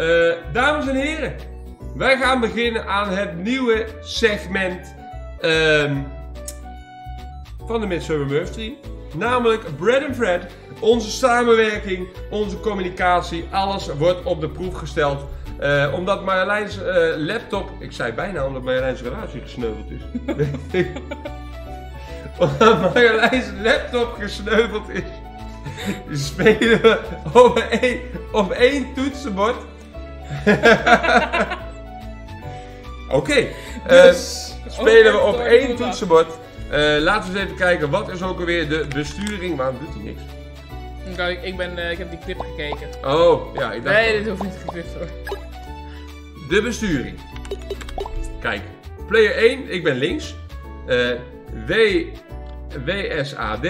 Eh, dames en heren, wij gaan beginnen aan het nieuwe segment ehm, van de Midsummer Murph Stream. Namelijk Bread and Fred. Onze samenwerking, onze communicatie, alles wordt op de proef gesteld. Eh, omdat Marjoleins eh, laptop, ik zei bijna omdat Marjoleins relatie gesneuveld is. omdat Marjoleins laptop gesneuveld is, spelen we op één, op één toetsenbord. Oké, eh, Dus, spelen we ook op één toetsenbord. Eh, laten we eens even kijken, wat is ook alweer de besturing? Waarom doet hij niks? Kijk, ik, ben, eh, ik heb die clip gekeken. Oh, ja, ik dacht... Nee, dit hoeft niet geklipt hoor. De besturing. Kijk, player 1, ik ben links. Eh w, WSAD.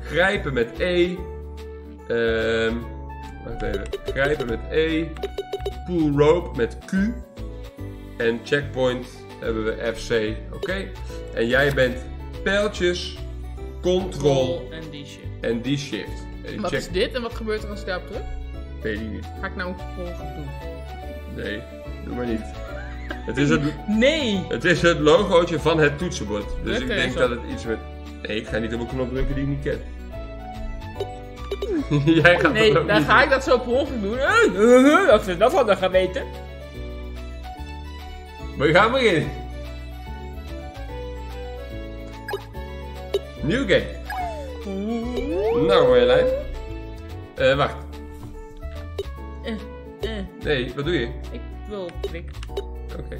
Grijpen met E. Ehm wacht even. Grijpen met E. Pull rope met Q. En checkpoint hebben we FC. Oké. En jij bent pijltjes, control en die shit. en die shift. En die Wat check... is dit en wat gebeurt er als ik daarop druk? Weet ik niet. Ga ik nou een volgend doen? Nee, doe maar niet. Het is het, Nee! Het is het logootje van het toetsenbord. Dus ik denk dat het iets met... Nee, ik ga niet op een knop drukken die ik niet ken. Jij gaat Nee, dat dan ga ik dat zo per ongeluk doen. Eh, eh, Als ze dat hadden geweten. We gaan beginnen. New game. Nou Marjolein. Eh, wacht. Eh, eh, Nee, wat doe je? ik wil klik. Oké.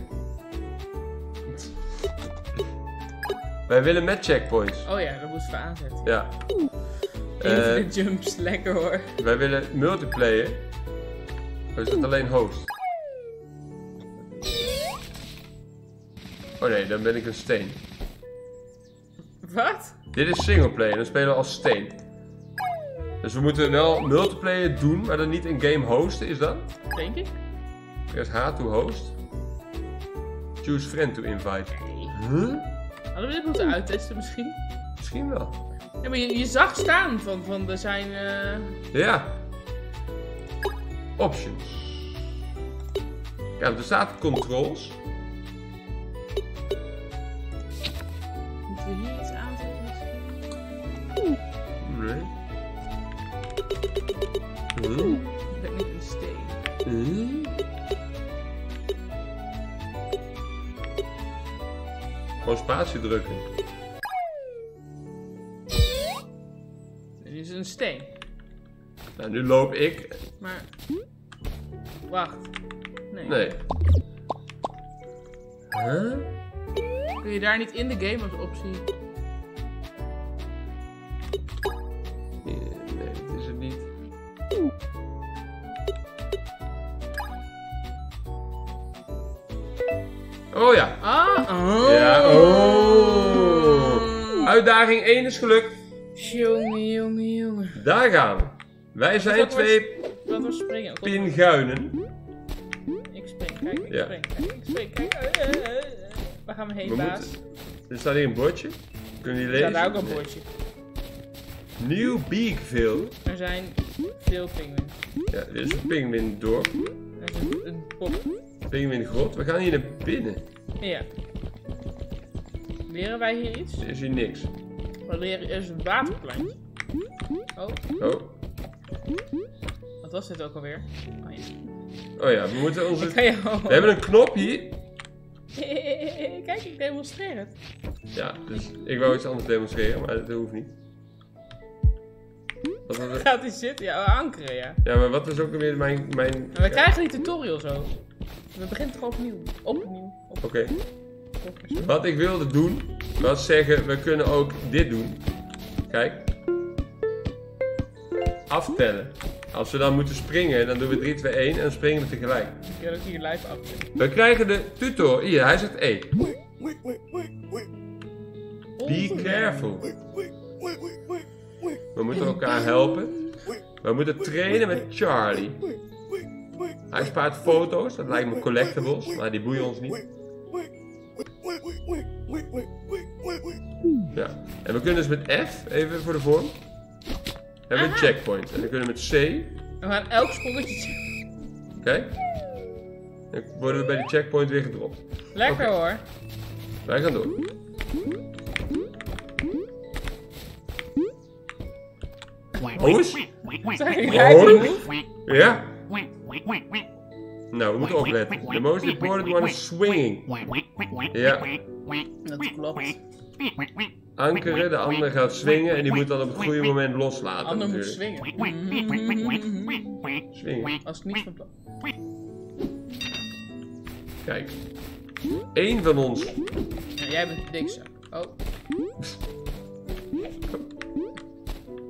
Wij willen met checkpoints. Oh ja, dat moesten we aanzetten. Ja. Even Eh, de jumps, lekker hoor. wij willen multiplayer. Of is het alleen host? Oh nee, dan ben ik een steen. Wat? Dit is singleplayer, dan spelen we als steen. Dus we moeten wel multiplayer doen, maar dan niet in game hosten, is dat? Denk ik? Press H to host. Choose friend to invite. Huh? Hadden we dit moeten uittesten misschien? Misschien wel. Ja, maar je, je zag staan van, van er zijn... eh, Ja. Options. Ja, er staat controls. Moeten we hier iets aanzetten misschien? Nee. Huh? Ik ben niet een steen. Gewoon spatie drukken. Dit is een steen. Nou, nu loop ik. Maar... Wacht. Nee. Nee. Huh? Kun je daar niet in de game als optie? Nee, nee, dat is het niet. Oh ja. Ah! Oh! Ja, oh. Uitdaging 1 is gelukt. Jongen, jongen, jongen. Daar gaan we. Wij zijn Wat twee Wat springen? Pinguinen. Ik spring, kijk, ik Ja. spring, kijk, ik spring, kijk. Eh, eh, eh. Waar gaan we heen, We baas? moeten- Er staat hier een bordje. Kunnen jullie Er lezen? staat daar ook een bordje. New Beakville. Er zijn veel pinguïns. Ja, dit is een pinguïndorp. Er is een, een pop. Pinguïngrot. We gaan hier naar binnen. Ja. Leren wij hier iets? Er is hier niks. We leren er is een waterplantje. Oh, Oh. wat was dit ook alweer? Oh, ja. Oh ja, we moeten onze... We hebben een knop hier. Kijk, ik demonstreer het. Ja, dus ik wou iets anders demonstreren, maar dat hoeft niet. Wat was het? Gaat die zitten? Ja, ankeren, ja. Ja, maar wat is ook weer mijn... mijn... We krijgen die tutorial zo. We beginnen toch opnieuw. Opnieuw. Op, Oké. Wat ik wilde doen, was zeggen, we kunnen ook dit doen. Kijk. Aftellen. Als we dan moeten springen, dan doen we 3, 2, 1 en dan springen we tegelijk. Ik kan ook hier live af. We krijgen de tutor. Hier, hij zegt E. Be careful. We moeten elkaar helpen. We moeten trainen met Charlie. Hij spaart foto's, dat lijkt me collectibles, maar die boeien ons niet. Ja. En we kunnen dus met F, even voor de vorm, hebben we een checkpoint. En dan kunnen we met C, We gaan elk sprongetje checken. Kijk. Dan worden we bij die checkpoint weer gedropt. Lekker Oké. hoor. Wij gaan door. Hoes? Oh. die Ja? Nou, we moeten opletten. The most important one is swinging. Ja. Dat klopt. Ankeren, de ander gaat swingen en die moet dan op het goede moment loslaten. Ander moet natuurlijk. swingen. Swingen. Als ik niet van plan. Kijk. Eén van ons. Ja, jij bent de dikste. Oh,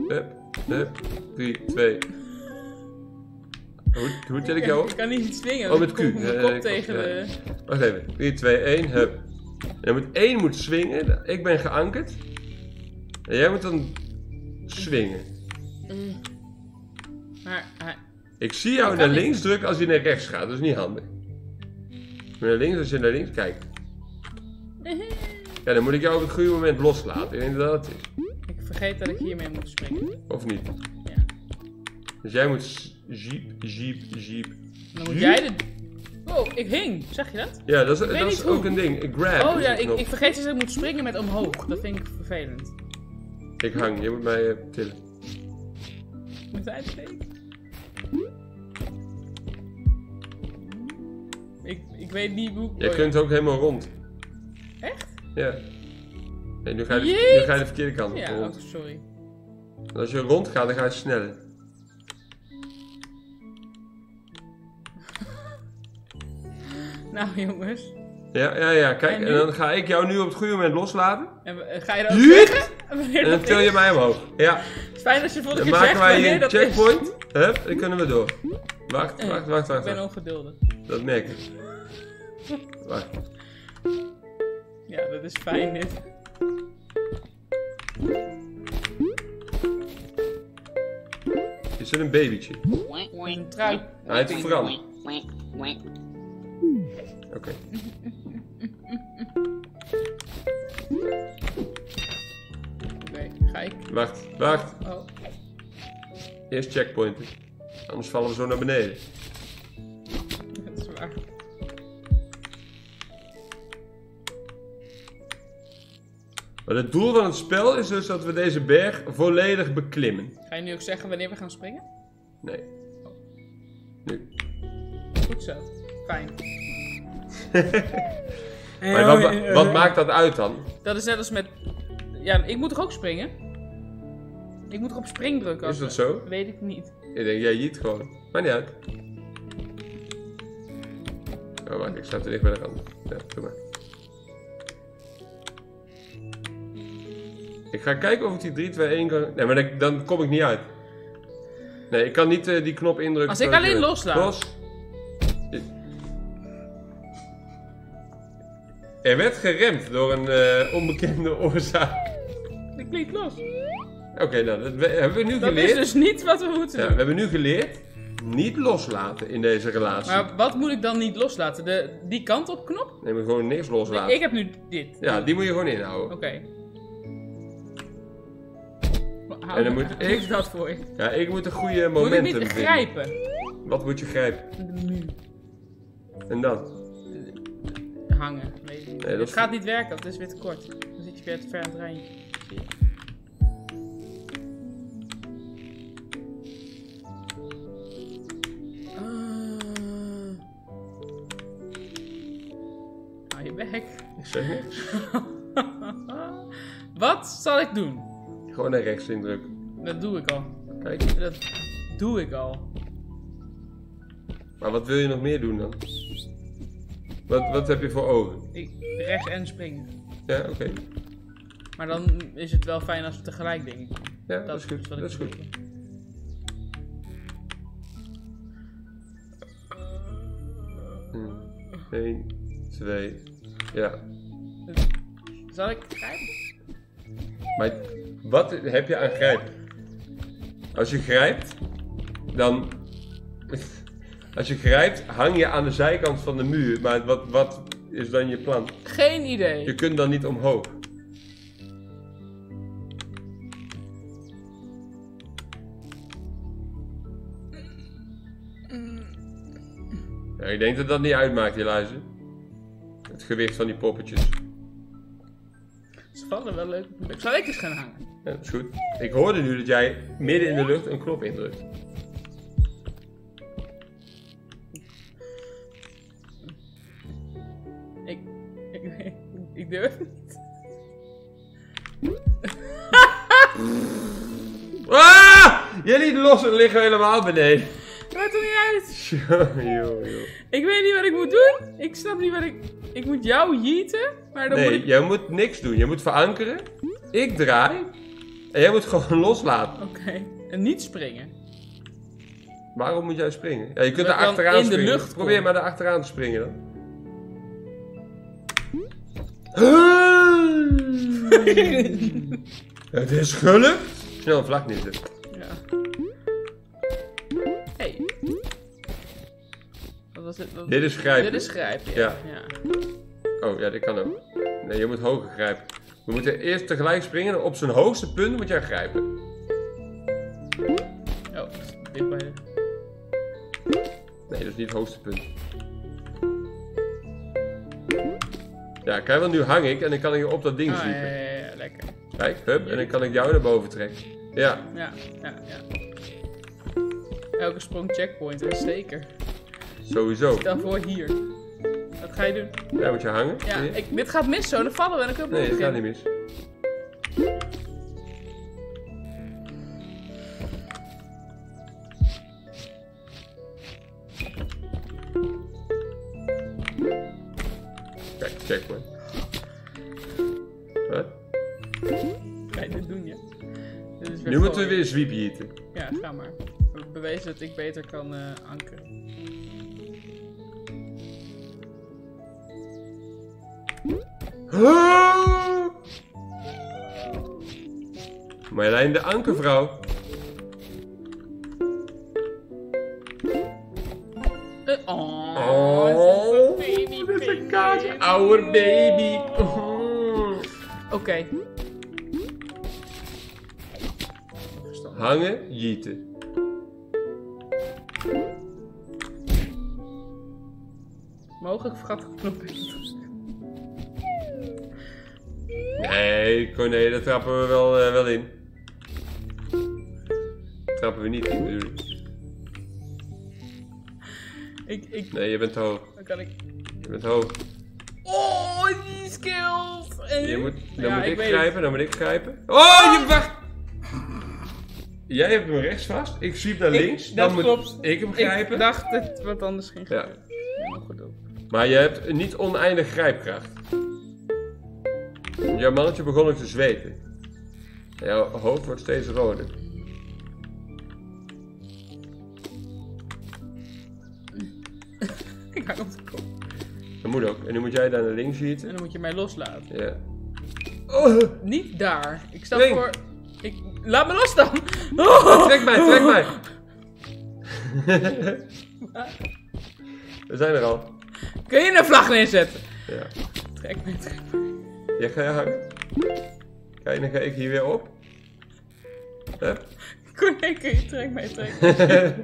Hup, hup. 3, 2. Hoe, hoe tel ik jou op? ik kan niet swingen. Oh, met ik Q. mijn ja, kop ik- tegen de... Wacht even. 3, 2, 1, hup. En moet, één moet swingen. Ik ben geankerd. En jij moet dan swingen. Maar, hij- Ik zie jou naar links drukken als je naar rechts gaat. Dat is niet handig. Maar naar links als je naar links kijkt. Ja, dan moet ik jou op het goede moment loslaten. Ik denk dat dat is. ik vergeet dat ik hiermee moet springen. Of niet? Ja. Dus jij moet jeep, jeep, jeep. Dan moet jij de... Oh, ik hing. Zeg je dat? Ja, dat is, dat is ook een ding. Ik grab. Oh ja, ik, ik vergeet dus dat ik moet springen met omhoog. Dat vind ik vervelend. Ik hang. Je moet mij eh, tillen. Moet hij? Ik, ik weet niet hoe... Jij oh, kunt ook helemaal rond. Echt? Ja. Nee, nu, ga je de, nu ga je de verkeerde kant op. Ja, oh, sorry. En Als je rond gaat, dan ga je sneller. Nou jongens. Ja, ja, ja. Kijk, En dan ga ik jou nu op het goede moment loslaten. En, ga je dat ook zeggen? En dan til je mij omhoog. Ja. Het is fijn dat je volgende Dan keer maken zegt wij wanneer een dat checkpoint. Hup, dan kunnen we door. Wacht, Eh, wacht, wacht, wacht. Ik ben wacht. ongeduldig. Dat merk ik. Wacht. Ja, dat is fijn dit. Is het een babytje? Een trui. Hij heet Fran. Oké. Oké, ga ik. Wacht, wacht. Oh. Eerst checkpointen. Anders vallen we zo naar beneden. Dat is waar. Maar het doel van het spel is dus dat we deze berg volledig beklimmen. Ga je nu ook zeggen wanneer we gaan springen? Nee. Nu. Goed zo. Fijn. Maar wat, wat maakt dat uit dan? Dat is net als met... Ja, ik moet toch ook springen? Ik moet toch op spring drukken? Is dat zo? Weet ik niet. Ik denk, jij jiet gewoon. Maar niet uit. Oh, wacht, ik sta te dicht bij de rand. Ja, doe maar. Ik ga kijken of ik die 3, 2, 1 kan... Nee, maar dan, dan kom ik niet uit. Nee, ik kan niet eh, die knop indrukken. Als ik alleen loslaat. Los. Er werd geremd door een eh, onbekende oorzaak. Ik liet los. Oké, nou, dat we- hebben we nu Dat is geleerd. dus niet wat we moeten Ja, we doen. hebben nu geleerd. Niet loslaten in deze relatie. Maar wat moet ik dan niet loslaten? De, die kant op knop? Nee, maar gewoon niks loslaten. Ik heb nu dit. Ja, die moet je gewoon inhouden. Oké. En dan moet ik- is dat voor je? Ja, ik moet een goede Moet ik momentum niet vinden. grijpen? Wat moet je grijpen? De muur. En dan? Hangen. Weet ik niet. Nee, dat het gaat niet werken, want het is weer te kort. Dan zit je weer te ver aan het rijden. Zie je? Ah. Je bek. Wat zal ik doen? Gewoon naar rechts indrukken. Dat doe ik al. Kijk. Dat doe ik al. Maar wat wil je nog meer doen dan? Wat, wat heb je voor ogen? Ik, rechts en springen. Ja, oké. Maar dan is het wel fijn als we tegelijk dingen. Ja, dat, is goed. Dat is goed. bedoel. 1, 2. Ja. Zal ik grijpen? Maar wat heb je aan grijpen? Als je grijpt, dan. Als je grijpt, hang je aan de zijkant van de muur. Maar wat, wat is dan je plan? Geen idee. Je kunt dan niet omhoog. Ja, ik denk dat dat niet uitmaakt, Eliza. Het gewicht van die poppetjes. Ze vallen wel leuk. Zal ik eens gaan hangen? Ja, dat is goed. Ik hoorde nu dat jij midden in de lucht een knop indrukt. Lossen liggen helemaal beneden. Maakt er niet uit. Yo, yo. Ik weet niet wat ik moet doen. Ik snap niet wat ik... Ik moet jou jieten, maar dan moet Nee, ik... jij moet niks doen. Je moet verankeren. Ik draai. En jij moet gewoon loslaten. Oké. En niet springen. Waarom moet jij springen? Ja, je kunt er ik achteraan in de springen. lucht Probeer maar er achteraan te springen dan. Het is gelukt. Snel een vlag neerzetten. Was dit? Wat- Dit is grijpen. Dit is grijpen, ja. Ja. ja. Oh, ja, dit kan ook. Nee, je moet hoger grijpen. We moeten eerst tegelijk springen en op zijn hoogste punt moet jij grijpen. Oh, dit bij de... Nee, dat is niet het hoogste punt. Ja, kijk, want nu hang ik en dan kan ik je op dat ding Ah, ja, ja, ja, ja, lekker. Kijk, hup, en dan kan ik jou naar boven trekken. Ja, Ja, ja, ja. Elke sprong checkpoint en steker. Sowieso. Dan voor hier. Wat ga je doen? Daar moet je hangen. Ja, ik, dit gaat mis zo, dan vallen we en dan kunnen we Nee, dat gaat niet mis. Kijk, checkpoint. Wat? Ga je dit doen, ja? Dit is Nu moeten we weer sweep eten. Ja, ga maar. We hebben bewezen dat ik beter kan eh, ankeren. Marjolein de ankervrouw. Oh, Oh, dit is een kaartje. Our baby. Oh. Oké. Verstandig. Hangen, jieten. Mogelijk vergat ik knop in. Nee, Corné, daar trappen we wel, eh, wel in. Trappen we niet in, bedoel ik. Ik, ik, Nee, je bent te hoog. dan kan ik... Je bent te hoog. Oh, die skills! En Je moet, dan Ja, moet ik, grijpen, dan moet ik grijpen. Oh, je wacht! Jij hebt hem rechts vast, ik sweep naar Ik- links. dat dan moet klopt. ik hem grijpen. Ik dacht dat het wat anders ging Ja. gebeuren. Maar je hebt niet oneindig grijpkracht. Jouw mannetje begon ook te zweten. En Jouw hoofd wordt steeds roder. Ik hang op de kop. Dat moet ook. En nu moet jij daar naar links schieten. En dan moet je mij loslaten. Ja. Oh, Niet daar. Ik sta voor... Ik... Laat me los dan! Oh! trek mij, trek mij. We zijn er al. Kun je een vlag neerzetten? Ja. Trek me, trek me. Jij gaat hangen. Kijk, dan ga ik hier weer op. Hup. Kun je, kun je, trek mij, trek.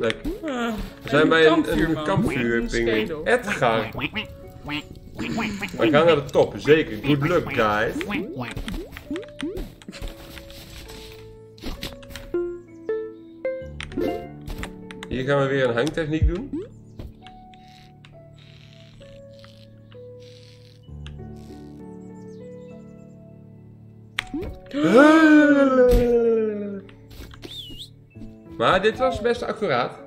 Lekker. Ah, We zijn bij een, kampvuur, een kampvuur, pinguïn. Edgar. We gaan naar de top, zeker. Good luck, guys. Hier gaan we weer een hangtechniek doen. Maar dit was best accuraat.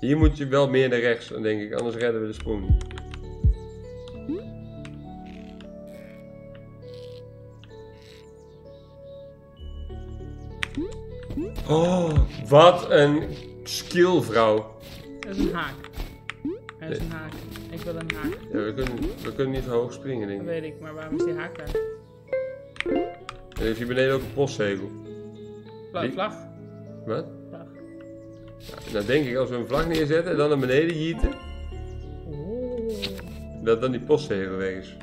Hier moet je wel meer naar rechts, dan denk ik, anders redden we de sprong niet. Oh, wat een skillvrouw. Dat is een haak. Dat is een haak. Ik wil een haak. Ja, we, kunnen, we kunnen niet hoog springen, denk Dat ik. weet ik, maar waarom is die haak daar? Er is hier beneden ook een postzegel. Vlag, Wie? vlag. Wat? vlag. Ja, dan denk ik als we een vlag neerzetten en dan naar beneden jieten, Oh. dat dan die postzegel weg is.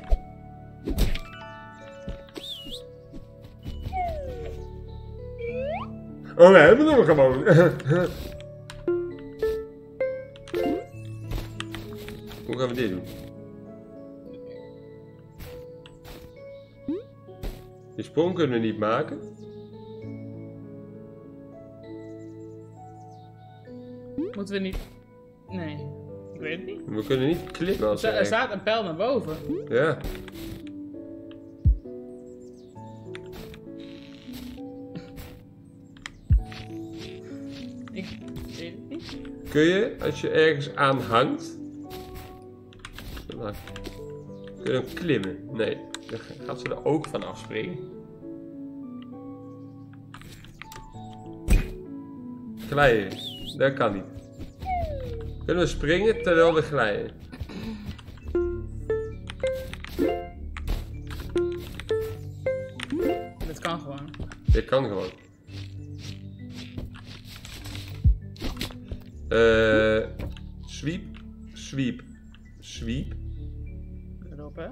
Oh nee, dat doen we gewoon. Hoe gaan we dit doen? Die sprong kunnen we niet maken. Moeten we niet... Nee, ik weet het niet. We kunnen niet klimmen Er als we er echt- staat een pijl naar boven. Ja. Kun je, als je ergens aan hangt... Dan kun je klimmen? Nee. Dan gaat ze er ook van afspringen. Glijden. Dat kan niet. Kunnen we springen terwijl we glijden? Dat kan gewoon. Dit kan gewoon. Eh sweep, sweep, sweep. Let op, hè.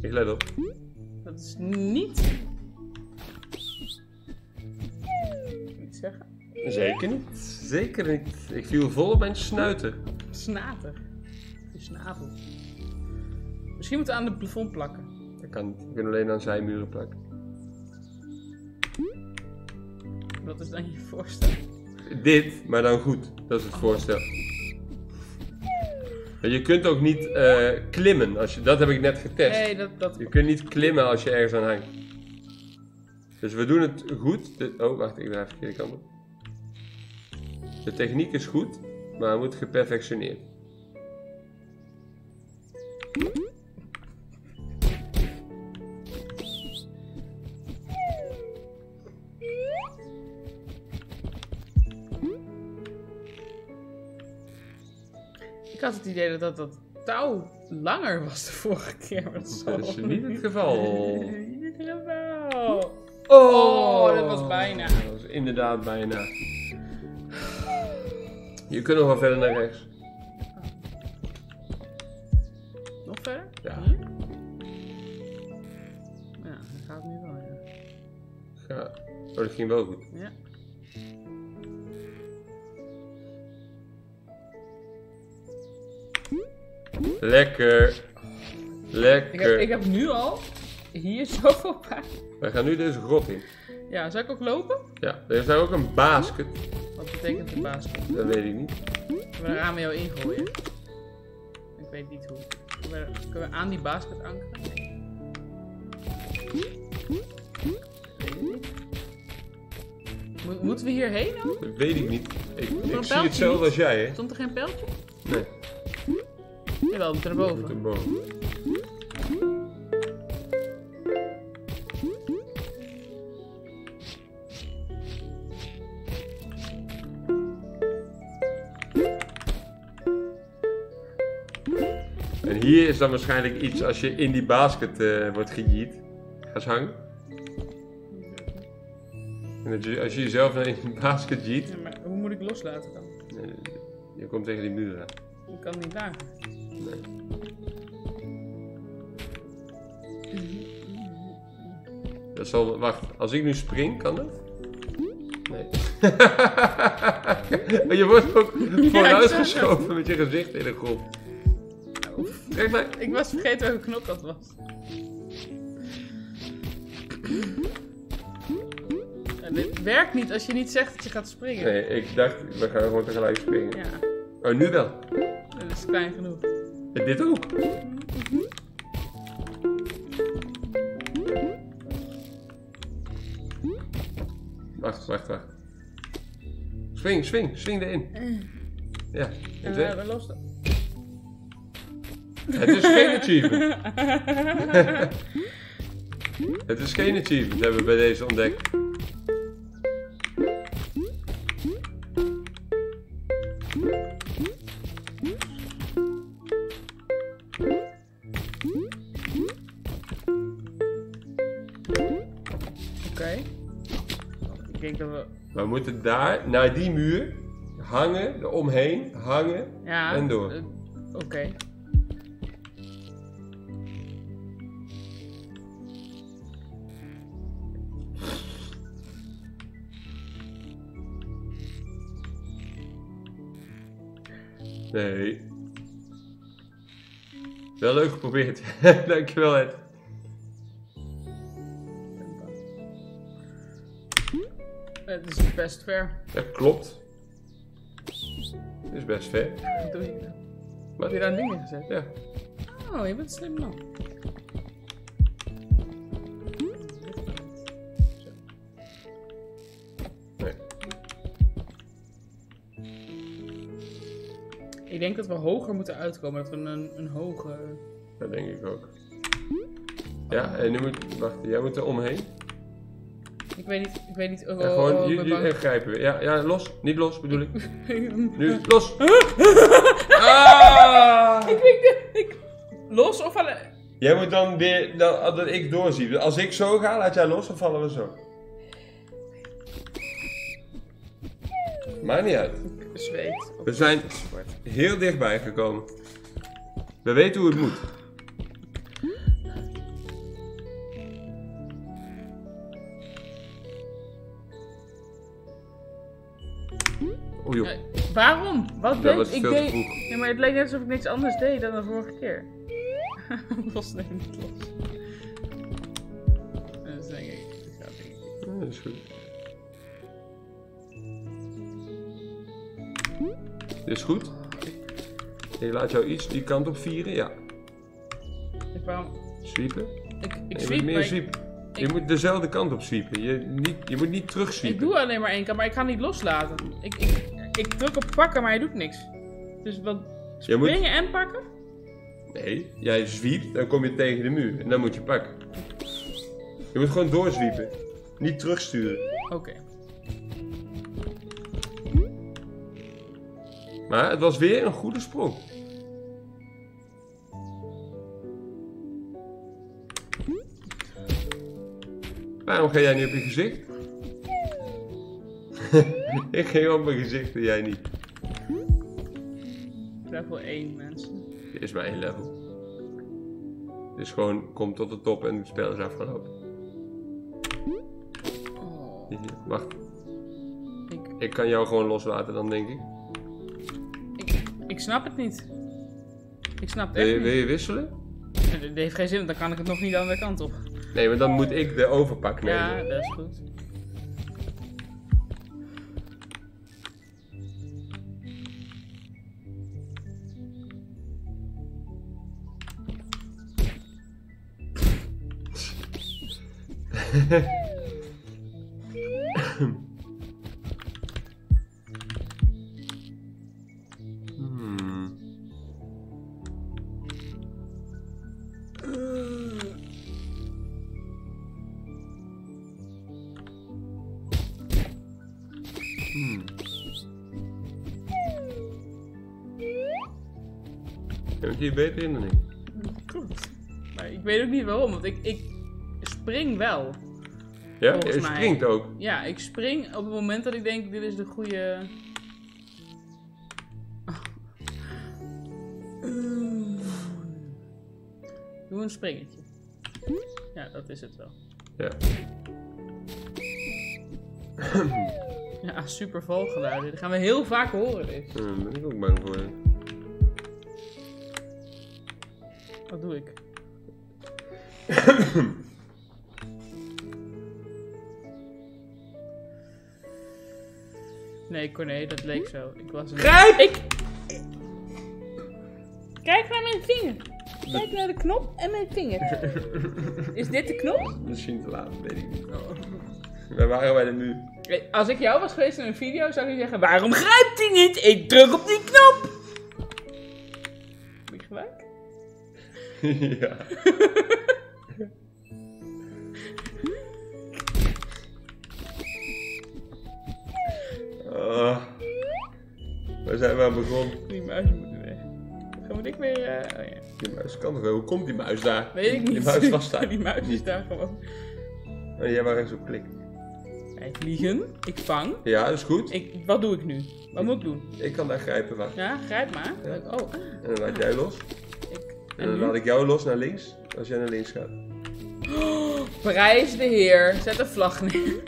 Ik let op. Dat is niet... Niet zeggen. Zeker niet. Zeker niet. Ik viel vol op mijn snuiter. Snater. Je snavel. Misschien moeten we aan het plafond plakken. Dat kan niet. Ik kan alleen aan zijmuren plakken. Wat is dan je voorstel? Dit, maar dan goed. Dat is het voorstel. Je kunt ook niet eh, klimmen. Als je, dat heb ik net getest. Nee, dat... dat... Je kunt niet klimmen als je ergens aan hangt. Dus we doen het goed. De- oh, wacht, ik draai de verkeerde kant op. De techniek is goed, maar moet geperfectioneerd. Had het idee dat dat, dat touw langer was de vorige keer. Maar dat is, Dat is zo- niet het geval. Niet het geval. Oh, dat was bijna. Dat was inderdaad bijna. Je kunt nog wel verder naar rechts. Nog verder? Ja. Hier? Ja, dat gaat nu wel, ja. Ja. Oh, dat ging wel goed. ja. Lekker. Ik, Lekker. heb, ik heb nu al hier zoveel pijn. We gaan nu deze grot in. Ja, zou ik ook lopen? Ja, er is daar ook een basket. Wat betekent de basket? Dat weet ik niet. Kunnen we een ramen jou ingooien? Ik weet niet hoe. Kunnen we, kunnen we aan die basket ankeren? Mo- moeten we hierheen ook? Dat weet ik niet. Ik, een ik zie hetzelfde niet? als jij, hè? Stond er geen pijltje? Nee, Jawel, we moeten naar we boven. moeten boven. En hier is dan waarschijnlijk iets als je in die basket eh, wordt gejiet. Ga eens hangen. En je, als je jezelf naar in die basket jiet, Ja, maar hoe moet ik loslaten dan? je komt tegen die muur aan. Ik kan niet laten. Dat zal, wacht, als ik nu spring, kan dat? Nee. Maar je wordt ook vooruit geschoven met je gezicht in de grond. Kijk maar. Ik was vergeten welke knop dat was. Ja, dit werkt niet als je niet zegt dat je gaat springen. Nee, ik dacht, we gaan gewoon tegelijk springen. Ja, Oh, nu wel. dat is klein genoeg. En dit ook. Wacht, wacht, wacht. Swing, swing, swing erin. Ja, in En twee. we los. Het is geen achievement. Het is geen achievement, hebben we bij deze ontdekt. We. We moeten daar, naar die muur, hangen, eromheen, hangen. Ja. En door. eh, Oké. Nee. Wel leuk geprobeerd. Dankjewel, Ed. Het is best ver. Dat klopt. is best ver. Wat doe je nou? Wat? Heb je daar een ding in gezet? Ja. Oh, je bent slim man. Nee. Ik denk dat we hoger moeten uitkomen. Dat we een, een hoge... Dat denk ik ook. Ja, en nu moet... Wacht, jij moet er omheen. Ik weet niet... Ik weet niet... Oh, Ja, oh, gewoon oh, ik jullie bang. grijpen. Ja, ja, los. Niet los, bedoel ik. ik Nu, los. ah! weet niet... Ik... Los of alleen... Jij moet dan weer... Dat, dat ik doorzie. Als ik zo ga, laat jij los, dan vallen we zo. Maakt niet uit. Zweet. We zijn heel dichtbij gekomen. We weten hoe het moet. Oei joh. Eh, waarom? Wat Dat deed was ik? veel te deed... vroeg. Ja, maar het leek net alsof ik niks anders deed dan de vorige keer. los, nee, niet los. Dat is denk ik... Denk. Ja, dat is goed. Dit is goed. Ik laat jou iets die kant op vieren, ja. Ik, waarom... Sweepen. ik, ik je moet sweep, meer maar ik, sweepen. Je ik- moet dezelfde kant op sweepen. Je, niet, je moet niet terug ik doe alleen maar één keer, maar ik ga niet loslaten. Ik, ik, ik druk op pakken, maar hij doet niks. Dus wat... Je moet- Springen en pakken? Nee, jij zwiept, dan kom je tegen de muur. En dan moet je pakken. Je moet gewoon doorzwiepen. Niet terugsturen. Oké. Maar het was weer een goede sprong. Waarom ga jij niet op je gezicht? ik ging op mijn gezicht en jij niet. Level 1, mensen. Dit is maar één level. Is gewoon, kom tot de top en het spel is afgelopen. Oh, Wacht, ik, ik kan jou gewoon loslaten dan denk ik. ik, ik snap het niet. Ik snap het Wil je, wil niet. je wisselen? Dat heeft geen zin, want dan kan ik het nog niet de andere kant op. Nee, maar dan moet ik de overpak nemen. Ja, dat is goed. Hmm. Hmm. Je bent hier beter in dan ik. Klopt. Maar ik weet ook niet waarom, want ik, ik spring wel. Ja, je mij. springt ook. Ja, ik spring op het moment dat ik denk, dit is de goede... Doe een springetje. Ja, dat is het wel. Ja. Ja, super valgeluiden. Die gaan we heel vaak horen dit. Daar ben ik ook bang voor. Wat doe ik? Nee, Corné, dat leek zo. Ik was een... Grijp! Ik... Kijk naar mijn vinger. Kijk naar de knop en mijn vinger. Is dit de knop? Misschien te laat, weet ik niet. Waar waren wij er nu? Eh, Als ik jou was geweest in een video, zou ik zeggen: Waarom grijpt hij niet? Ik druk op die knop. Heb ik gelijk? ja. waar zijn we aan begonnen? Die muizen moeten weg. Gaan moet ik weer. eh, oh ja. Die muis kan toch wel? Hoe komt die muis daar? Weet ik niet. Die muis vast daar. die muis is daar gewoon. Oh, jij waar eens op klikt. Kijk, vliegen. Ik vang. Ja, dat is goed. Ik, wat doe ik nu? Wat moet ik doen? Ik kan daar grijpen van. Ja, grijp maar. Ja. Oh, En dan laat jij los. ik. En dan nu? laat ik jou los naar links. Als jij naar links gaat. Prijs de heer. Zet de vlag neer.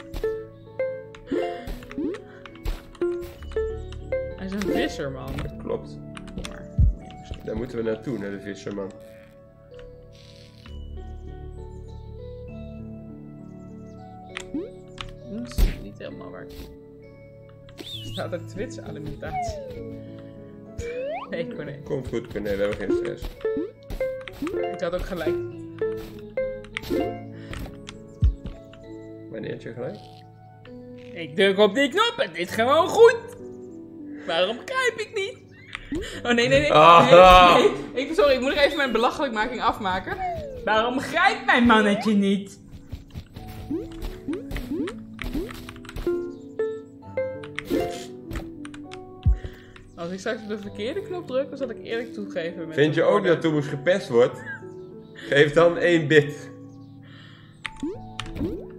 Hij is een visser, man. Klopt. Kom maar. Daar moeten we naartoe, naar de visserman. Dat is niet helemaal waar. Staat er Twits alimentatie? Nee, Corné. Komt goed, nee, we hebben geen stress. Ik had ook gelijk. Wanneer had je gelijk? Ik druk op die knop en dit is gewoon goed. Waarom begrijp ik niet? Oh nee, nee, nee. Ah. nee, nee. Ik, sorry, ik moet nog even mijn belachelijkmaking afmaken. Waarom begrijpt mijn mannetje niet? Als ik straks op de verkeerde knop druk, dan zal ik eerlijk toegeven. Met Vind je ook dat Thomas gepest wordt? Geef dan één bit.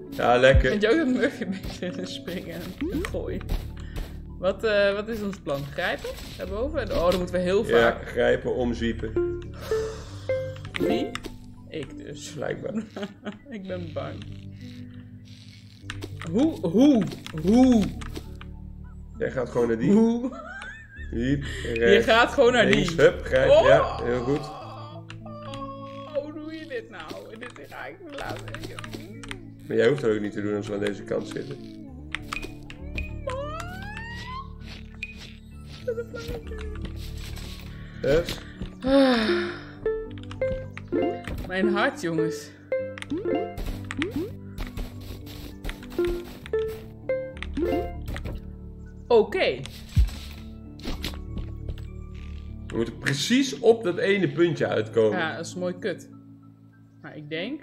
Ja, lekker. Vind je ook dat Murphy een beetje in springen en gooien? Wat, eh, wat is ons plan? Grijpen? Daarboven? Oh, dan moeten we heel Ja, vaak. grijpen, omzwiepen. Wie? Ik dus. Blijkbaar. Ik ben bang. Hoe? Hoe? Hoe? Jij gaat gewoon naar die. Hoe? Hiep, Je gaat gewoon naar links, die. hup, grijp. Oh. Ja, heel goed. Oh, hoe doe je dit nou? Dit ga ik me laten. Maar jij hoeft het ook niet te doen als we aan deze kant zitten. Yes. Mijn hart, jongens. Oké. We moeten precies op dat ene puntje uitkomen. Ja, dat is mooi kut. Maar ik denk...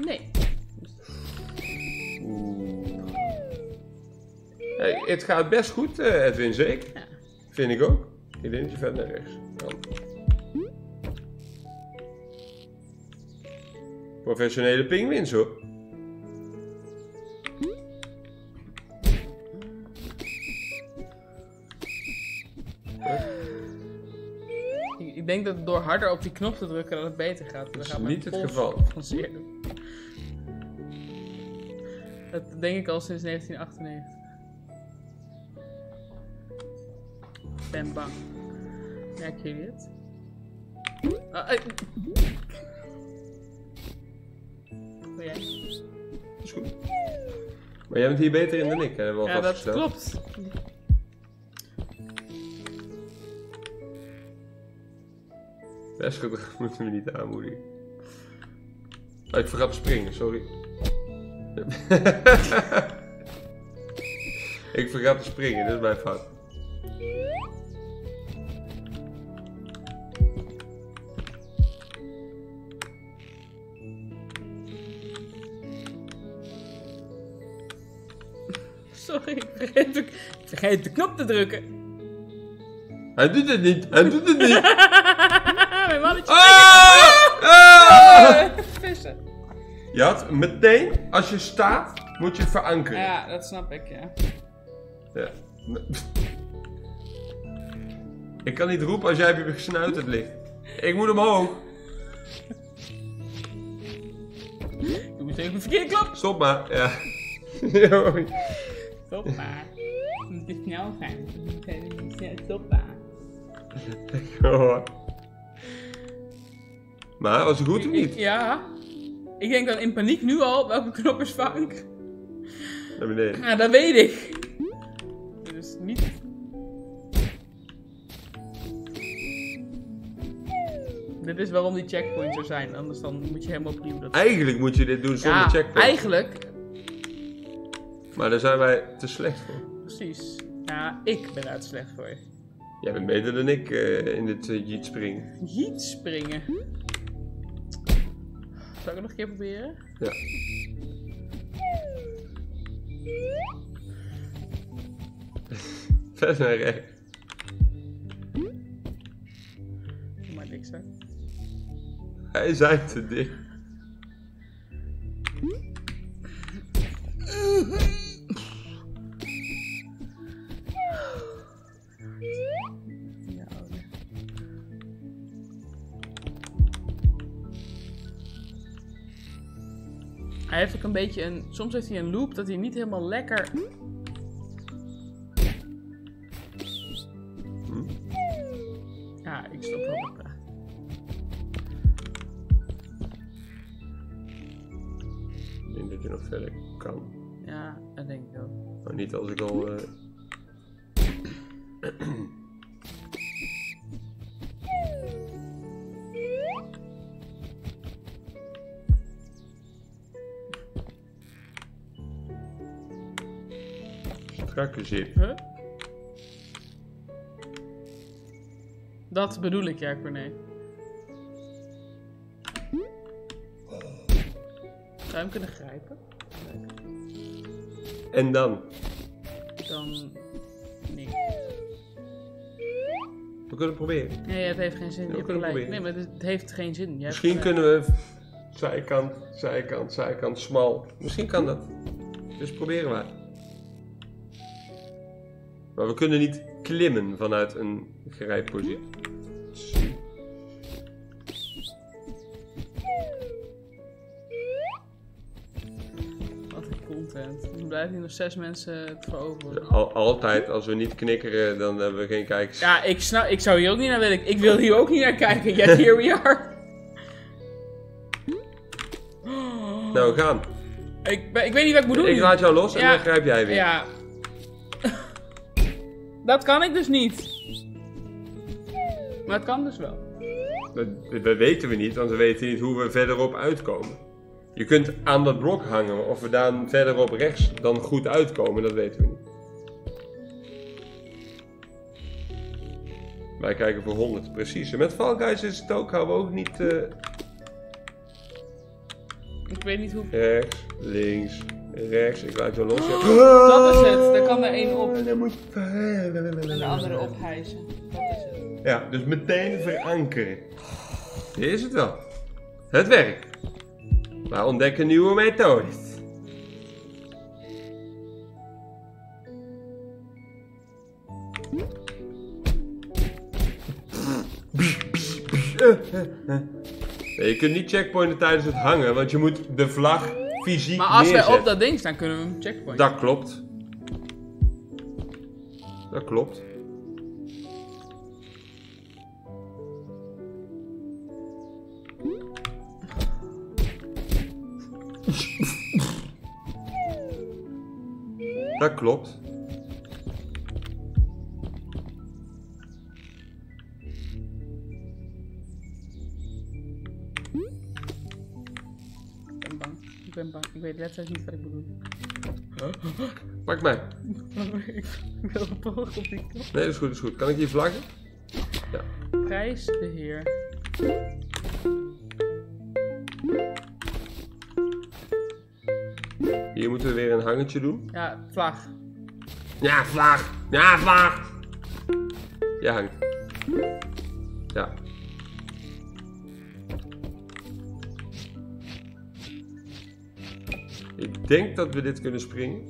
Nee. Oeh. Hey, het gaat best goed, eh, Edwin, zeker? Ja. Vind ik ook. Ik denk je verder naar rechts. Professionele pinguïns hoor. Ik, denk dat door harder op die knop te drukken dat het beter gaat. Dat is niet het geval. Dat denk ik al sinds 1998. Ben bang. Merken jullie het? Ah, eh. Wil jij? is goed. Maar jij bent hier beter in dan ik, hebben we al Ja, dat vastgesteld. klopt. Best gedrag moeten we niet aanmoedigen. Oh, ik vergat te springen, sorry. ik vergat te springen, dat is mijn fout. Sorry, ik vergeet, de, ik vergeet de knop te drukken. Hij doet het niet, hij doet het niet. Mijn mannetje. Ah! Ah! Eh, Vissen. Je had meteen, als je staat, moet je verankeren. Ja, dat snap ik, ja. Ja. Ik kan niet roepen als jij op je gesnuiterd ligt. Ik moet omhoog. Doe meteen op de verkeerde knop. Stop maar. Ja. Yo. Stop maar. Je moet te snel moet snel Stop maar. Oh. Maar was het goed of niet? Ja. Ik denk dan in paniek nu al welke knop is fout. Naar beneden. Ja, dat weet ik. Dit is waarom die checkpoints er zijn, anders dan moet je helemaal opnieuw dat. Eigenlijk moet je dit doen zonder ja, checkpoint. eigenlijk. Maar daar zijn wij te slecht voor. Precies. Ja, ik ben daar te slecht voor. Jij bent beter dan ik eh, in dit uh, jeet springen. Jeet springen. Zal ik het nog een keer proberen? Ja. Verder naar rechts. Hij zijn te dik. Hij heeft ook een beetje een... Soms heeft hij een loop dat hij niet helemaal lekker Dat bedoel ik, ja, Corné. Zou je hem kunnen grijpen? En dan? Dan... niks. We kunnen het proberen. Nee, het heeft geen zin. We kunnen proberen. Nee, maar het, heeft geen zin. Misschien kunnen we zijkant, zijkant, zijkant, smal. Misschien kan dat. Dus proberen we. Maar we kunnen niet klimmen vanuit een grijppositie. Wat een content. Dan blijven hier nog zes mensen veroveren. Al, altijd, als we niet knikkeren, dan hebben we geen kijkers. Ja, ik, snap, ik zou hier ook niet naar willen. Ik wil hier ook niet naar kijken. Yet here we are. Nou, we gaan. Ik, ik weet niet wat ik moet doen. Ik laat jou los en Ja. dan grijp jij weer. Ja. Dat kan ik dus niet. Maar het kan dus wel. Dat, dat weten we niet, want we weten niet hoe we verderop uitkomen. Je kunt aan dat blok hangen, of we daar verderop rechts dan goed uitkomen, dat weten we niet. Wij kijken voor 100, precies. En met Fall Guys is het ook, houden we ook niet eh, Ik weet niet hoe. rechts, links, rechts. Ik laat jou los. Ja. Dat is het. Daar kan er één op. Dan moet En de andere ophijzen. Dat is het. Ja, dus meteen verankeren. Hier is het wel. Het werkt. Maar ontdek een nieuwe methode. Nee, je kunt niet checkpointen tijdens het hangen, want je moet de vlag fysiek Maar als wij op dat ding staan, kunnen we hem checkpoint. Dat klopt. Dat klopt. Dat klopt. Ben bang. Ik weet letterlijk niet wat ik moet doen. Pak mij. ik wil een poog op die knop. Nee, dat is goed, is goed. Kan ik hier vlaggen? Prijs de heer. Hier moeten we weer een hangetje doen. Ja, vlag. Ja, vlag! Ja, vlag! Ja, hangt. Ja. Ik denk dat we dit kunnen springen.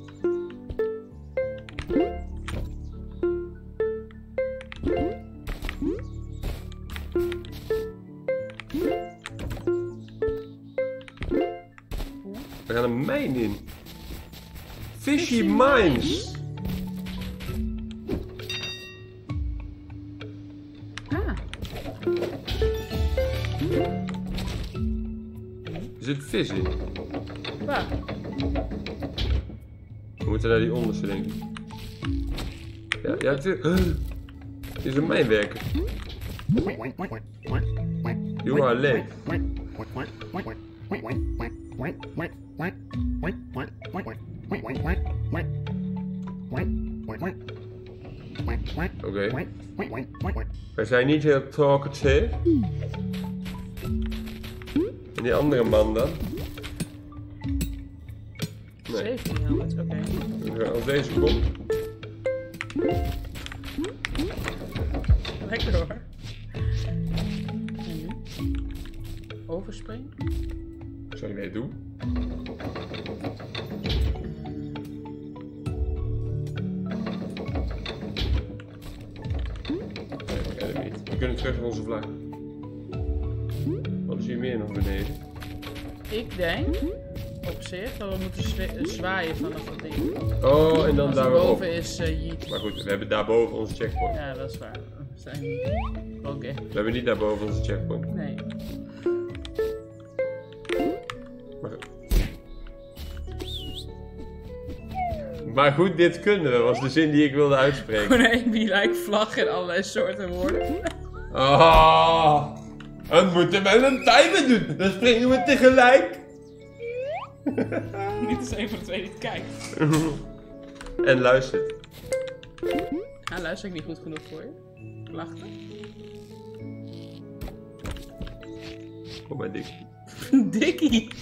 We gaan een mijn in. Fishy Mines. Ah, Er zit vis in. waar? We moeten naar die onderste, denk ik. Ja, ja het is... Een mijnwerker. You are late. Oké. Wij zijn niet heel talkative. En die andere man dan? Nee. 17 helmets, oké. Als deze komt. Lekker hoor. En nu? Overspringen? Zou je weer doen? We kunnen terug naar onze vlag. Wat is hier meer nog beneden? Ik denk Dat we moeten zwa- zwaaien vanaf dat ding. Oh, en dan Als daar weer op. boven is eh Yeet. Maar goed, we hebben daarboven onze checkpoint. Ja, dat is waar. We zijn Oké. We hebben niet daarboven onze checkpoint. Nee. Maar goed. Maar goed, dit kunnen we, was de zin die ik wilde uitspreken. Gewoon een like vlag in allerlei soorten woorden. Ah, we moeten met een timer doen. Dan springen we tegelijk. Niet als een van de twee die het kijkt. En luistert. Nou, luister ik niet goed genoeg voor je. Klachten? Kom maar, dik. Dikkie.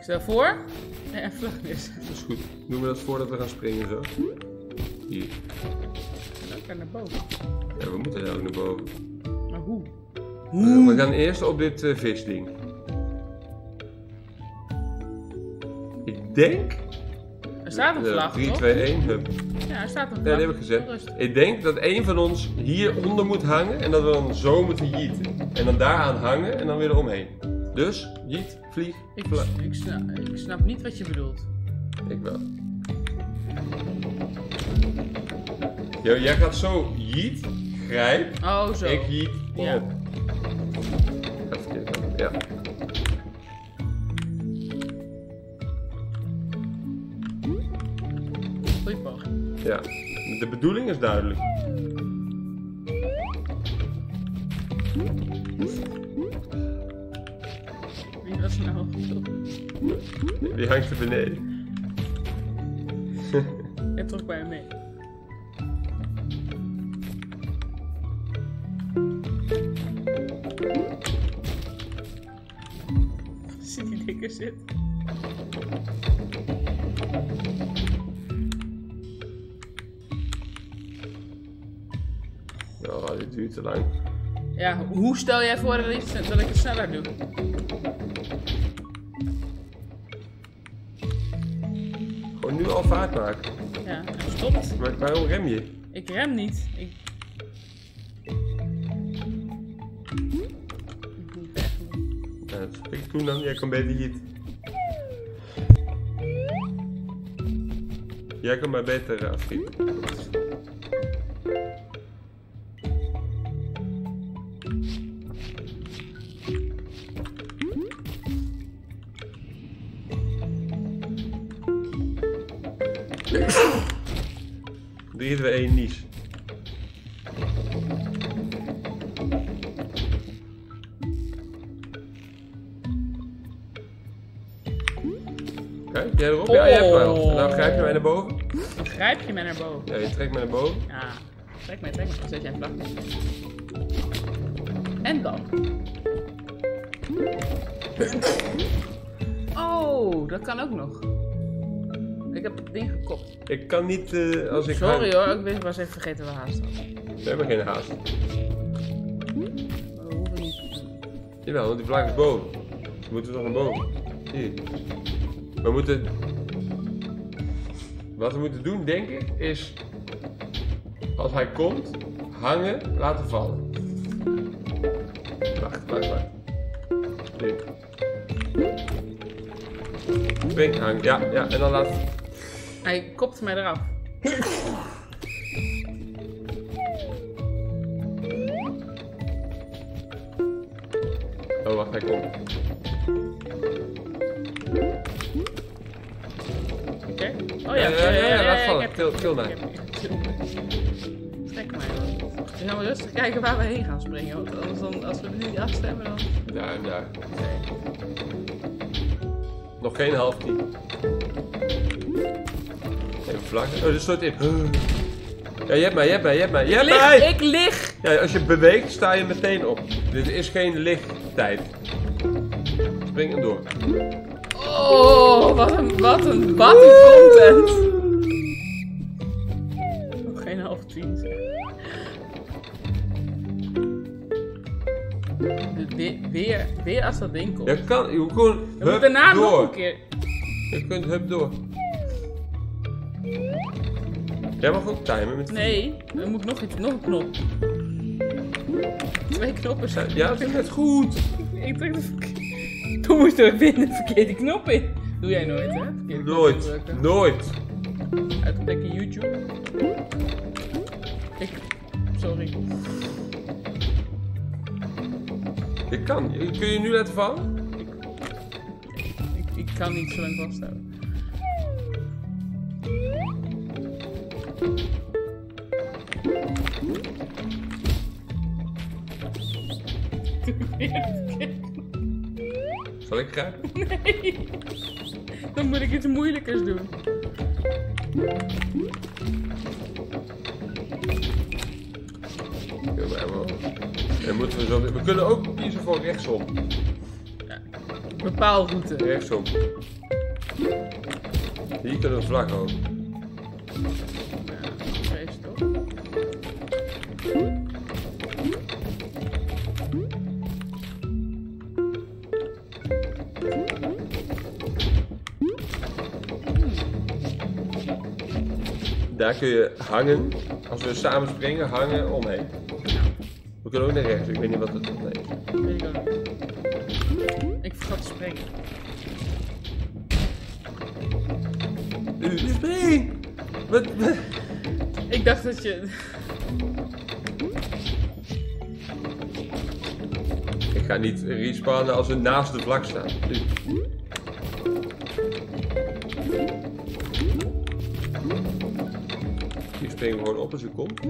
Stel voor. Nee, en vlag is. Dat is goed. Doen we dat voordat we gaan springen zo? Hier. En ook weer naar boven. Ja, we moeten er ook naar boven. Maar hoe? We gaan eerst op dit eh, visding. Ik denk... Er staat een eh, vlag, 3, toch? 2, 1, hup. Ja, er staat een Ja, vlag. die heb ik gezet. Rust. Ik denk dat een van ons hieronder moet hangen en dat we dan zo moeten jieten. En dan daaraan hangen en dan weer eromheen. Dus, jiet, vlieg, Ik, vla- ik, snap, ik snap niet wat je bedoelt. Ik wel. Yo, jij gaat zo jiet, grijp, Oh, zo. ik Ja. op. Ja. Goeie poging. ja. De bedoeling is duidelijk. Wie was nou? Die hangt er beneden. Je trok bij hem mee. Dikke zit. Oh, dit duurt te lang. Ja, hoe stel jij voor dat, ik het sneller doe? Gewoon nu al vaart maken. Ja, stopt. Maar waarom rem je? Ik rem niet. Ik toen dan. Jij kan beter jiet. Jij kan maar beter uh, afschieten. Grijp je mij naar boven. Ja, je trekt mij naar boven. Ja, trek mij, trek. Dan zet jij neer. En dan? Oh, dat kan ook nog. Ik heb het ding gekopt. Ik kan niet eh, als ik Sorry hang. hoor, ik was even vergeten waar haast was. We hebben geen haast. We hoeven niet. Jawel, want die vlag is boven. Dus moeten we toch naar boven. Hier. We moeten... Wat we moeten doen, denk ik, is... Als hij komt, hangen, laten vallen. Wacht, wacht, wacht. Hier. Spring, hang. Ja, ja, en dan laat... Hij kopt mij eraf. Oh, wacht, hij komt. Oh ja, Ja, ja, ja, laat vallen. til mij. til mij. Dan. Dan gaan we rustig kijken waar we heen gaan springen. Want anders dan, als we er niet afstemmen, dan... Daar, daar. Nog geen half tien. Even vlak. Oh, er stort in. Ja, je hebt mij, je hebt mij, je hebt mij. Je hebt mij! ik lig! Ja, als je beweegt, sta je meteen op. Dit is geen lichttijd. Spring hem door. Oh, wat een, wat een, wat een content! Nog geen half tien zeg. Weer, weer, weer als dat ding komt. Je kan, je moet gewoon We hup moeten daarna nog door. een keer. Je kunt hup door. Jij mag ook timen met Nee, er moet nog iets, nog een knop. Twee knoppen zijn. Ja, dat is net goed. Ik druk de verkeerde. Toen moest er weer de verkeerde knop in. Doe jij nooit, hè? Verkeerde Nooit. Nooit. Uitontdekken YouTube. Ik. Sorry. Je kan. Kun je nu laten vallen? Ik, ik kan niet zo lang vasthouden. Zal ik? Nee. Dan moet ik iets moeilijkers doen. Ja, maar wel. En moeten we, zo, we kunnen ook kiezen voor rechtsom. Bepaalroute. Rechtsom. Hier kunnen we vlak ook. Daar kun je hangen. Als we samen springen, hangen omheen. We kunnen ook naar rechts. Ik weet niet wat het nee. Weet ik vergat te springen. U spring! Wat? wat? Ik dacht dat je. Ik ga niet respawnen als we naast de vlak staan. Gewoon op als u komt.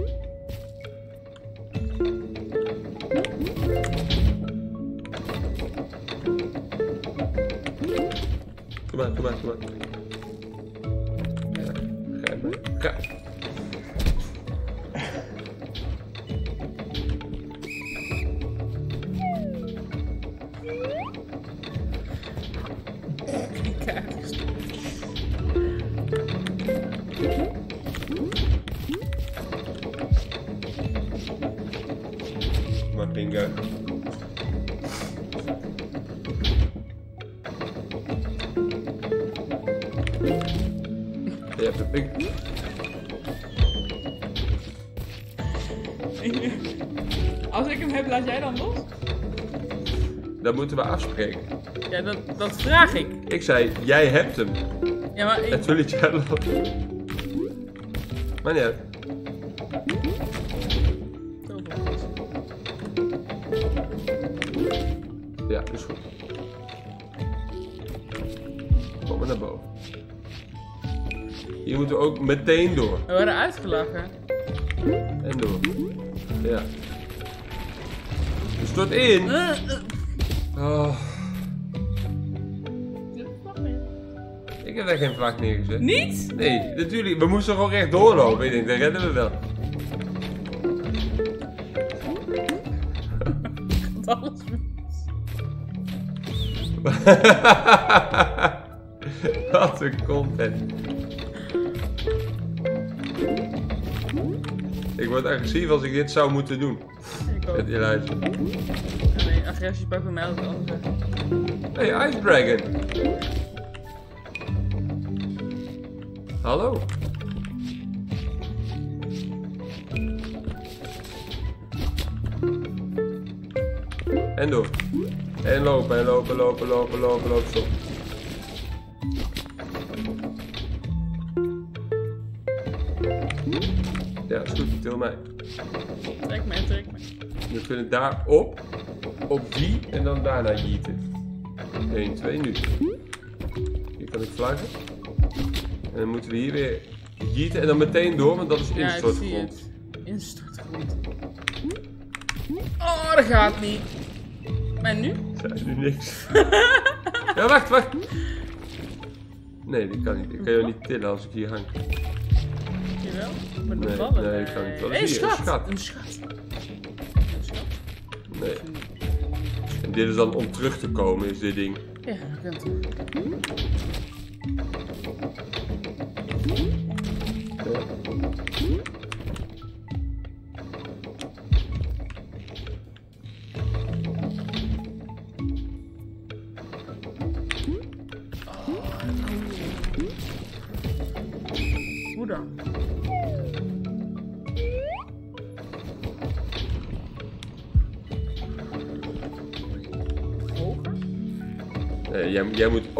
Moeten we afspreken. Ja, dat, dat vraag ik. Ik zei, jij hebt hem. Ja, maar ik. Natuurlijk los. Maar niet. Ja, is goed. Kom maar naar boven. Hier moeten we ook meteen door. We worden uitgelachen. En door. Ja. Je stort in. Eh, eh. Neergezet. Niet? Nee, natuurlijk. We moesten gewoon recht doorlopen. Ik denk, dat redden we wel. Alles Wat een content. Ik word agressief als ik dit zou moeten doen. Ik ook. Met die. Nee, agressie pakt bij mij altijd andere. Hey, Ice Dragon. Hallo. En door. En lopen, en lopen, lopen, lopen, lopen, lopen, stop. Ja, is goed, til mij. Trek me, trek me. We kunnen daar op, op die en dan daarna jieten. 1, 2, nu. Hier kan ik vlaggen. En dan moeten we hier weer jieten en dan meteen door, want dat is Ja, instortgrond. het. Instortgrond. Oh, dat gaat niet. Maar nu? Zei nu niks. ja, wacht, wacht. Nee, die kan niet. Ik kan jou niet tillen als ik hier hang. Jawel. Maar de Nee, ballen. nee, ik kan niet. Hé, is hier? Een schat. schat. Een schat. Een schat. Nee. En dit is dan om terug te komen, is dit ding. Ja, dat kan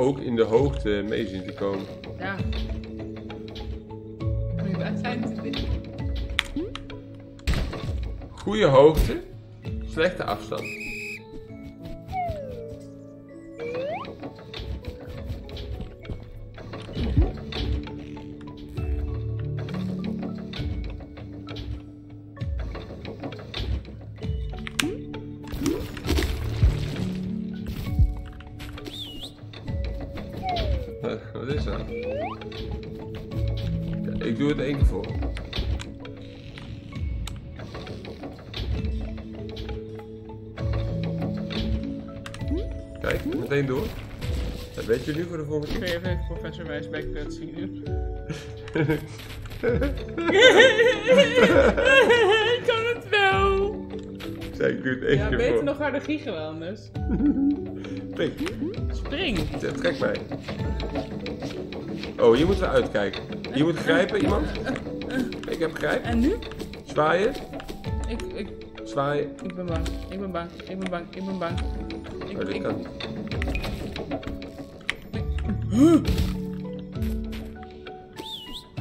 ook in de hoogte mee zien te komen. Ja. Goede hoogte, slechte afstand. Giegen wel anders. Pik, Spring. trek mij. Oh, hier moeten we uitkijken. Hier moet grijpen, iemand. Ik heb grijp. En nu? Zwaaien, Ik, ik, zwaaien. ik ben bang. Ik ben bang. Ik ben bang. Ik ben bang. Ik, Oh, dit ik, kan niet.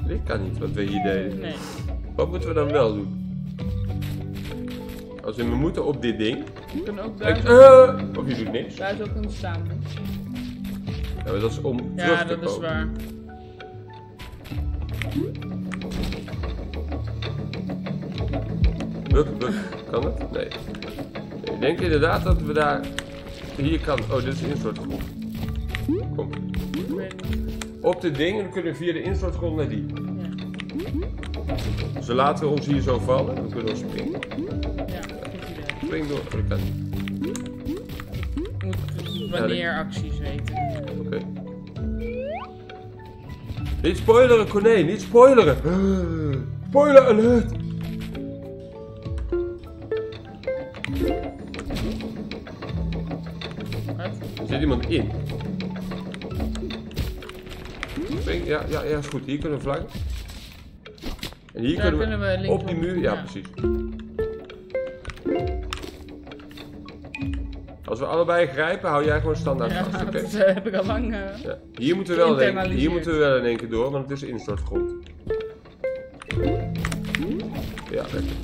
Dit kan niet, wat we hier deden. nee. Wat moeten we dan wel doen? Als we moeten op dit ding. We kunnen ook Ik, daar, eh, of je doet niks. daar zo kunnen staan. Ja, maar dat is om Ja, terug te dat is komen. waar. Buk, buk. Kan het? Nee. Ik denk inderdaad dat we daar... Hier kan... Oh, dit is instortgrond. Kom. Op dit ding en dan kunnen we via de instortgrond naar die. Ja. Dus we laten ons hier zo vallen. Dan kunnen we springen. Spring door. Oh, dat kan niet. Je moet wanneer acties weten. Oké. Niet spoileren, Corné. Niet spoileren. Spoiler alert. Er zit iemand in. Spring, ja, ja, ja, is goed. Hier kunnen we vlaggen. En hier kunnen we, kunnen we links op die muur, ja, ja. precies. Als we allebei grijpen, hou jij gewoon standaard Ja, vast, oké? dat eh, heb ik al lang. eh, Ja. Hier, moeten we wel in, hier moeten we wel in één keer door, want het is instortgrond. Ja, lekker.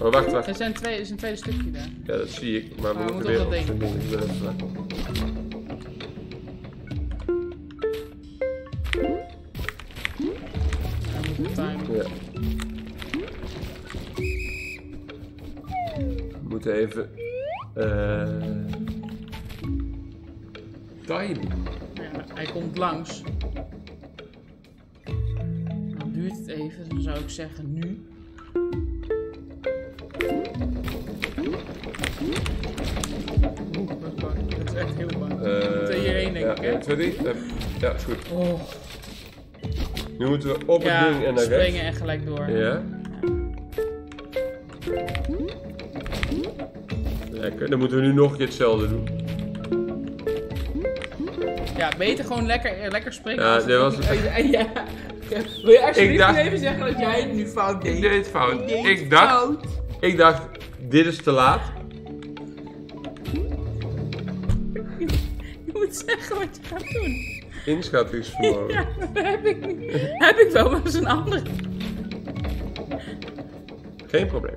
Oh, wacht, wacht. Er zijn twee, er is een tweede stukje daar. Ja, dat zie ik, maar we Maar we moeten weer op dat ding. Ja. We moeten even... eh timen. Ja, hij komt langs. Dan duurt het even, dan zou ik zeggen nu. Oeh, ik ben bang. Ik ben echt heel bang. Eh, Moeten hierheen, denk ja, ik, hè? 1, 2, 3. Eh, Ja, is goed. Oh, Nu moeten we op het ding en ja, naar springen rechts. en gelijk door. Ja. Lekker. Dan moeten we nu nog een keer hetzelfde doen. Ja, beter gewoon lekker, eh, lekker springen. Ja, dit was het- ja. Wil je alsjeblieft dacht- even zeggen dat jij het nu fout deed? Ik deed het fout. Deed Ik dacht, fout. ik dacht, dit is te laat. Je moet zeggen wat je gaat doen. Inschattingsvermogen. Ja, dat heb ik niet. Heb ik wel, maar dat is een andere. Geen probleem.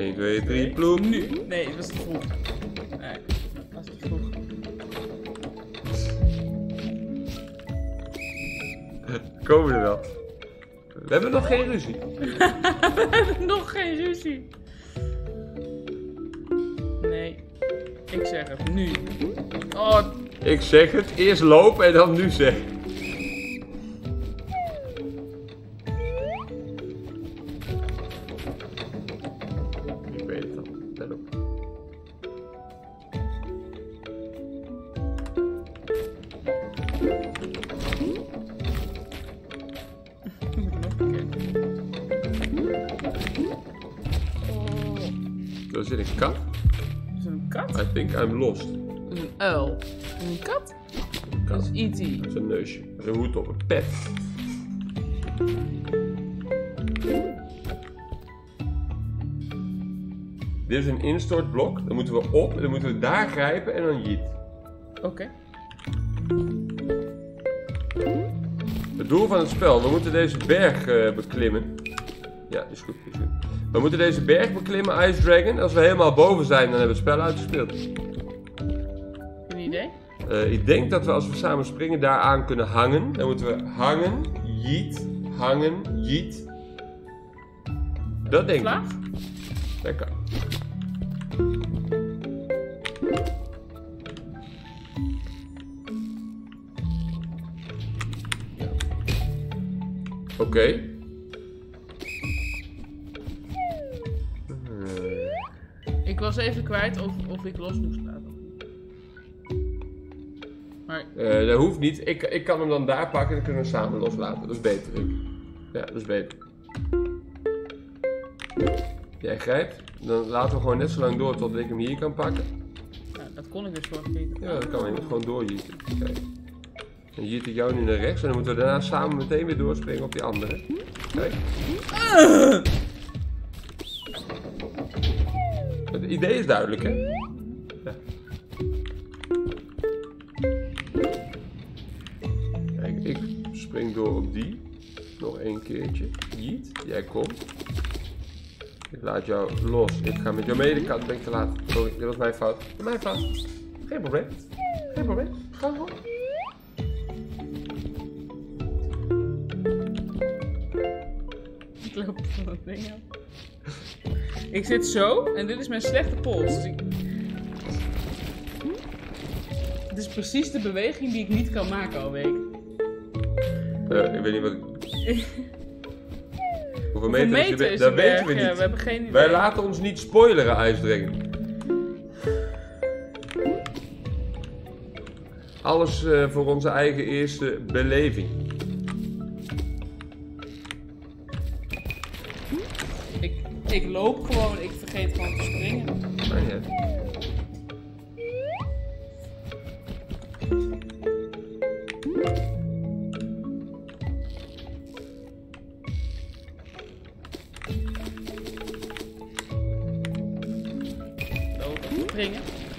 1, 2, 3, ploem. Nu. Nee, dat was te vroeg. Nee, dat was te vroeg. Komen we er wel. We hebben nog geen ruzie. We hebben nog geen ruzie. Nee. Ik zeg het nu. Oh, Ik zeg het, eerst lopen en dan nu zeggen. I'm lost. Een uil. Een kat? Een Dat kat. is E.T. Dat is een neusje. Met een hoed op. Een pet. Dit is een instortblok. Dan moeten we op, dan moeten we daar grijpen en dan jeet. Oké. Het doel van het spel, we moeten deze berg eh, beklimmen. Ja, is goed, is goed. We moeten deze berg beklimmen, Ice Dragon. Als we helemaal boven zijn, dan hebben we het spel uitgespeeld. Eh, ik denk dat we als we samen springen daaraan kunnen hangen. Dan moeten we hangen, jeet, hangen, jeet. Dat denk Klaar? ik. Lekker. Oké. Ik was even kwijt of, of ik los moest laten. Niet. Maar Eh, dat hoeft niet. Ik, ik kan hem dan daar pakken en dan kunnen we hem samen loslaten. Dat is beter, ik. Ja, dat is beter. Jij grijpt. Dan laten we gewoon net zo lang door tot ik hem hier kan pakken. nou, dat kon ik dus vorige keer. Ja, dat kan we gewoon doorjieten. Kijk. Dan jiet ik jou nu naar rechts en dan moeten we daarna samen meteen weer doorspringen op die andere. Kijk. Het idee is duidelijk, hè? Spring door op die. Nog één keertje. Jiet, jij komt. Ik laat jou los. Ik ga met jou mee. Kant ben ik te laat. Sorry, dit was mijn fout. Mijn fout. Geen probleem. Geen probleem. Ga gewoon. Ik loop van dat ding af. Ik zit zo en dit is mijn slechte pols. Dus ik... Het is precies de beweging die ik niet kan maken al week. Eh, ik weet niet wat ik... Hoeveel meter, is meter is Dat weten we niet. we hebben geen idee. Wij laten ons niet spoileren, IJsdringen. Alles eh, voor onze eigen eerste beleving. Ik, ik loop gewoon, ik vergeet gewoon te springen. Maar ja.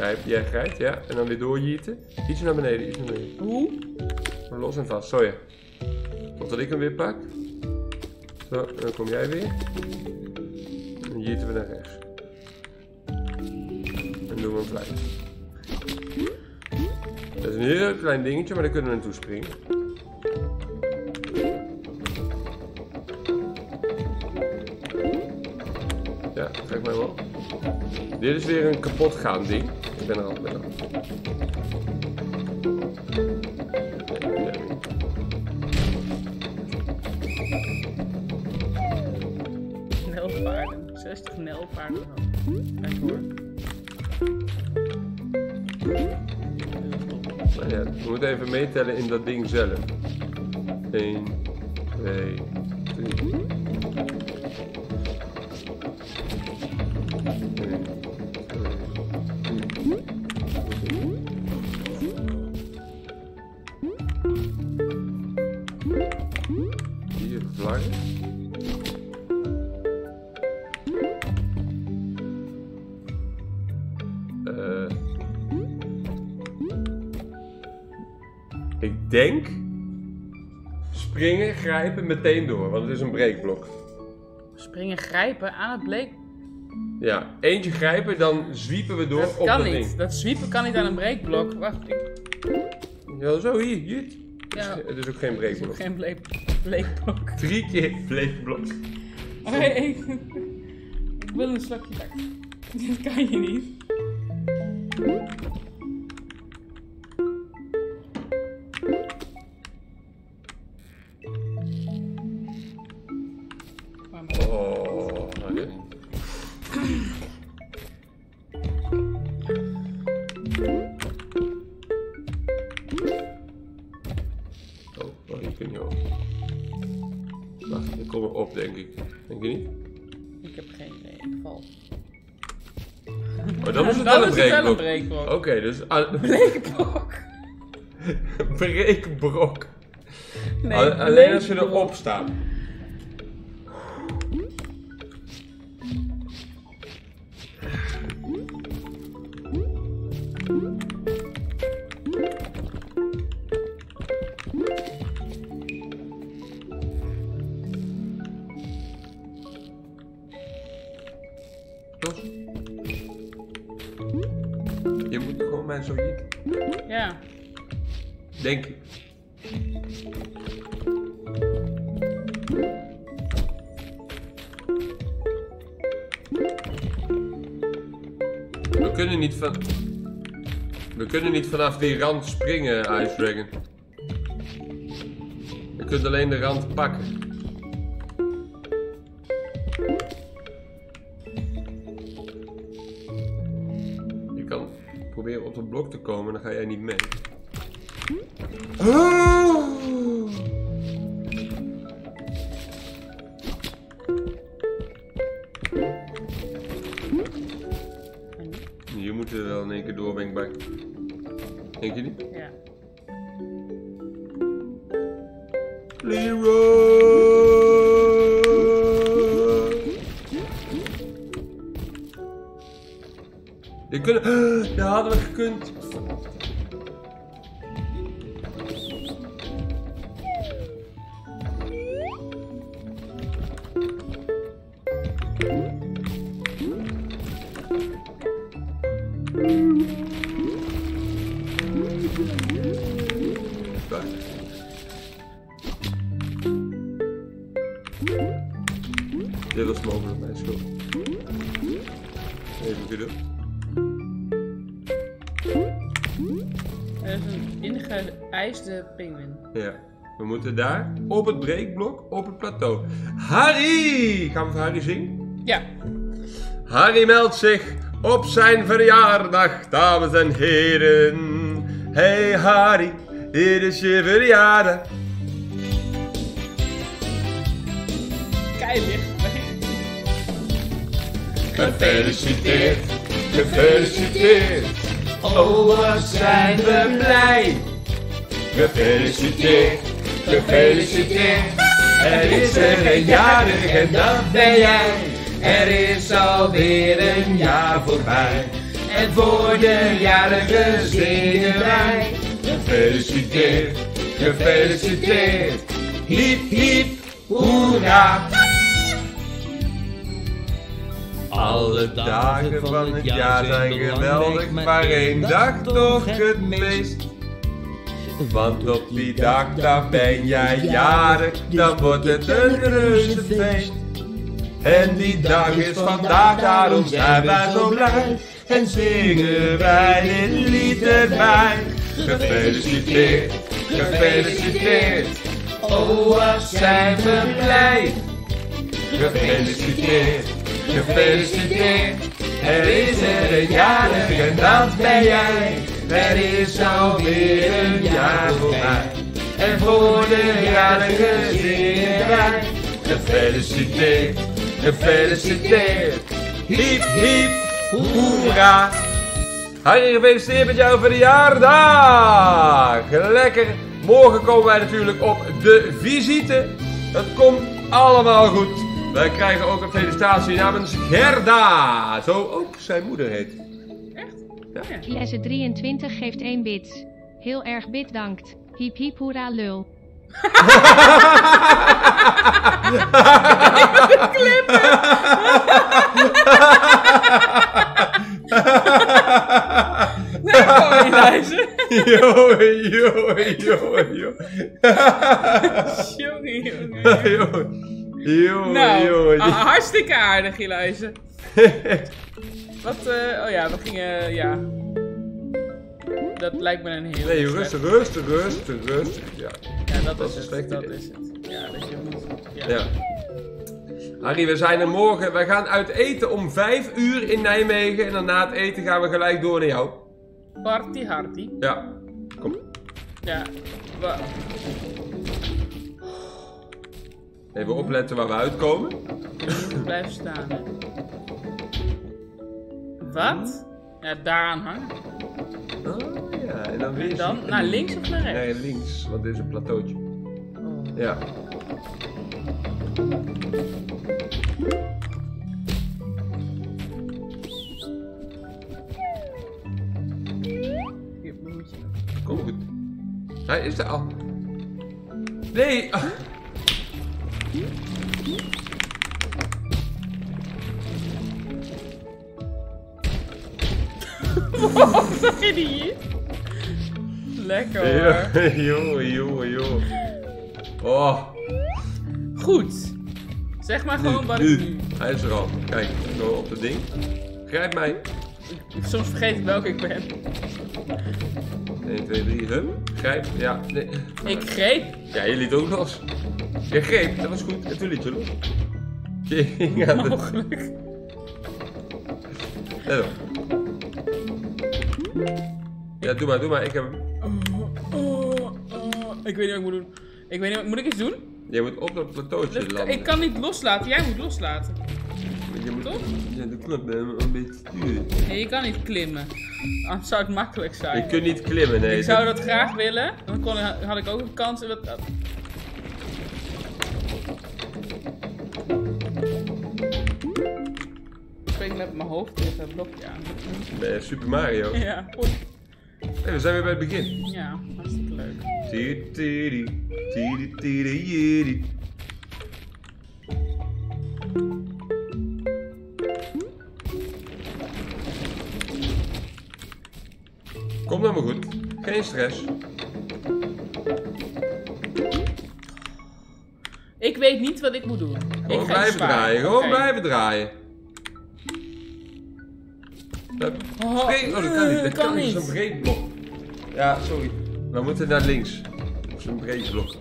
Grijp, jij grijpt, ja. En dan weer doorjieten. Iets naar beneden, iets naar beneden. Hoe? Los en vast, zo ja. Totdat ik hem weer pak. Zo, en dan kom jij weer. En jieten we naar rechts. En doen we hem vrij. Dat is een heel klein dingetje, maar dan kunnen we naartoe springen. Ja, kijk maar wel. Dit is weer een kapot gaan ding. Ik ben er al, ik ben al. Nelpaarden. 60 nelpaarden. Kijk hoor. Nou ja, we moeten even meetellen in dat ding zelf. 1, 2, 3. Denk springen, grijpen, meteen door, want het is een breekblok. Springen, grijpen aan het bleek. Ja, eentje grijpen, dan zwiepen we door Dat op kan dat niet. ding. Dat zwiepen kan niet aan een breekblok. Wacht, ik... Ja, zo hier, hier. Ja, Het is ook geen het is ook breekblok. geen bleek, bleekblok. Drie keer breekblok. Oké, ik, ik wil een slokje tak. Dit kan je niet. Een breekblok. breekblok. Oké, dus... Bleekblok. breekbrok. Nee, Al- Alleen als je erop staat. Denk. We kunnen niet van... We kunnen niet vanaf die rand springen, Ice Dragon. Je kunt alleen de rand pakken. Moeten daar, op het breekblok, op het plateau. Harry! Gaan we voor Harry zingen? Ja. Harry meldt zich op zijn verjaardag, dames en heren. Hey Harry, dit is je verjaardag. Keilicht. Gefeliciteerd, gefeliciteerd. Oh, wat zijn we blij. Gefeliciteerd, gefeliciteerd. Er is er een jarig en dat ben jij. Er is alweer een jaar voorbij. En voor de jarige zingen wij. Gefeliciteerd, gefeliciteerd. Hiep, hiep, hoera. Alle dagen van het jaar zijn geweldig, maar één dag toch het meest. Want op die dag, dan ben jij jarig, dan wordt het een reuze feest. En die dag is vandaag, daarom zijn wij zo blij. En zingen wij dit lied erbij. Gefeliciteerd, gefeliciteerd. Oh, wat zijn we blij. Gefeliciteerd, gefeliciteerd. Er is er een jarig en dat ben jij. Er is alweer een jaar voorbij. En voor de jarige zingen. Gefeliciteerd, gefeliciteerd. Hiep, hiep, hoera. Harry, gefeliciteerd met jouw verjaardag. Lekker. Morgen komen wij natuurlijk op de visite. Het komt allemaal goed. Wij krijgen ook een felicitatie namens Gerda. Zo ook zijn moeder heet. Ja. Jesse 23 geeft 1 bits. Heel erg bedankt. Hiep hiep hoera lul. Jongen, jongen. Nou, yo, yo. ah, hartstikke aardig, Elijzen. Wat, eh, oh ja, we gingen, ja. Dat lijkt me een heel Nee, rustig, rustig, rustig, rustig. Ja, Ja, dat, Dat is is het. Dat idee. is het. Ja, dat je moet. Ja. ja. Harry, we zijn er morgen. Wij gaan uit eten om 5 uur in Nijmegen. En dan na het eten gaan we gelijk door naar jou. Party hardy. Ja, kom. Ja. Wa- Even opletten waar we uitkomen. Blijven staan. Hè. Wat? Ja, daaraan hangen. Oh ja, en dan weer En dan naar links of naar rechts? Nee, links, want dit is een plateautje. Oh. Ja. Hier, bloemetje. Kom goed. Hij is er al. Nee! ah. Zag je? Lekker hoor. joh, joh, joh. Oh, Goed. Zeg maar gewoon nu, wat nu. ik nu... Hij is er al. Kijk, zo op het ding. Grijp mij. Ik- Soms vergeet ik welke ik ben. 1, 2, 3, hum. Grijp. Ja, nee. Ik greep. Ja, je liet ook los. Je greep, dat was goed. En toen liet je los. Je ging aan de... Mogelijk. Let op. Ja, doe maar, doe maar. Ik heb hem. Ik weet niet wat ik moet doen. Ik weet niet wat... Moet ik iets doen? Je moet op dat plateautje landen. ik kan niet loslaten. Jij moet loslaten. Je moet Toch? Ja, de knop een beetje sturen. Nee, je kan niet klimmen. Anders zou het makkelijk zijn. Je kunt niet klimmen, nee. Ik zou dat graag willen. Dan kon, had ik ook een kans. Ik spring met mijn hoofd tegen het blokje aan. Bij Super Mario. Ja, goed. Hey, we zijn weer bij het begin. Ja, hartstikke leuk. Tiri, tiri, tiri, tiri. Komt nou maar goed. Geen stress. Ik weet niet wat ik moet doen. ik Gewoon ga blijven draaien. Gewoon blijven draaien. Oh. Oh, dat kan niet. Dat kan niet. Dat is een breed blok. Ja, sorry. We moeten naar links. Is een breed blok.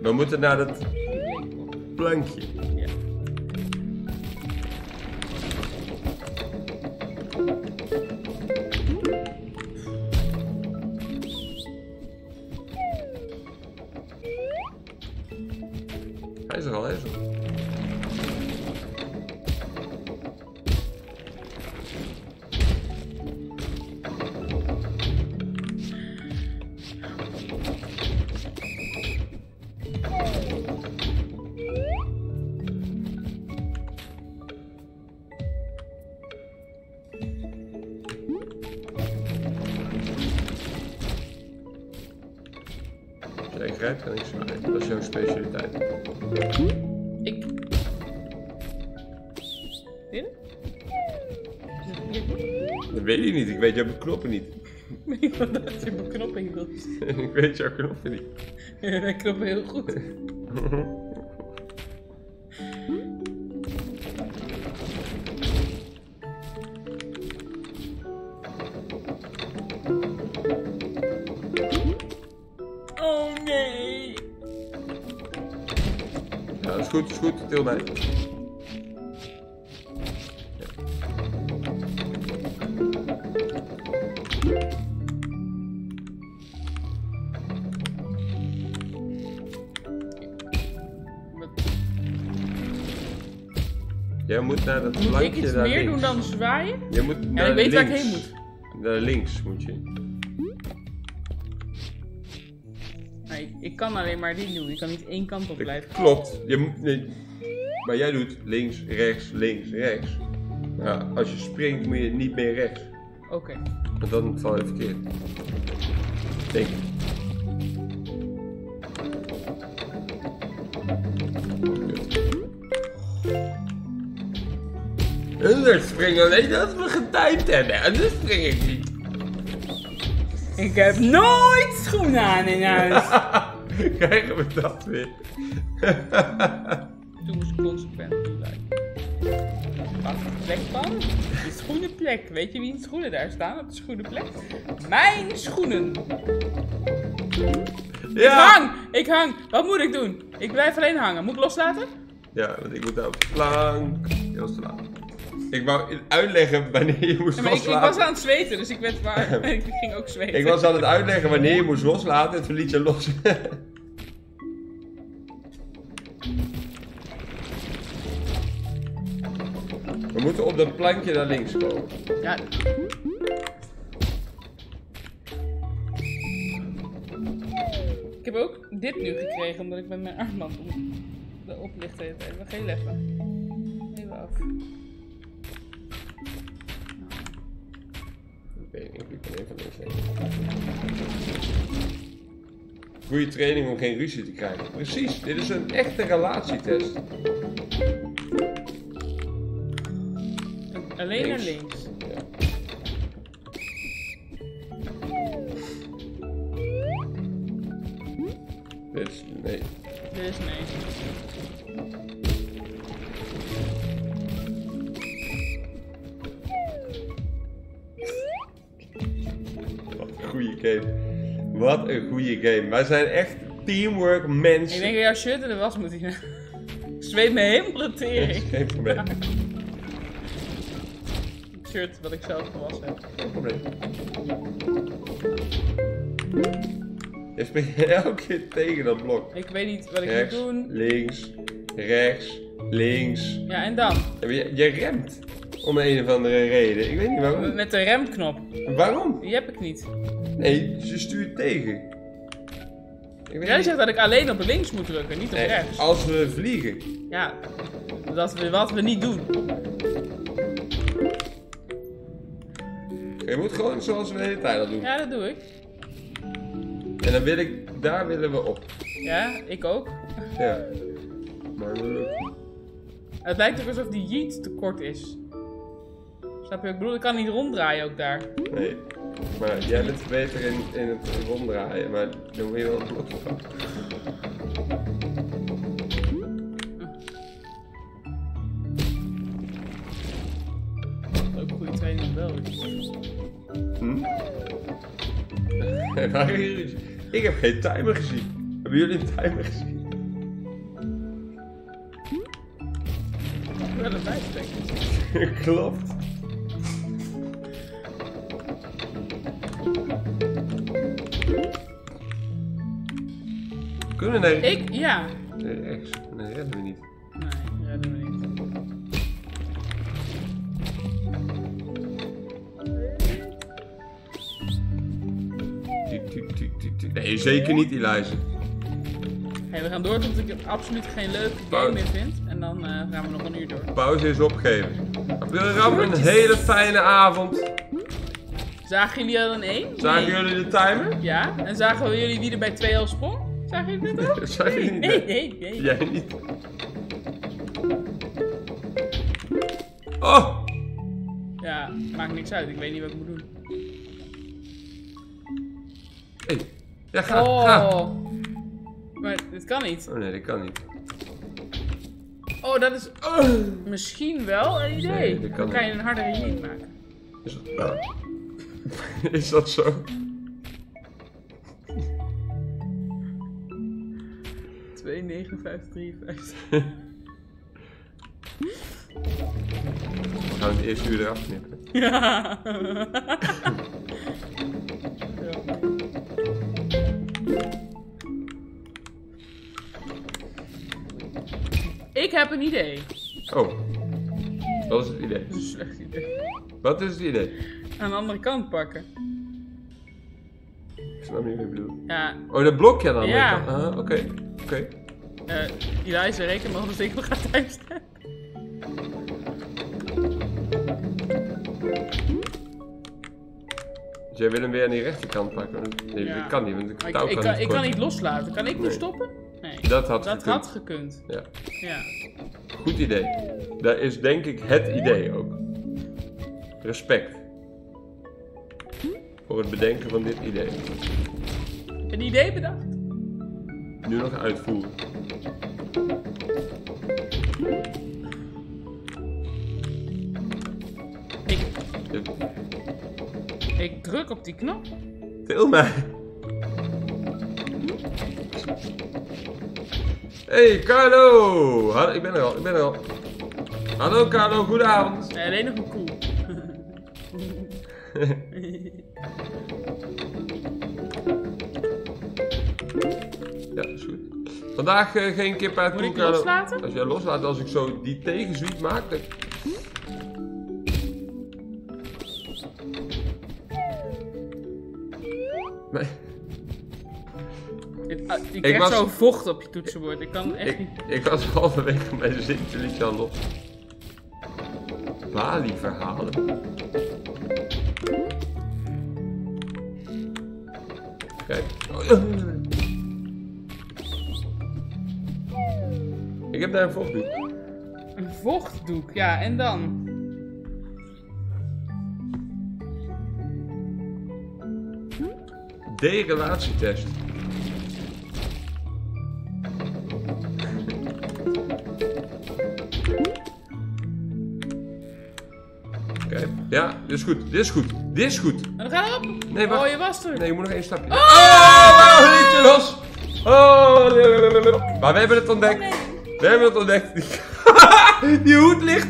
We moeten naar dat plankje. Knoppen niet. Ik weet niet dat je mijn knoppen hield. ik weet jouw knoppen niet. Ja, dat knoppen heel goed. Oh nee. Ja, is goed, is goed. Til mij. Naar dat Moet ik iets meer links. doen dan zwaaien? Je moet Ja, naar ik weet waar ik heen moet. Naar links moet je. Ik kan alleen maar dit doen. Ik kan niet één kant op blijven. klopt. Je moet, nee. Maar jij doet links, rechts, links, rechts. Ja, als je springt moet je niet meer rechts. Oké. Want dan val je verkeerd. Denk ik. En dan spring alleen als we getimed hebben. En spring ik niet. Ik heb nooit schoenen aan in huis. Krijgen we dat weer. Toen moest ik consequent de plek van. De schoenenplek. Weet je wie de schoenen daar staan op de schoenenplek? Mijn schoenen. Ik Ja! hang! Ik hang! Wat moet ik doen? Ik blijf alleen hangen. Moet ik loslaten? Ja, want ik moet daar op de plank. Dat was te laat. Ik wou uitleggen wanneer je moest Ja, maar ik, ik loslaten. was aan het zweten, dus ik werd waar. ik ging ook zweten. Ik was aan het uitleggen wanneer je moest loslaten en toen liet je los. We moeten op dat plankje naar links komen. Ja. Ik heb ook dit nu gekregen omdat ik met mijn armband om de oplicht de hele tijd. Wacht heel even. Even af. Ik Goede training om geen ruzie te krijgen. Precies, dit is een echte relatietest. Alleen naar links. Dit is nee. Dit is nee. Ja. game. Wat een goede game. Wij zijn echt teamwork mensen. Ik denk dat jouw shirt in de was moet hier. Ik zweet me helemaal tering. Geen probleem. Shirt wat ik zelf gewassen heb. Geen probleem. Je springt elke keer tegen dat blok. Ik weet niet wat ik Rechts, moet doen. links, rechts, links. Ja, en dan? Je remt. Om een of andere reden. Ik weet niet waarom. Met de remknop. Waarom? Die heb ik niet. Nee, je stuurt tegen. Ik Jij niet. zegt dat ik alleen op links moet drukken, niet op Nee, rechts. als we vliegen. Ja, dat we, wat we niet doen. Je moet gewoon zoals we de hele tijd al doen. Ja, dat doe ik. En dan wil ik, daar willen we op. Ja, ik ook. Ja. Maar dat. Het lijkt ook alsof die yeet te kort is. Snap je? Ik bedoel, ik kan niet ronddraaien ook daar. Nee. Maar jij bent beter in, in het ronddraaien, maar dan moet je wel blok van. Ook goede training wel. Hm? Ik heb geen timer gezien. Hebben jullie een timer gezien? Wel een bijstek. Kunnen we naar Ik? Ja. Nee, rechts. Nee, redden we niet. Nee, redden we niet. Nee, zeker niet, Eliza. Hey, we gaan door tot ik het absoluut geen leuke game meer vind. En dan eh, gaan we nog een uur door. Pauze is opgegeven. Ram, een hele fijne avond. Zagen jullie al een 1? Zagen jullie de timer? Ja. En zagen we jullie wie er bij 2 al sprong? Zagen jullie dat ook? Zagen jullie niet? Nee, nee, nee. Jij niet. Oh! Ja, maakt niks uit. Ik weet niet wat ik moet doen. Hey. Ja, ga, ga. Oh. Maar dit kan niet. Oh nee, dat kan niet. Oh, dat is misschien wel een idee. Nee, dan kan je een hardere jeet maken. Is dat, is dat zo? 2, 9, 5, 3, 5. We gaan het eerste uur eraf knippen. Ja. Ik heb een idee. Oh. Dat is het idee. Dat is een slecht idee. Wat is het idee? Aan de andere kant pakken. Ik snap niet wat je bedoelt. Ja, Oh, dat blokje andere Ja. Ah, oké. Oké. eh Eliza, reken maar dat ik nog ga timestamp. Dus jij wil hem weer aan die rechterkant pakken? Nee, Ja. dat kan niet, want de Ik, touw ik, kan kan, niet ik kan niet loslaten. Kan ik nu Nee. stoppen? Nee. Dat had Dat gekund. had gekund. Ja. Ja. Goed idee. Dat is denk ik het idee ook. Respect. Voor het bedenken van dit idee. Een idee bedacht? Nu nog uitvoeren. Ik, ik druk op die knop. Til mij. Hey Carlo! Hallo, ik ben er al, ik ben er al. Hallo Carlo, goedenavond. Nee, alleen nog een koe. Vandaag eh, geen kip uit Moet ik koe, Carlo. loslaten? Als jij loslaat, als ik zo die tegenzwiet maak, dan... Nee, Ik, ah, je krijgt was- zo vocht op je toetsenbord. Ik kan echt ik, niet. ik was halverwege mijn zin, toen liet je al los. Bali-verhalen. Kijk. Oh, ja. Ik heb daar een vochtdoek. Een vochtdoek, ja, en dan? D-relatietest. Oké. Ja, dit is goed. Dit is goed. Dit is goed. En we op. Nee, wacht. Oh, je was er. Nee, je moet nog één stapje. Oh, oh los. Oh, nee, nee, nee. Maar we hebben het ontdekt. Oh. We hebben het ontdekt. Die hoed ligt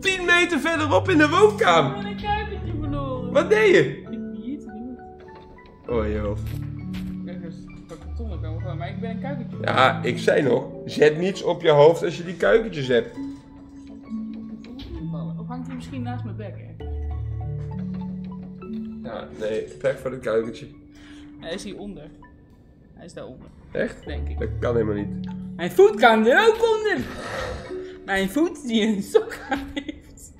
10 meter verderop in de Ik woonkamer. heb een kuikentje verloren. Wat deed je? Ik niet. Oh, de komen gewoon, maar ik ben een kuikentje. Ja, ik zei nog, zet niets op je hoofd als je die kuikentjes hebt. Of hangt hij misschien naast mijn bek, hè? Ja, nee, plek voor het kuikentje. Hij is hieronder. Hij is daaronder, Echt? denk ik. Dat kan helemaal niet. Mijn voet kan er ook onder. Mijn voet die een sok aan heeft.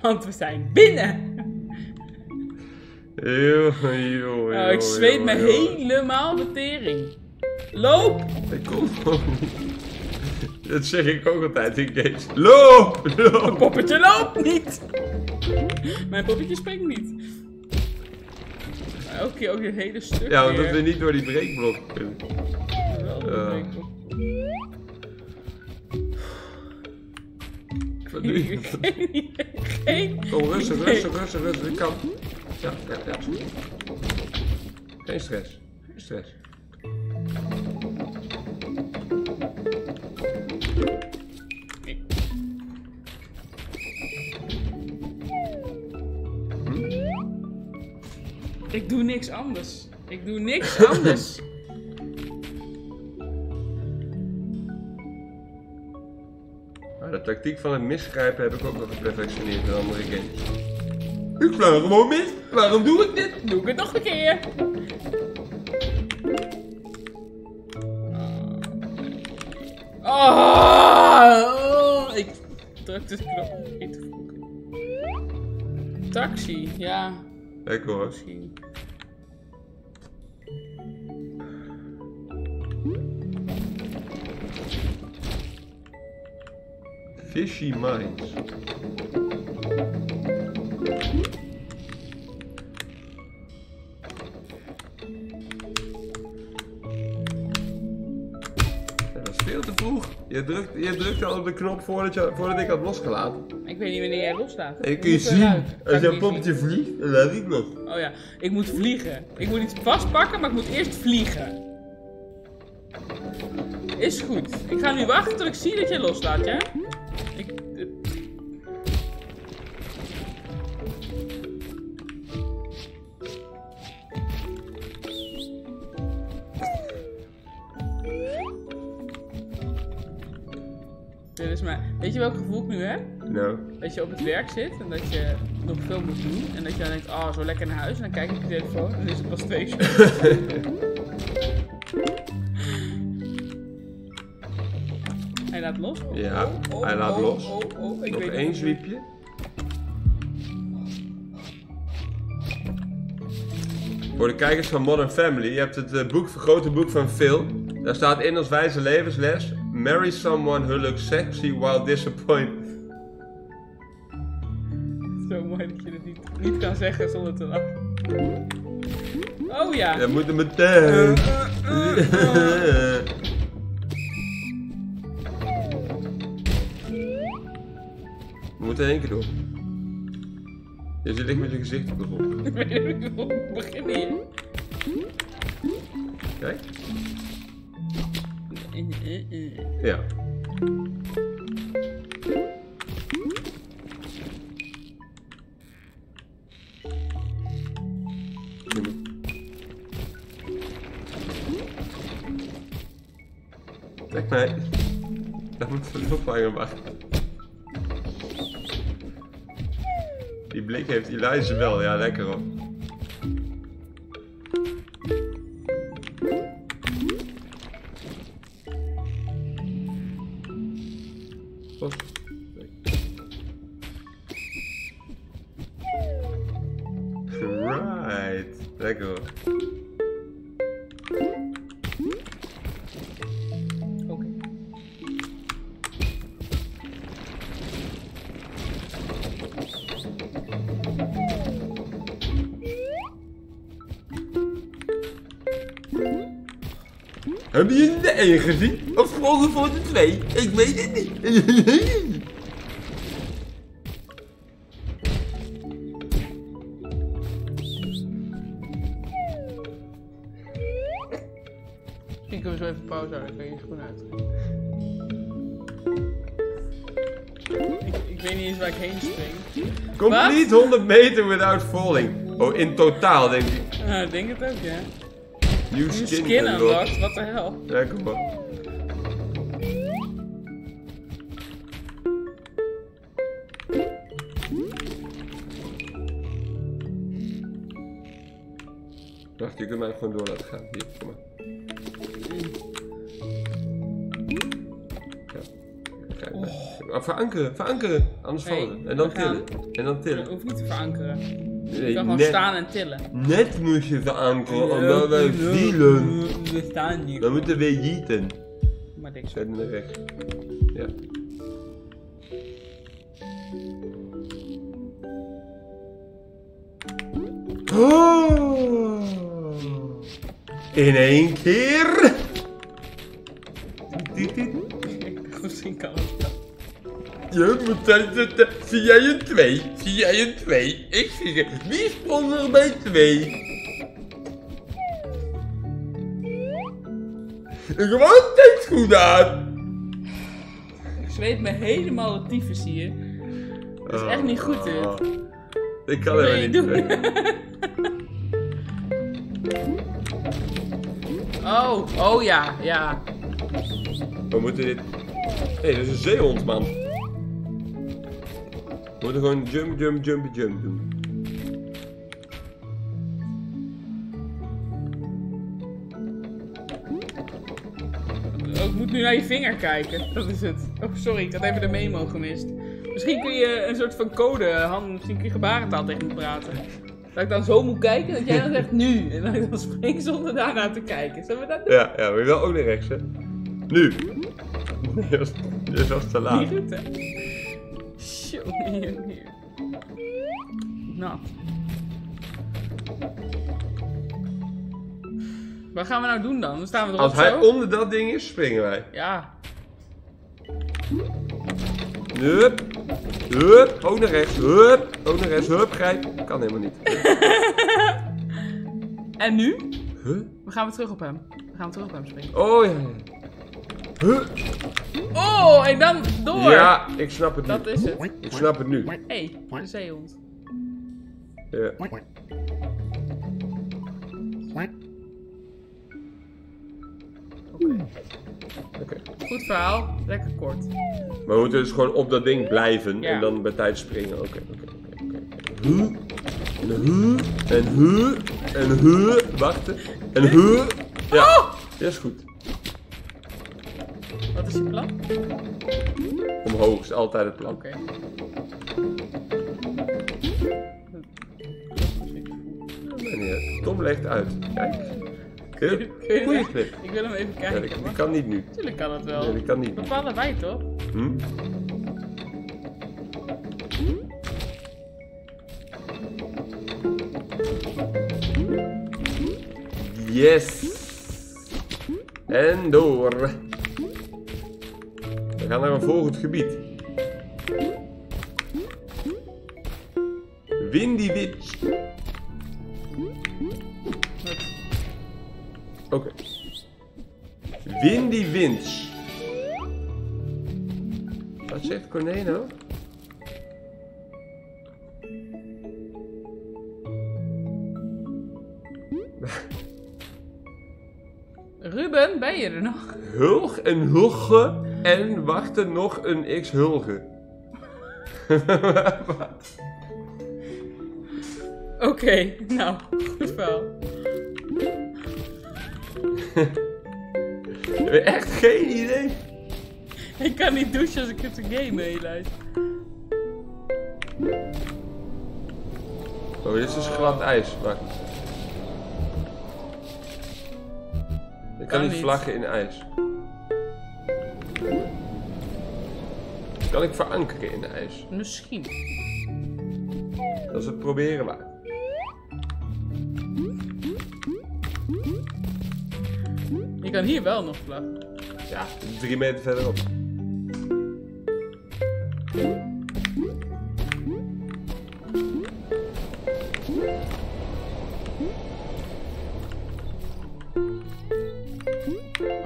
Want we zijn binnen. Yo, yo, Oh, ik zweet me helemaal de tering. Loop! Ik kom gewoon niet. Dat zeg ik ook altijd in games. Loop! Loop! Poppetje loopt niet! Mijn poppetje springt niet. Elke keer ook dit hele stuk Ja, omdat weer. we niet door die breekblok kunnen. De breekblok. Wat doe je? Geen Kom, rustig, rustig, rustig, rustig. Ik kan. Ja, ja, ja. Geen stress. Geen stress. Ik doe niks anders. Ik doe niks anders. Maar de tactiek van het misgrijpen heb ik ook wel geperfectioneerd in andere games. Ik vraag gewoon mis. Waarom doe ik dit? Doe ik het nog een keer. Oh, oh, ik druk de knop niet te vroeg. Taxi, ja, Lekker hoor. misschien. Fishy Minds. Dat is veel te vroeg. Je drukt, je drukt al op de knop voordat, je, voordat ik had losgelaten. Ik weet niet wanneer jij loslaat. Je Ik kun je moet zien, eruit. Kan als jouw poppetje vliegt, dan laat ik los. zien. Oh ja, ik moet vliegen. Ik moet iets vastpakken, maar ik moet eerst vliegen. Is goed. Ik ga nu wachten tot ik zie dat jij loslaat, ja? Is maar. Weet je welk gevoel ik nu heb? Nou, Dat je op het werk zit en dat je nog veel moet doen. En dat je dan denkt, oh, zo lekker naar huis. En dan kijk ik op je telefoon en dan is het pas twee uur. Hij laat los. Oh, Ja, oh, oh, hij laat oh, los. Oh, ik nog weet één zwiepje. Voor de kijkers van Modern Family, je hebt het eh, boek, grote boek van Phil. Daar staat in als wijze levensles: Marry someone who looks sexy while disappointed. Zo mooi dat je het niet, niet kan zeggen zonder te lachen. Oh ja. Dat moet er meteen. We moeten één keer door. Je zit ligt met je gezicht op de grond. Ik begin hier. Kijk. Ja. Kijk mij. Daar moeten we nog langer wachten. Die blik heeft Elijah wel, ja lekker hoor. Of volgen voor de twee? Ik weet het niet. Misschien kunnen we zo even pauze houden. Ik je schoen uit. Ik, ik, weet niet eens waar ik heen spring. Complete 100 meter without falling. Oh, in totaal denk ik. Ik denk het ook, ja. New skin, skin unlocked. unlocked, wat de hel. Ja, kom maar. Wacht, je kunt mij gewoon door laten gaan. Hier, kom maar. Maar verankeren, verankeren. Anders Hey, vallen. En dan tillen. En dan Je tillen. hoeft niet te verankeren. Je Nee, kan gewoon net, staan en tillen. net moet je verankeren, omdat wij vielen. We staan hier. Dan moeten we jieten. Maar zo. Zet naar rechts. Ja. Oh. In één keer. Misschien kan het. Je moet dan zitten. Zie jij een 2? Zie jij een 2? Ik zie het. Wie sprong er bij 2? Gewoon steeds goed aan. Ik zweet me helemaal de tyfus hier. Dat is echt niet goed, dit. Oh. Ik kan helemaal niet. doen? Oh, oh ja, ja. We moeten dit... Nee, dat is een zeehond, man. We moeten gewoon jump, jump, jump, jump doen. Oh, ik moet nu naar je vinger kijken. Dat is het. Oh, sorry, ik had even de memo gemist. Misschien kun je een soort van code, Han, misschien kun je gebarentaal tegen me praten. Dat ik dan zo moet kijken, dat jij dan zegt nu. En dat ik dan spring zonder daarna te kijken. Zullen we dat doen? Ja, ja, maar je wil ook naar rechts, hè? Nu. Je was, je was te laat. Niet goed, hè? Jongen, jongen. Nat. Wat gaan we nou doen dan? Dan staan we erop Als hij zo. onder dat ding is, springen wij. Ja. Hup. Hup. Ook naar rechts. Hup. Ook naar rechts. Hup. Grijp. Kan helemaal niet. En nu? Huh? We gaan weer terug op hem. We gaan weer terug op hem springen. Oh ja. Huh? Oh, en dan door. Ja, ik snap het nu. Dat is het. Ik snap het nu. Hé, hey, de zeehond. Ja. Oké. Goed verhaal. Lekker kort. Maar we moeten dus gewoon op dat ding blijven Ja. en dan bij tijd springen. Oké, oké, oké, oké. oké. Huh? En huh? En huh? En huh? Wachten. En huh? Ja, dat is goed. Wat is je plan? Omhoog is altijd het plan. Oké. Ja, Tom legt uit. Kijk. Dat- clip. Ik wil hem even Ja, kijken. maar- kan niet nu. Tuurlijk kan het wel. Nee, die kan niet. Bepalen wij toch? Hm? Yes. En door. Gaan naar een volgend gebied. Windy Witch. Oké. Windy Winch. Wat zegt Corné nou? Ruben, ben je er nog? Hulg en hulge en wachten nog een x hulge. Oké, nou, goed verhaal. Echt geen idee. Ik kan niet douchen als ik het game helaas. Oh, dit is dus glad ijs. Wacht. Ik kan Kan niet niet. vlaggen in ijs. Kan ik verankeren in ijs? Misschien. Dat is het proberen waard. Je kan hier wel nog vlaggen. Ja, drie meter verderop.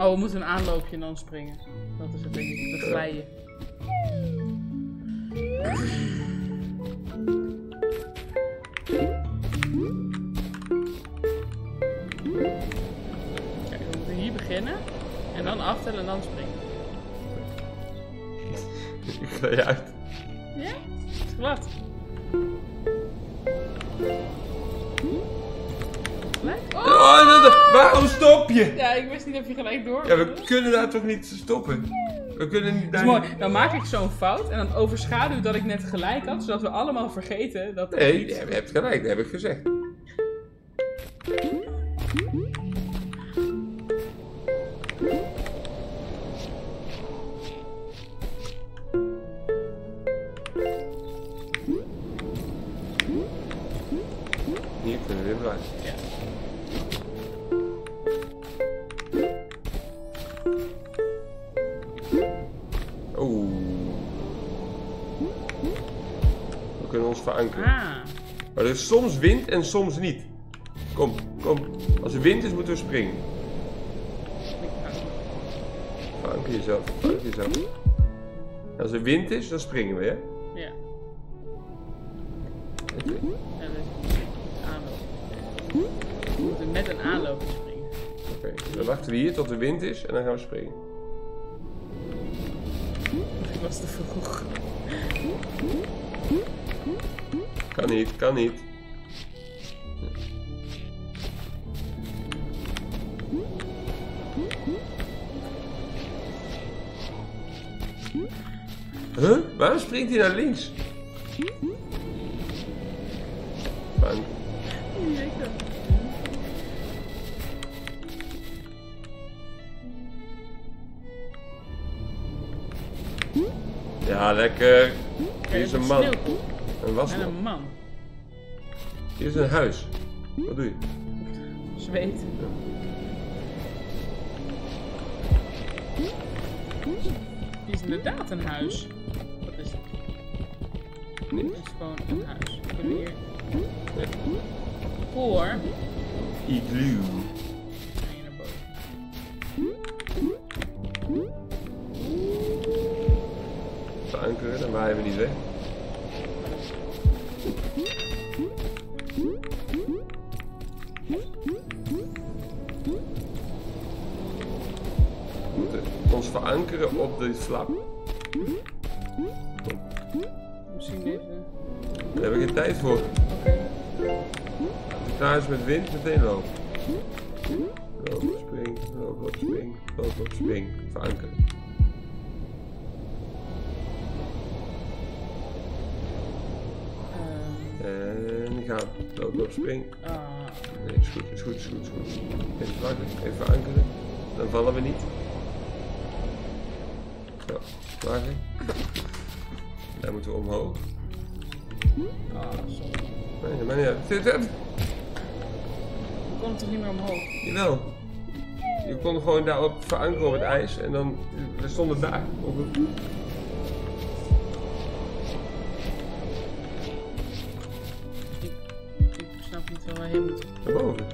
Oh, we moeten een aanloopje en dan springen. Dat is het denk ik. We glijden. Kijk, we moeten hier beginnen. En dan aftellen en dan springen. Ik ga je uit. Ja? Het is glad. Oh! Dat- waarom stop je? Ja, ik wist niet of je gelijk door Ja, we kunnen daar toch niet stoppen? We kunnen niet Dat is mooi. Dan maak ik zo'n fout en dan overschaduw dat ik net gelijk had, zodat we allemaal vergeten dat er Nee, je hebt gelijk, dat heb ik gezegd. We. Ah, Maar er is soms wind en soms niet. Kom, kom. Als er wind is, moeten we springen. Veranker jezelf, veranker jezelf. Als er wind is, dan springen we, hè? ja. En aanloop. We moeten met een aanloopje springen. Oké, dan wachten we hier tot er wind is en dan gaan we springen. Ik was te vroeg. Kan niet, kan niet. Huh? Waarom springt hij naar links? Ja, lekker. Hier is een man. En een man. Hier is een huis. Wat doe je? Zweet. Hier is inderdaad een huis. Wat is het? Nee. Het is gewoon een huis. We kunnen hier voor. Igloo. Verankeren, dan waaien we niet weg. Verankeren op de flap. Misschien. Daar heb ik geen tijd voor. Oké. Klaar is met wind, meteen lopen. Loop, spring, loop, loop, spring, loop, loop, spring. Verankeren. Ehm, En ga. Loop, loop, spring. ah, Nee, is goed, is goed, is goed, is goed. Even vlakken, even verankeren. Dan vallen we niet. Zo. Daar moeten we omhoog. ah, sorry. Nee, maakt niet uit. We konden toch niet meer omhoog? Jawel. Je kon gewoon daarop verankeren op het ijs en dan, we stonden daar. Op het- Ik, ik snap niet waar we heen moeten. Naar boven.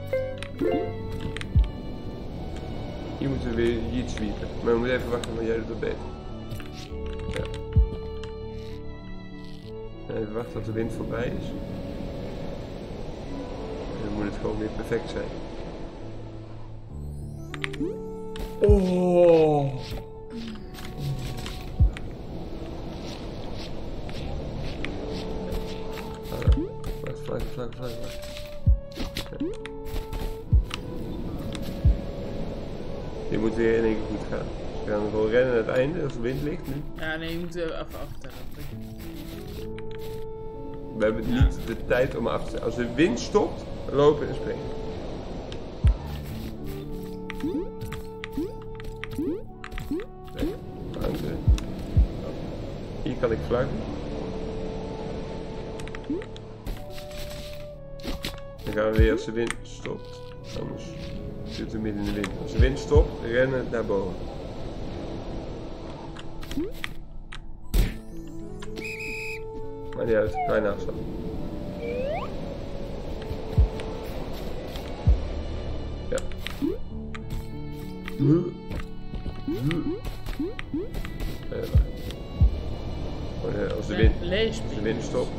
Hier moeten we weer jeet sweepen. Maar we moeten even wachten, want jij doet dat beter. Wachten tot de wind voorbij is. En dan moet het gewoon weer perfect zijn. Oh! Wacht. Je moet weer in één keer goed gaan. We gaan gewoon rennen naar het einde als de wind ligt nu. Ja, nee, je moet even aftellen. We hebben niet de tijd om af te Als de wind stopt, lopen en springen. Hier kan ik vlaggen. Dan gaan we weer als de wind stopt. Anders zitten we midden in de wind. Als de wind stopt, rennen naar boven. niet uit. Ga naast. Ja. Als, de wind, als de wind stopt.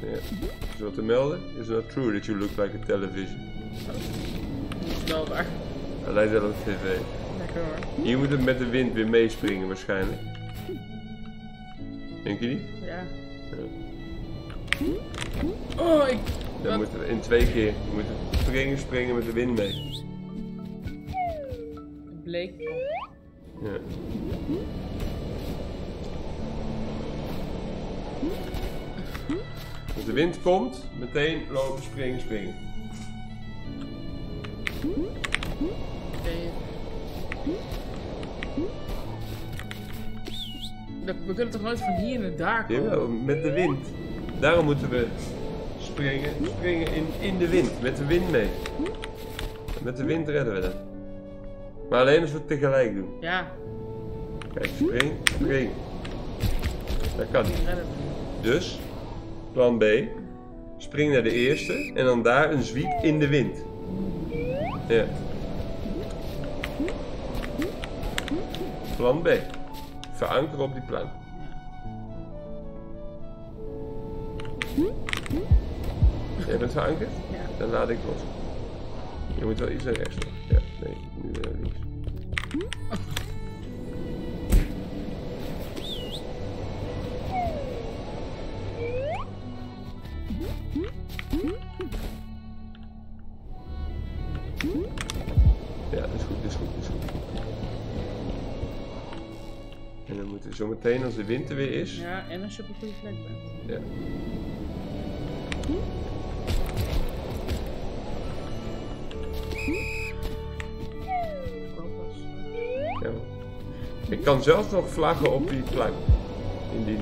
Ja. Is dat te melden? Is dat true that you look like a television? Melbaar. Hij lijkt wel op tv. Lekker hoor. Hier moet het met de wind weer meespringen waarschijnlijk. Denk je niet? Oh, ik... Dan Wat? moeten we in twee keer we moeten springen, springen met de wind mee. Bleek. Ja. Als de wind komt, meteen lopen, springen, springen. Oké. We kunnen toch nooit van hier naar daar komen? Jawel, met de wind. Daarom moeten we springen, springen in, in de wind, met de wind mee. Met de wind redden we dat. Maar alleen als we het tegelijk doen. Ja, Kijk, spring, spring. Dat kan niet. Dus, plan B. Spring naar de eerste en dan daar een zwiep in de wind. Ja. Plan B. Verankeren op die plank. Jij bent verankerd? Ja. Dan laat ik los. Je moet wel iets naar rechts. doen. Ja, nee, nu naar links. Ja, En dan moeten we zo meteen als de wind er weer is. Ja, en als je op een goede plek bent. Ja. Ja. Ik kan zelfs nog vlaggen op die plank. In die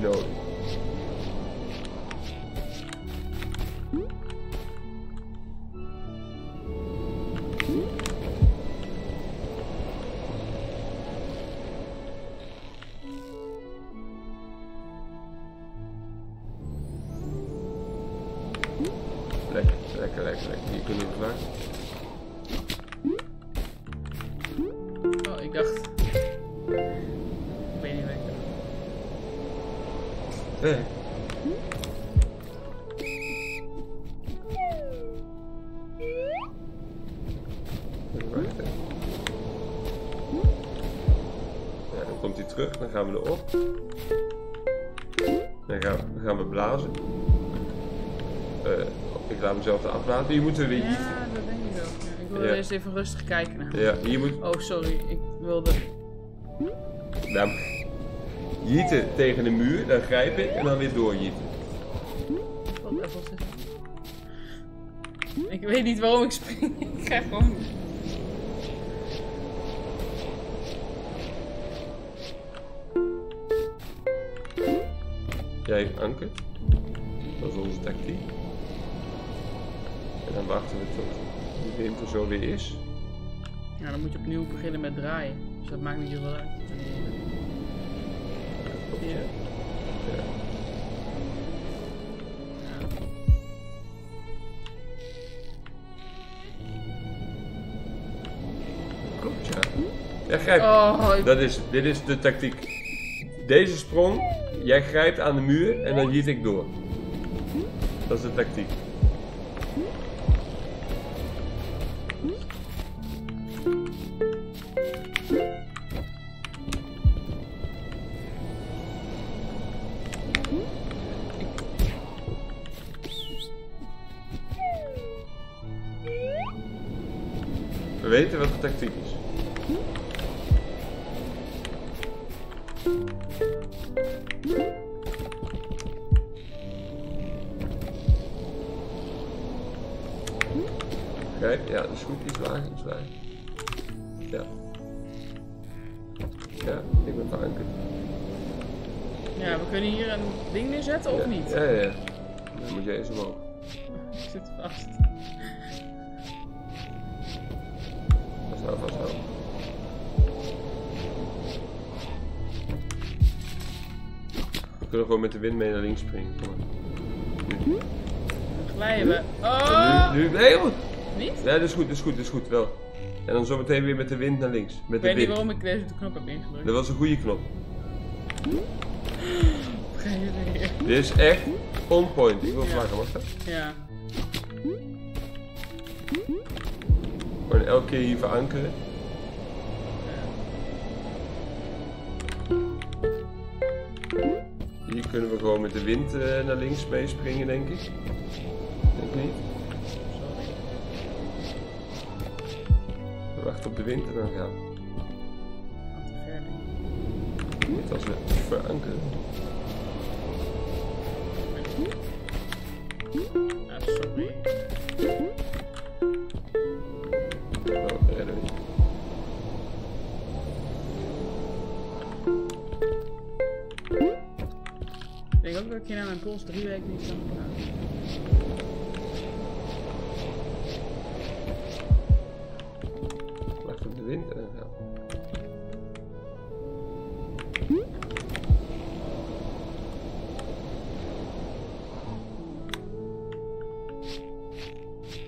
Hier moeten we weer. Ja, dat denk ik ook. Ik Ja. eerst even rustig kijken naar. Ja, hier moet. Oh, sorry. Ik wilde. Nou, jieten tegen de muur, dan grijp ik en dan weer doorjieten. Wat even. Ik weet niet waarom ik spring. Ik ga gewoon. Jij ankert. Dat is onze tactiek. Dan wachten we tot de wind er zo weer is. Ja, dan moet je opnieuw beginnen met draaien. Dus dat maakt niet zoveel uit. Ja. Ja. Klopt, ja. Ja, grijp. Oh, Dat is, dit is de tactiek. Deze sprong, jij grijpt aan de muur en dan jiet ik door. Dat is de tactiek. Kunnen gewoon met de wind mee naar links springen. Kom maar. Glijden we. Oh! Nu, nu, nee, joh. Niet? Ja, dat is goed, dat is goed, dat is goed, wel. En dan zometeen weer met de wind naar links. Met Ik de weet niet waarom ik deze knop heb ingedrukt. Dat was een goede knop. Idee. Dit is echt on point. Ik wil Ja. vlaggen, mag dat? Ja. Gewoon elke keer hier verankeren. Hier kunnen we gewoon met de wind eh, naar links meespringen, denk ik. Denk niet. We wachten op de wind en dan gaan. Ik. Niet als we verankeren. Ah, sorry. Ik denk ook dat ik hier naar mijn pols drie weken niet kan praten. Wacht op de wind en gaan.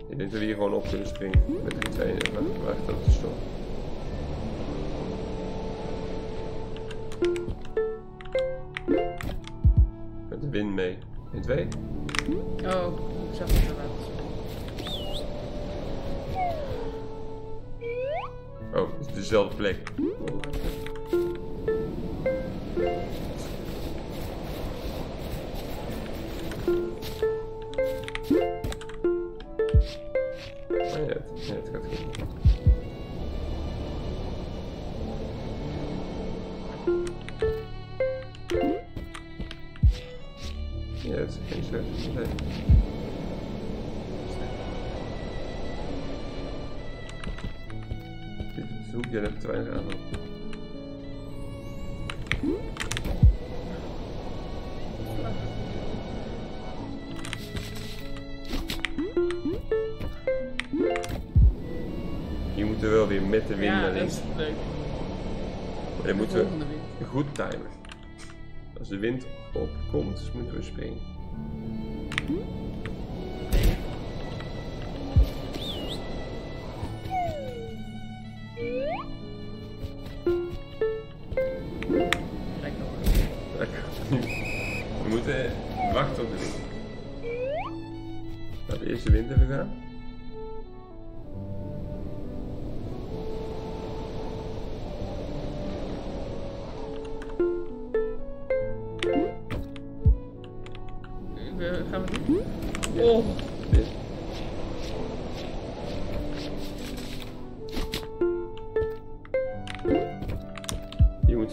Ik denk dat we hier gewoon op kunnen springen met de tweeën. Wacht, wacht op de storm. Twee? Oh, ik zag het inderdaad. Oh, het is dezelfde plek. Oh de wind opkomt, moeten we springen.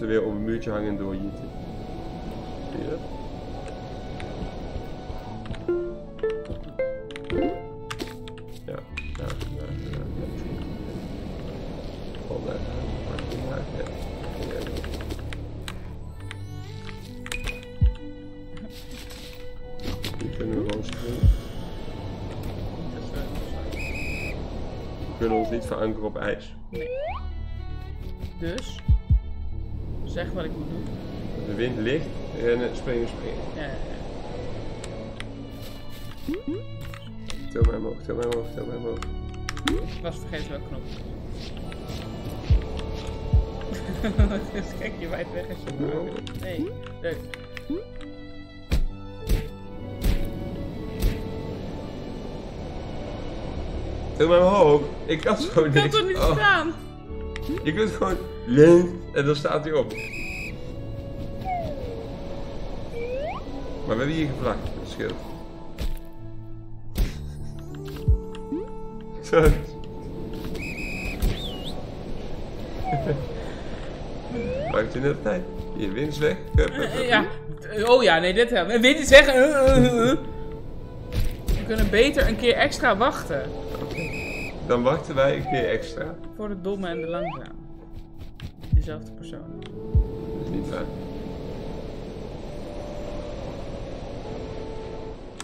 We weer op een muurtje hangen en doorjieten. Zie je dat? Ja, ja, ja, ja. ja. Ja. Hier kunnen we gewoon springen. We kunnen ons niet verankeren op ijs. Dus, zeg wat ik moet doen. De wind ligt, rennen, springen, springen. Ja, ja, ja. Til mij omhoog, til mij omhoog, til mij omhoog. Ik was vergeten welke knop. dus kijk je wijd weg als je wil. Nee, leuk. Til mij omhoog. Ik kan zo Ik niet. kan toch niet Oh, staan? Je kunt gewoon en dan staat hij op. Maar we hebben hier gevlakt, dat scheelt. Zo. Maakt je net tijd. Je wind is weg. Hup, hup, hup. Ja, oh ja, nee, dit helpt. En weet je zeggen? uh, uh, uh, uh. We kunnen beter een keer extra wachten. Dan wachten wij een keer extra. Voor de domme en de langzame. Dezelfde persoon. Dat is niet waar.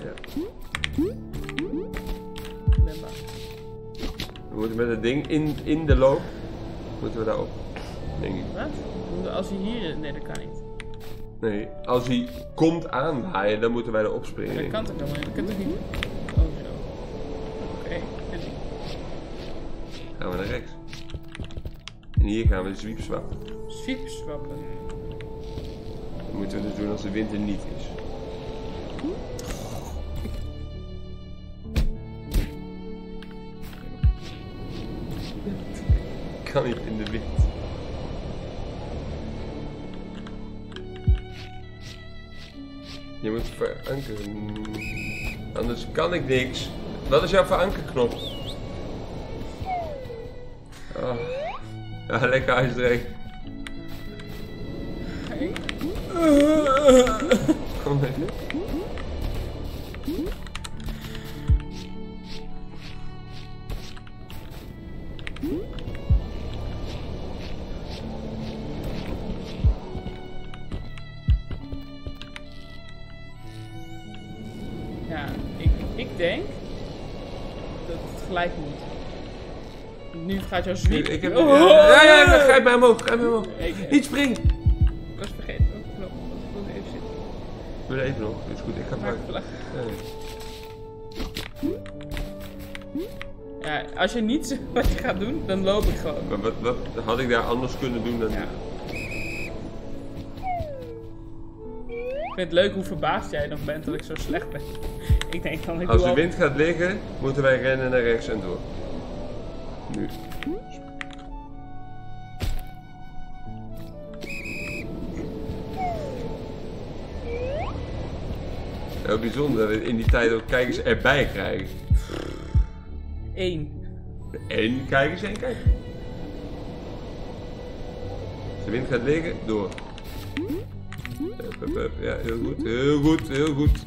Ja. Ik ben bang. We moeten met het ding in, in de loop. Moeten we daarop. Denk ik. Wat? Als hij hier... Nee, dat kan niet. Nee, als hij komt aanwaaien, dan moeten wij erop springen. Dat kan toch helemaal niet? Dat kan toch niet? Oh, zo. Oké. die. Gaan we naar rechts. En hier gaan we. Sweep swappen. We moeten we dus doen als de wind er niet is. Kan niet in de wind. Je moet verankeren. Anders kan ik niks. Wat is jouw verankerknop? Ja, lekker ijsdreek. Kom even. Ja, ik, ik denk dat het gelijk moet. Nu gaat jouw zwiep... ik heb... Oh! Ja, ja, grijp mij omhoog, grijp mij omhoog. Niet springen! ik was vergeten. Klopt. Ik wilde even zitten. Doe er even nog, is goed, ik ga het. Ja. Als je niet wat je gaat doen, dan loop ik gewoon. Maar wat, wat had ik daar anders kunnen doen dan... Ja. Ik vind het leuk hoe verbaasd jij nog bent dat ik zo slecht ben. Ik denk dan, ik Als de al- wind gaat liggen, moeten wij rennen naar rechts en door. Nu. Heel bijzonder dat we in die tijd ook kijkers erbij krijgen. één. Eén kijkers, één kijker. Als de wind gaat liggen, door. Ja, heel goed, heel goed, heel goed.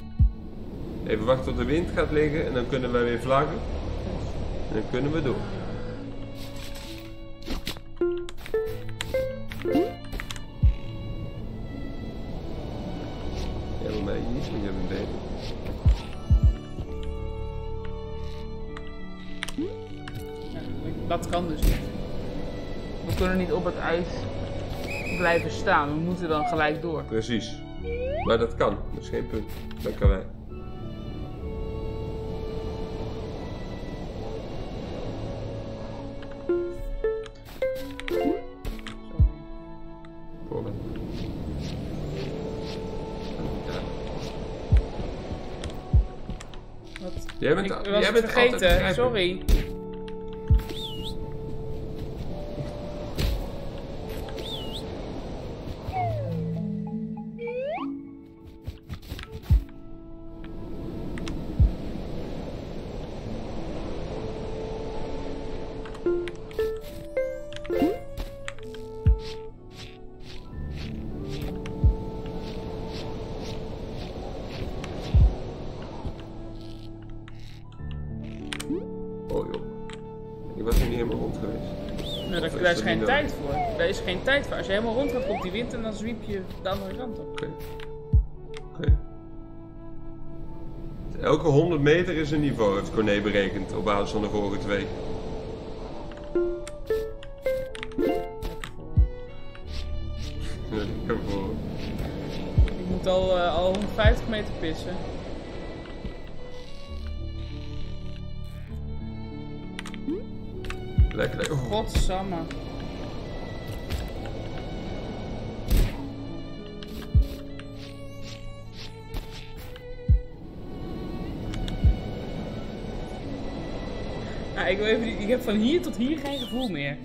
Even wachten tot de wind gaat liggen en dan kunnen wij weer vlaggen. En dan kunnen we door. Op het ijs blijven staan. We moeten dan gelijk door. Precies. Maar dat kan, dat is geen punt. Dat kan wij. Jij bent, Ik jij was bent vergeten, sorry. Daar, is geen tijd voor. Daar is geen tijd voor. Als je helemaal rond gaat, komt die wind en dan zwiep je de andere kant op. Oké. Oké. Elke 100 meter is een niveau, heeft Corné berekend op basis van de vorige twee. Lekker voor. Ik moet al, eh, al 150 meter pissen. Lekker, lekker. Oh, Godsamme. Ik, heb van hier tot hier geen gevoel meer.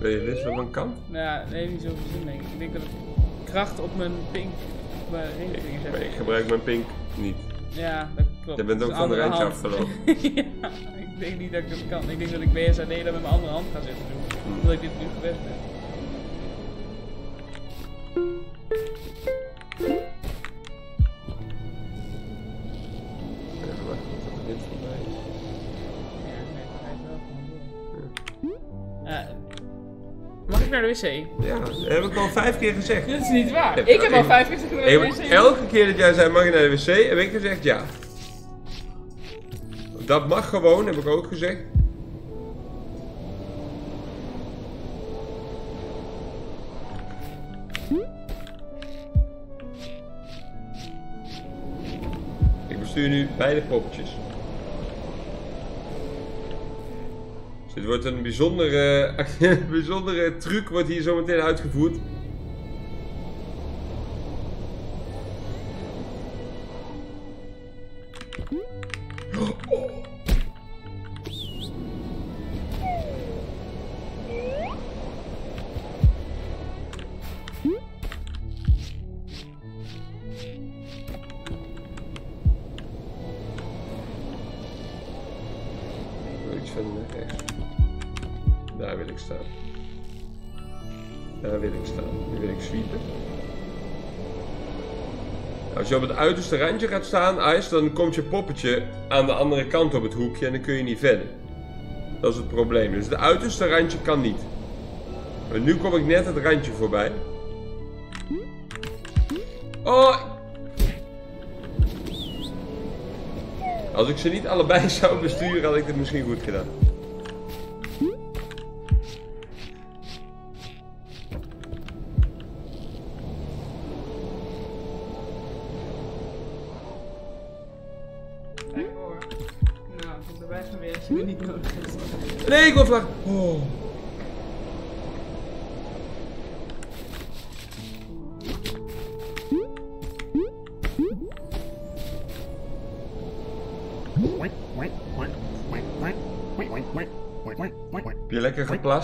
Ben je wist wat een kant? Nou ja, nee, niet zoveel zin denk ik. Ik denk dat ik kracht op mijn pink, op mijn ringvinger zet. ik gebruik mijn pink niet. Ja, dat klopt. Je bent ook van de randje hand. afgelopen. ja, ik denk niet dat ik dat kan. Ik denk dat ik BSAD dan met mijn andere hand ga zitten doen. Omdat ik dit nu gewend ben. Wc? Ja, dat heb ik al vijf keer gezegd. Dat is niet waar. Ik heb al vijf keer gezegd Ik wc. elke keer dat jij zei mag je naar de wc, heb ik gezegd ja. Dat mag gewoon, heb ik ook gezegd. Ik bestuur nu beide poppetjes. Dit wordt een bijzondere, bijzondere truc wordt hier zometeen uitgevoerd. Uiterste randje gaat staan, Ice, dan komt je poppetje aan de andere kant op het hoekje en dan kun je niet verder. Dat is het probleem. Dus het uiterste randje kan niet. Maar nu kom ik net het randje voorbij. Oh! Als ik ze niet allebei zou besturen, had ik het misschien goed gedaan.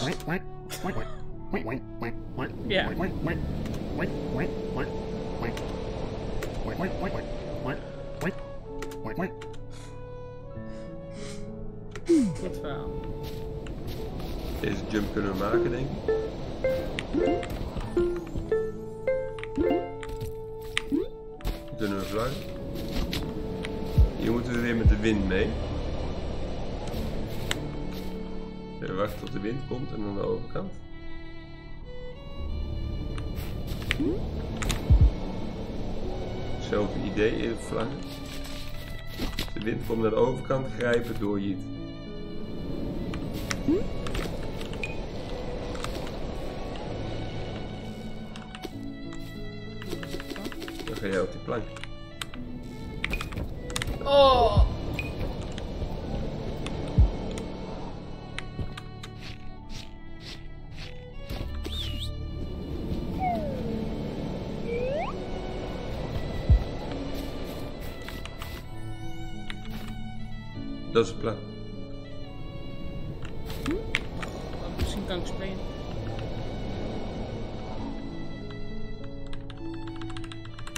Je lekker geplast? Idee, de wind komt naar de overkant, grijpen door je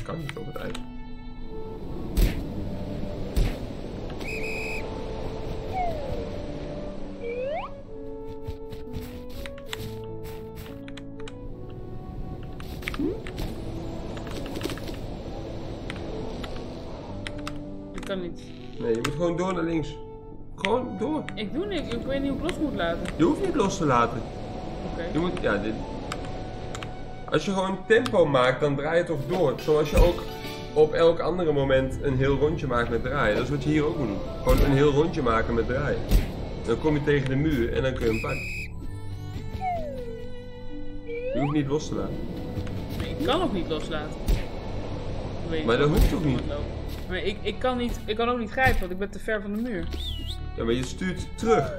Kan niet op het ijs. Ik kan niet. Nee, je moet gewoon door naar links. Gewoon door. Ik doe niks. Ik weet niet hoe ik los moet laten. Je hoeft niet los te laten. Oké. Je moet, ja, dit. Als je gewoon tempo maakt, dan draai je toch door. Zoals je ook op elk andere moment een heel rondje maakt met draaien. Dat is wat je hier ook moet doen. Gewoon een heel rondje maken met draaien. Dan kom je tegen de muur en dan kun je hem pakken. Je hoeft niet los te laten. Nee, ik kan ook niet loslaten. Weet Maar dat hoe hoeft ook niet. Maar ik, ik, kan niet, ik kan ook niet grijpen, want ik ben te ver van de muur. Ja, maar je stuurt terug.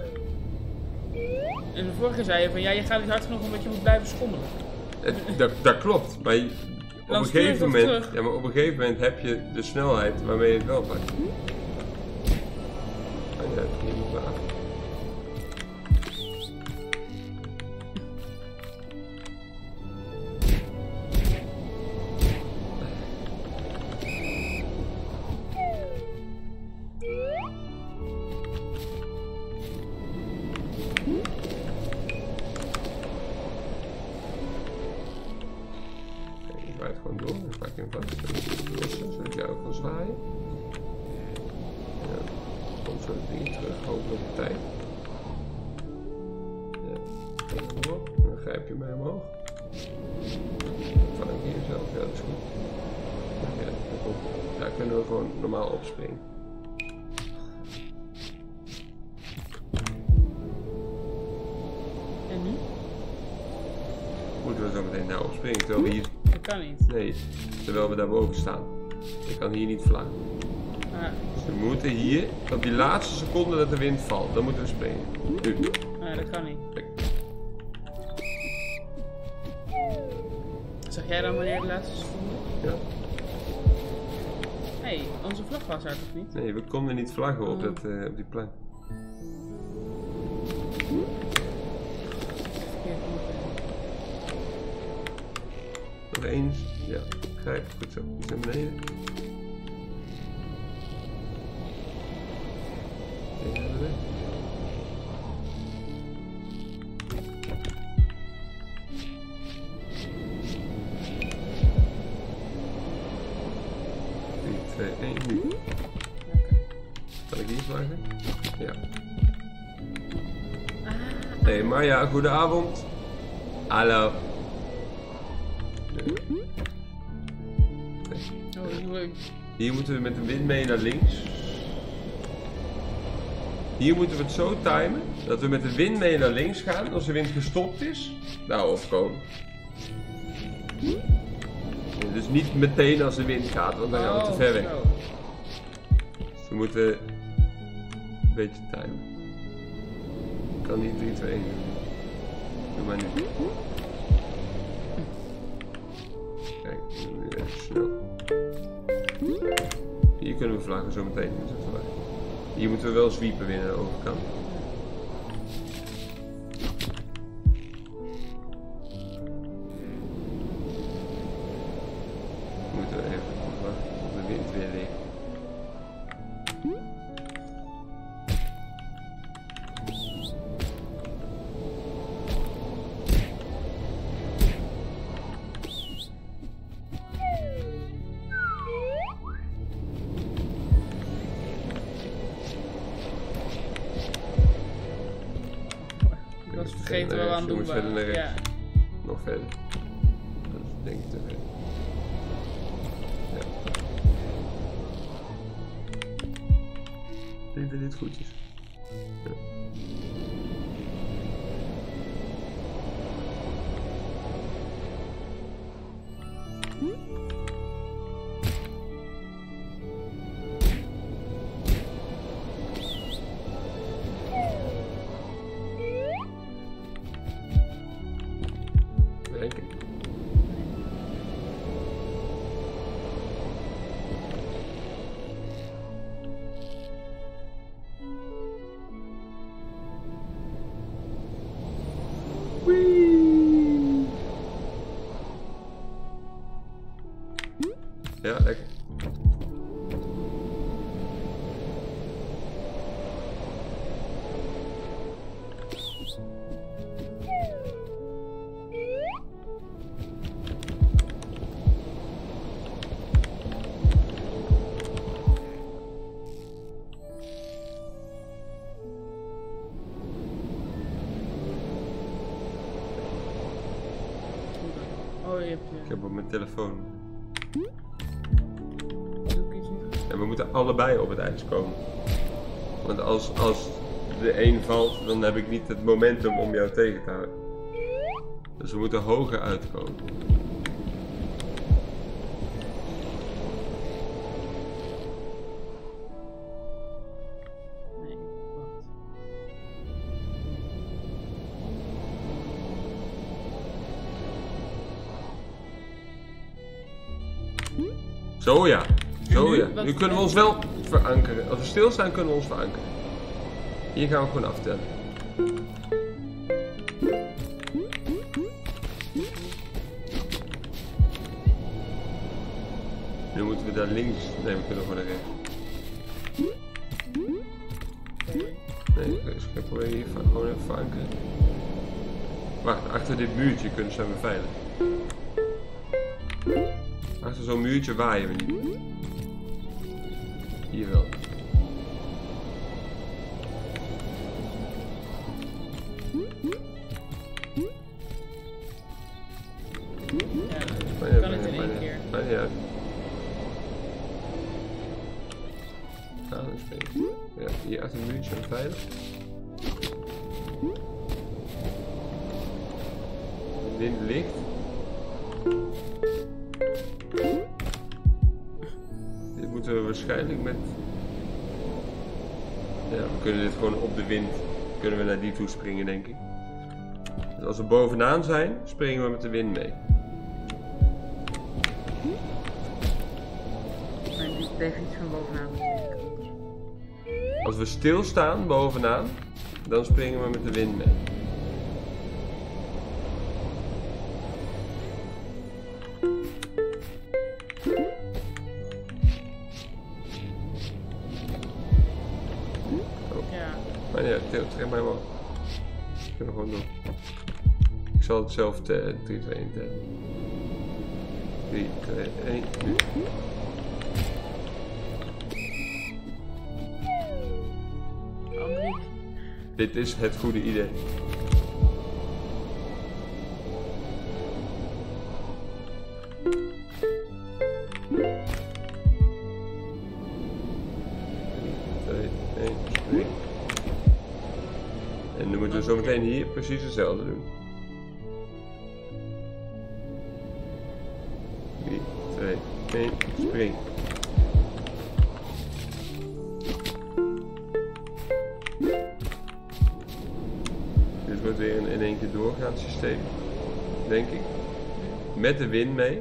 En de vorige zei je van ja, je gaat niet hard genoeg omdat je moet blijven schommelen. Dat, dat klopt, maar op een gegeven moment, ja, maar op een gegeven moment heb je de snelheid waarmee je het wel pakt. Oh ja, hier moet Nee, we konden niet vlaggen op, Oh. dat, eh, op die moeten. Nog eens. Ja, grijp. Goed zo. Iets naar beneden. Marja, goedenavond. Hallo. Hier moeten we met de wind mee naar links. Hier moeten we het zo timen dat we met de wind mee naar links gaan. Als de wind gestopt is, nou opkomen. Ja, dus niet meteen als de wind gaat, want dan gaan we te Oh, ver weg. Dus we moeten een beetje timen. Ik kan niet 3, 2, 1 doen. Doe maar nu. Kijk, nu even snel. Hier kunnen we vlaggen zo meteen. Hier moeten we wel sweepen weer naar de overkant. Whee! Ja. Telefoon. En we moeten allebei op het ijs komen. Want als, als de een valt, dan heb ik niet het momentum om jou tegen te houden. Dus we moeten hoger uitkomen. Zo ja. Zo nu? ja. Wat- Nu kunnen we ons wel verankeren. Als we stilstaan kunnen we ons verankeren. Hier gaan we gewoon aftellen. Nu moeten we daar links. Nee, we kunnen gewoon naar rechts. Nee, dus ik ga proberen hier gewoon even verankeren. Wacht, achter dit muurtje kunnen zijn we veilig. Zo'n muurtje waaien we niet. Springen, denk ik. Dus als we bovenaan zijn, springen we met de wind mee. Maar nu- Tegen iets van bovenaan. Als we stilstaan bovenaan, dan springen we met de wind mee. Het zelf tellen. 3, 2, 1 tellen. 3, 2, 1, nu. Andries. Dit is het goede idee. En dan moeten we zo meteen hier precies hetzelfde doen. Met de wind mee.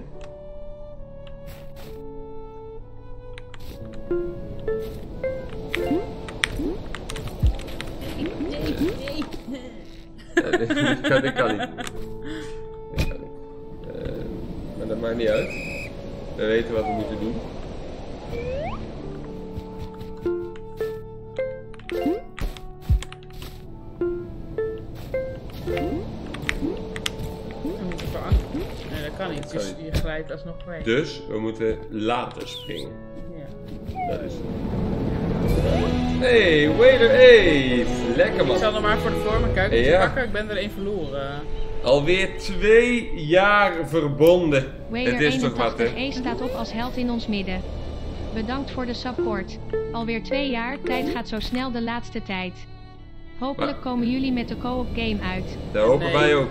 Dus we moeten later springen. Ja. Dat is het. Hey, waiter, hey! Lekker Ik man. zal er maar voor de vorm een kuikentje Ja. pakken. Ik ben er één verloren. Alweer twee jaar verbonden. Wader Het is toch wat, hè? 81E staat op als held in ons midden. Bedankt voor de support. Alweer twee jaar, tijd gaat zo snel de laatste tijd. Hopelijk Maar- komen jullie met de co-op game uit. Daar hopen Nee. wij ook.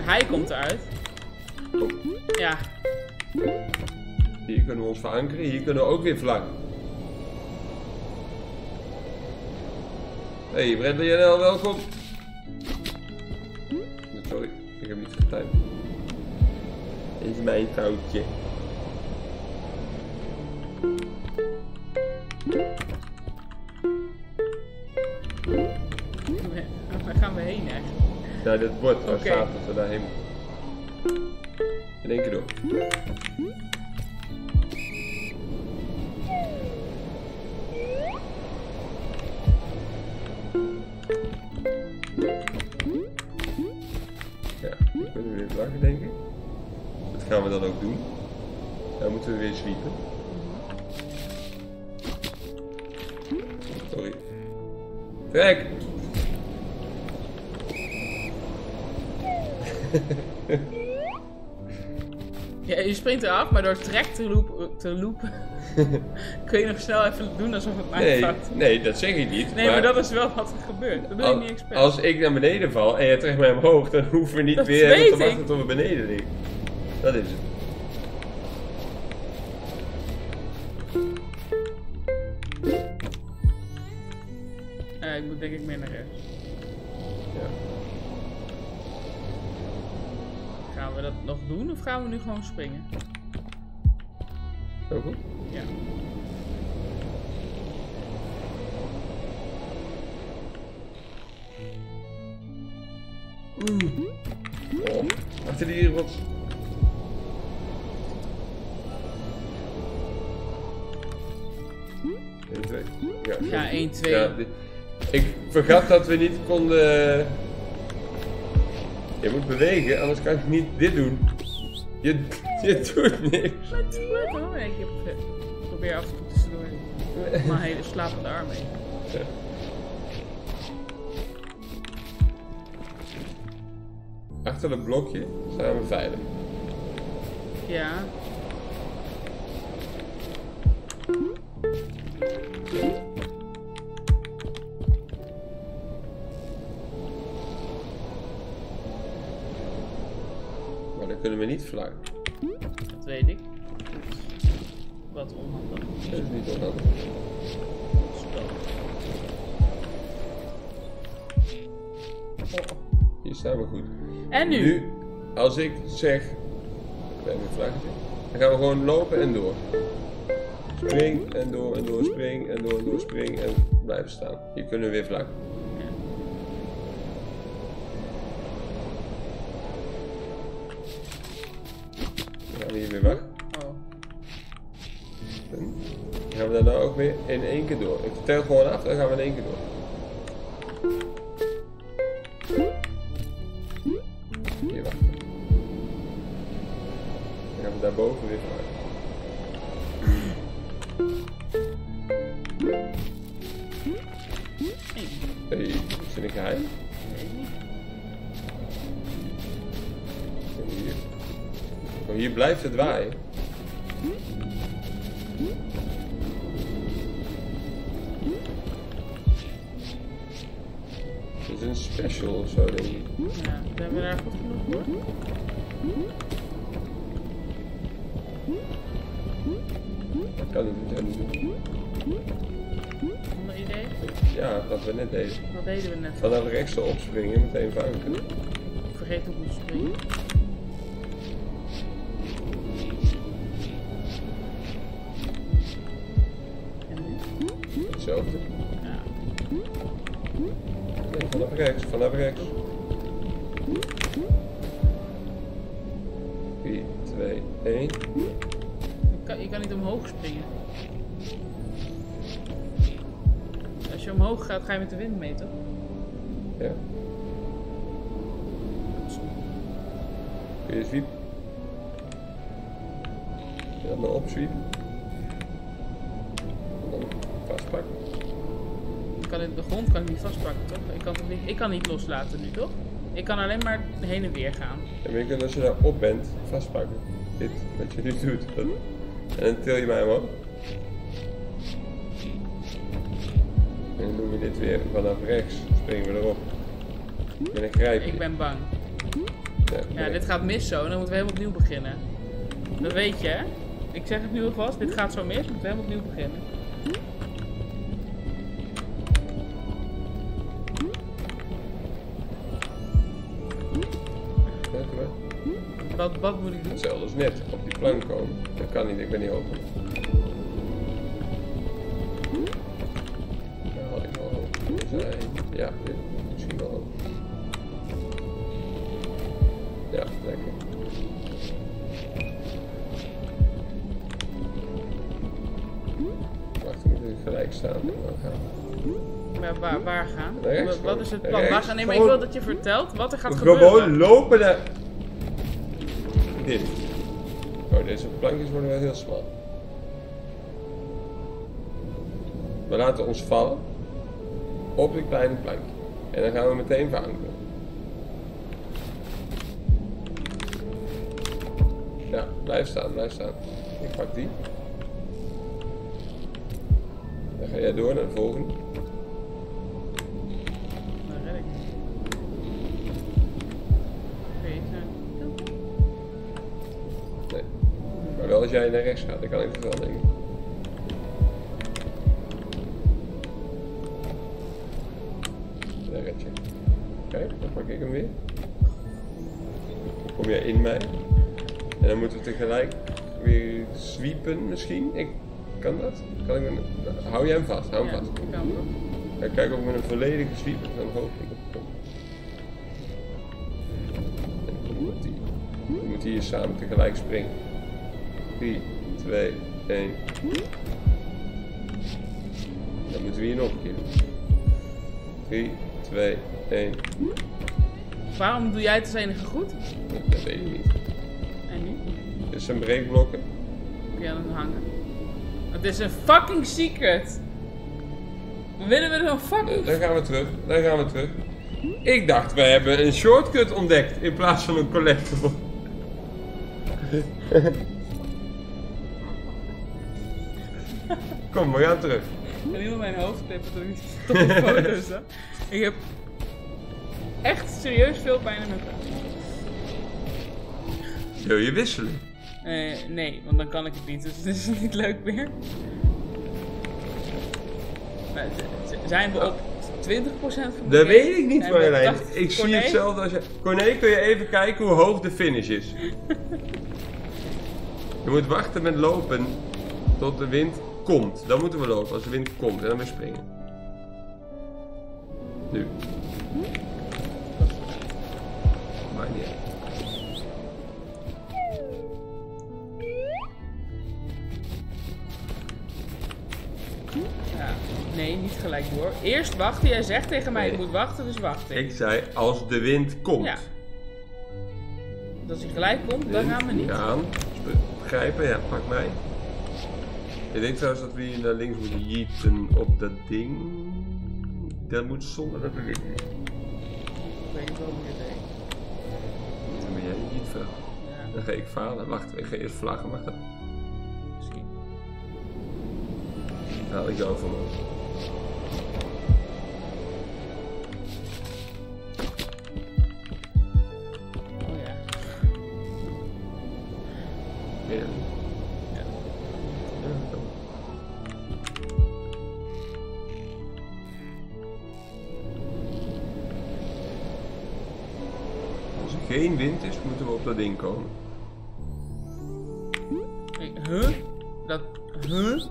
Hij komt eruit. Oh, Ja. hier kunnen we ons verankeren, hier kunnen we ook weer vlak. Hey, Bradley NL, welkom. Sorry, ik heb niet getimed. Dit is mijn foutje. Waar gaan we heen eigenlijk? Nou, dit bord, waar Oké. staat dat we daarheen moeten. In één keer door. Ja, kunnen we weer vlakken, denk ik. Dat gaan we dan ook doen. Dan moeten we weer sweepen. Sorry. Trek! Je springt eraf, maar door trek te, loop, te loopen kun je nog snel even doen alsof het mij Nee, nee, dat zeg ik niet. Nee, maar dat is wel wat er gebeurt. Dat doe ik niet Als, expres. als ik naar beneden val en jij trekt mij omhoog, dan hoeven we niet Dat weer te ik. wachten tot we beneden liggen. Dat is het. Eh, ik moet denk ik meer naar rechts. We dat nog doen of gaan we nu gewoon springen? Zo goed? Ja. Oh, achter die rots. Ja, Ja, 1, 2. Ja, ik vergat dat we niet konden. Je moet bewegen, anders kan ik niet dit doen. Je, je doet niks. Let, let hoor. Ik heb, eh, probeer af en toe tussendoor mijn hele slapende arm heen. Ja. Achter dat blokje staan we veilig. Ja. We niet vlak. Dat weet ik. Wat onhandig. Dat is niet onhandig. Oh. Hier staan we goed. En nu? Nu, als ik zeg. We hebben een vlaggetje. Dan gaan we gewoon lopen en door. Spring en door en door, spring en door en door, spring en blijven staan. Hier kunnen we weer vlak. Hier weer weg. Oh. Dan gaan we daarna ook weer in één keer door. Ik tel gewoon af, dan gaan we in één keer door. Het is een special of zo, denk ik. Ja, zijn we daar goed genoeg voor? Dat kan niet met hem doen. Ander idee? Ja, wat we net deden. Wat deden we net? Vanaf rechts opspringen, meteen vangen. Ik met de wind mee, toch? Ja. Kun je sweep? Dan maar opsweep. En dan vastpakken. Ik kan in de grond kan ik niet vastpakken, toch? Ik kan, toch niet, ik kan niet loslaten nu, toch? Ik kan alleen maar heen en weer gaan. En maar je kunt als je daar op bent, vastpakken. Dit, wat je nu doet. En dan til je mij omhoog. Dit weer vanaf rechts. Springen we erop. En je. Ik ben bang. Ja, dit gaat mis zo, dan moeten we helemaal opnieuw beginnen. Dat weet je, hè? Ik zeg het nu alvast, dit gaat zo mis, we moeten helemaal opnieuw beginnen. Wat, wat moet ik doen? Hetzelfde als net, op die plank komen. Dat kan niet, ik ben niet open. Zijn. Ja, misschien wel. Ja, lekker. Wacht, we moeten gelijk staan. gaan we. Maar waar, waar gaan? Rechts Wat- is het plan? rechts, Waar gaan? Nee, maar ik gewoon- wil dat je vertelt wat er gaat Gewoon gebeuren. lopen naar... Dit. Oh, deze plankjes worden wel heel smal. We laten ons vallen op dit kleine plankje. En dan gaan we meteen verankeren. Ja, blijf staan, blijf staan. Ik pak die. Dan ga jij door naar de volgende. Nee. Maar wel als jij naar rechts gaat, dan kan ik het wel denken. Pak ik hem weer. Dan kom jij in mij. En dan moeten we tegelijk weer sweepen misschien. Ik, kan dat? Kan ik hou jij hem vast, hou Ja, hem vast. kan. Ja, kijk of ik met een volledige sweep dan hoop ik op moet. Dan moeten hier samen tegelijk springen. 3, 2, 1. Dan moeten we hier nog een keer doen. 3, 2, 1. Waarom doe jij het als enige goed? Dat, weet ik niet. En nu? Dit zijn breekblokken. Aan het hangen? Het is een fucking secret! Willen we er een fucking... Dan gaan we terug. Dan gaan we terug. Ik dacht, we hebben een shortcut ontdekt in plaats van een collectible. Kom, we gaan terug. Kan iemand mijn hoofd ik tot de foto's zag? Ik heb serieus veel pijn in mijn kruis. Wil je wisselen? Eh, nee, want dan kan ik het niet, dus het is niet leuk meer. Maar zijn we op 20% van de Dat weet ik niet, Marjolein. 80? Ik zie Corné? hetzelfde als je... Corné, kun je even kijken hoe hoog de finish is? Je moet wachten met lopen tot de wind komt. Dan moeten we lopen als de wind komt en dan weer springen. Nu. Ja. Nee, niet gelijk door. Eerst wachten. Jij zegt tegen mij, ik Nee. moet wachten, dus wacht ik. Ik zei als de wind komt. Ja. Als hij gelijk komt, dan gaan we niet. Gaan. Begrijpen? Ja, pak mij. Ik denk trouwens dat we hier naar links moeten jeeten op dat ding. Dat moet zonder dat we. Ik weet niet hoe je het deed. Dan ben jij de jeet vraag. Ja, Dan ga ik falen. Wacht, ik ga eerst vlaggen. Wacht dan. misschien. Haal ik jou me. Oh ja. Als er geen wind is, op dat ding komen. Ik, huh? Dat, huh?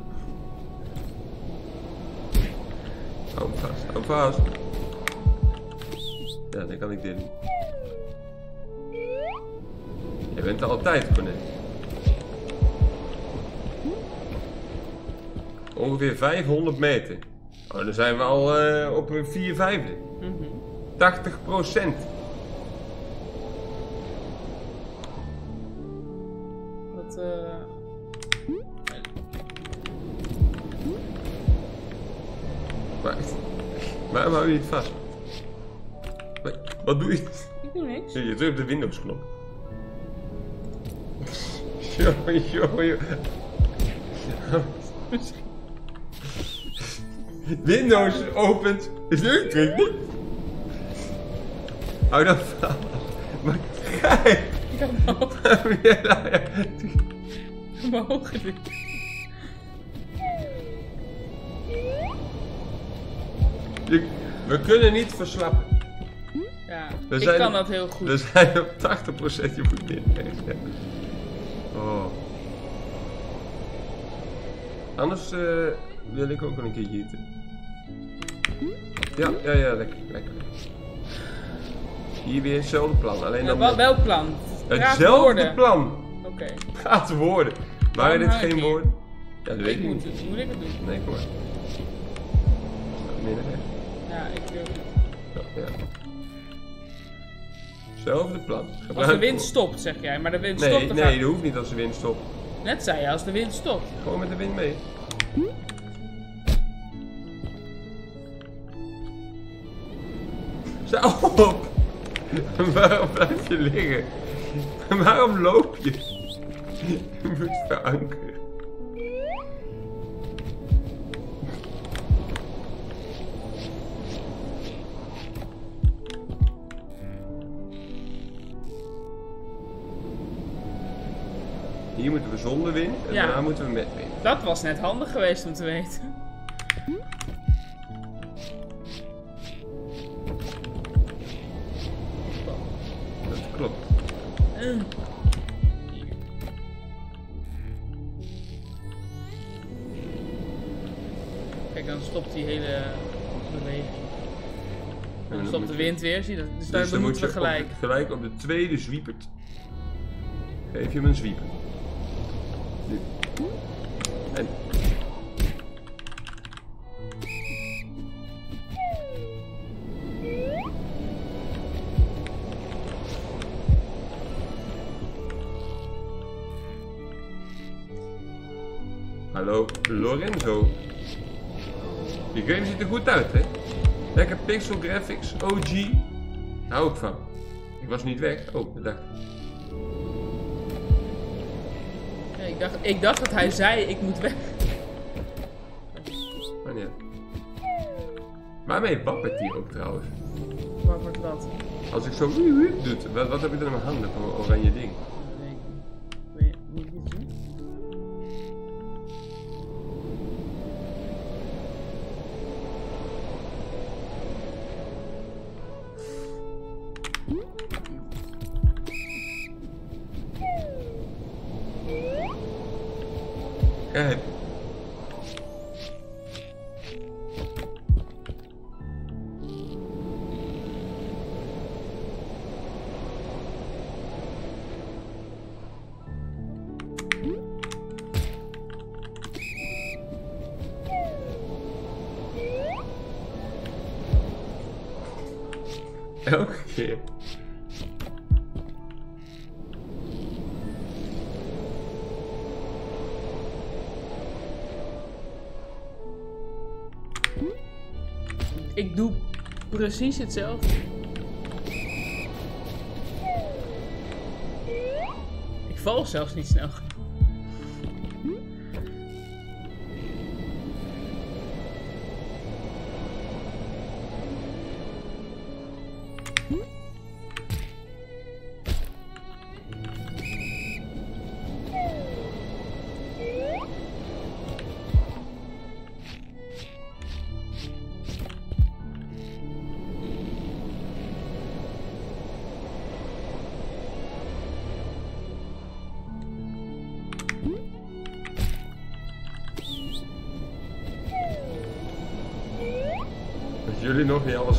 Hou hem vast, hou hem vast. Ja, dan kan ik dit doen. Je bent er altijd, Cornet. Ongeveer 500 meter. Oh, dan zijn we al eh, op een 4 vijfde. Mhm. 80 procent. Maar, waarom hou je niet vast? Wat- Wat doe je? Ik doe niks. Je drukt de Windows knop. Jongen, jongen, jongen. Windows opent. Is leuk, druk niet. Hou dan vast. Maar kijk. Ik hem omhoog, Ja, Je- We kunnen niet verslappen. Ja, We ik kan dat heel goed. We zijn op 80% je moet. Oh. Anders eh, wil ik ook een keer eten. Ja, ja, ja, lekker, lekker. Hier weer hetzelfde plan, alleen Ja, dan wel, plan? Hetzelfde woorden. plan. Oké. Praat woorden. Waren dit geen woorden? Ja, dat weet Ik niet. moet ik het doen? Nee, kom maar. Midden weg. Ja, ik het. Ja, ja. Hetzelfde plan. Als de Gebruik wind stopt, zeg jij. Maar de wind Nee, stopt, dan nee, gaat- dat hoeft niet als de wind stopt. Net zei je, als de wind stopt. Gewoon met de wind mee. Sta op! Waarom blijf je liggen? Waarom loop je? Je moet verankeren. Hier moeten we zonder wind en Ja. daarna moeten we met wind. Dat was net handig geweest om te weten. Dat klopt. Hier. Kijk, dan stopt die hele beweging. En Dan stopt de wind weer, zie je? Dat- Dus daar Dus moeten we op- gelijk. gelijk op de tweede zwiepert. Geef je hem een zwieper. Lorenzo. Die game ziet er goed uit, hè? Lekker pixel graphics, OG. Hou ik van. Ik was niet weg. Oh, dat ik. Ja, ik, dacht, ik dacht dat hij zei, ik moet weg. Maar niet. Waarmee wappert die ook trouwens? Waar wordt wat? Als ik zo doet, wat, wat heb ik dan in mijn handen van een oranje ding? Precies hetzelfde. Ik val zelfs niet snel.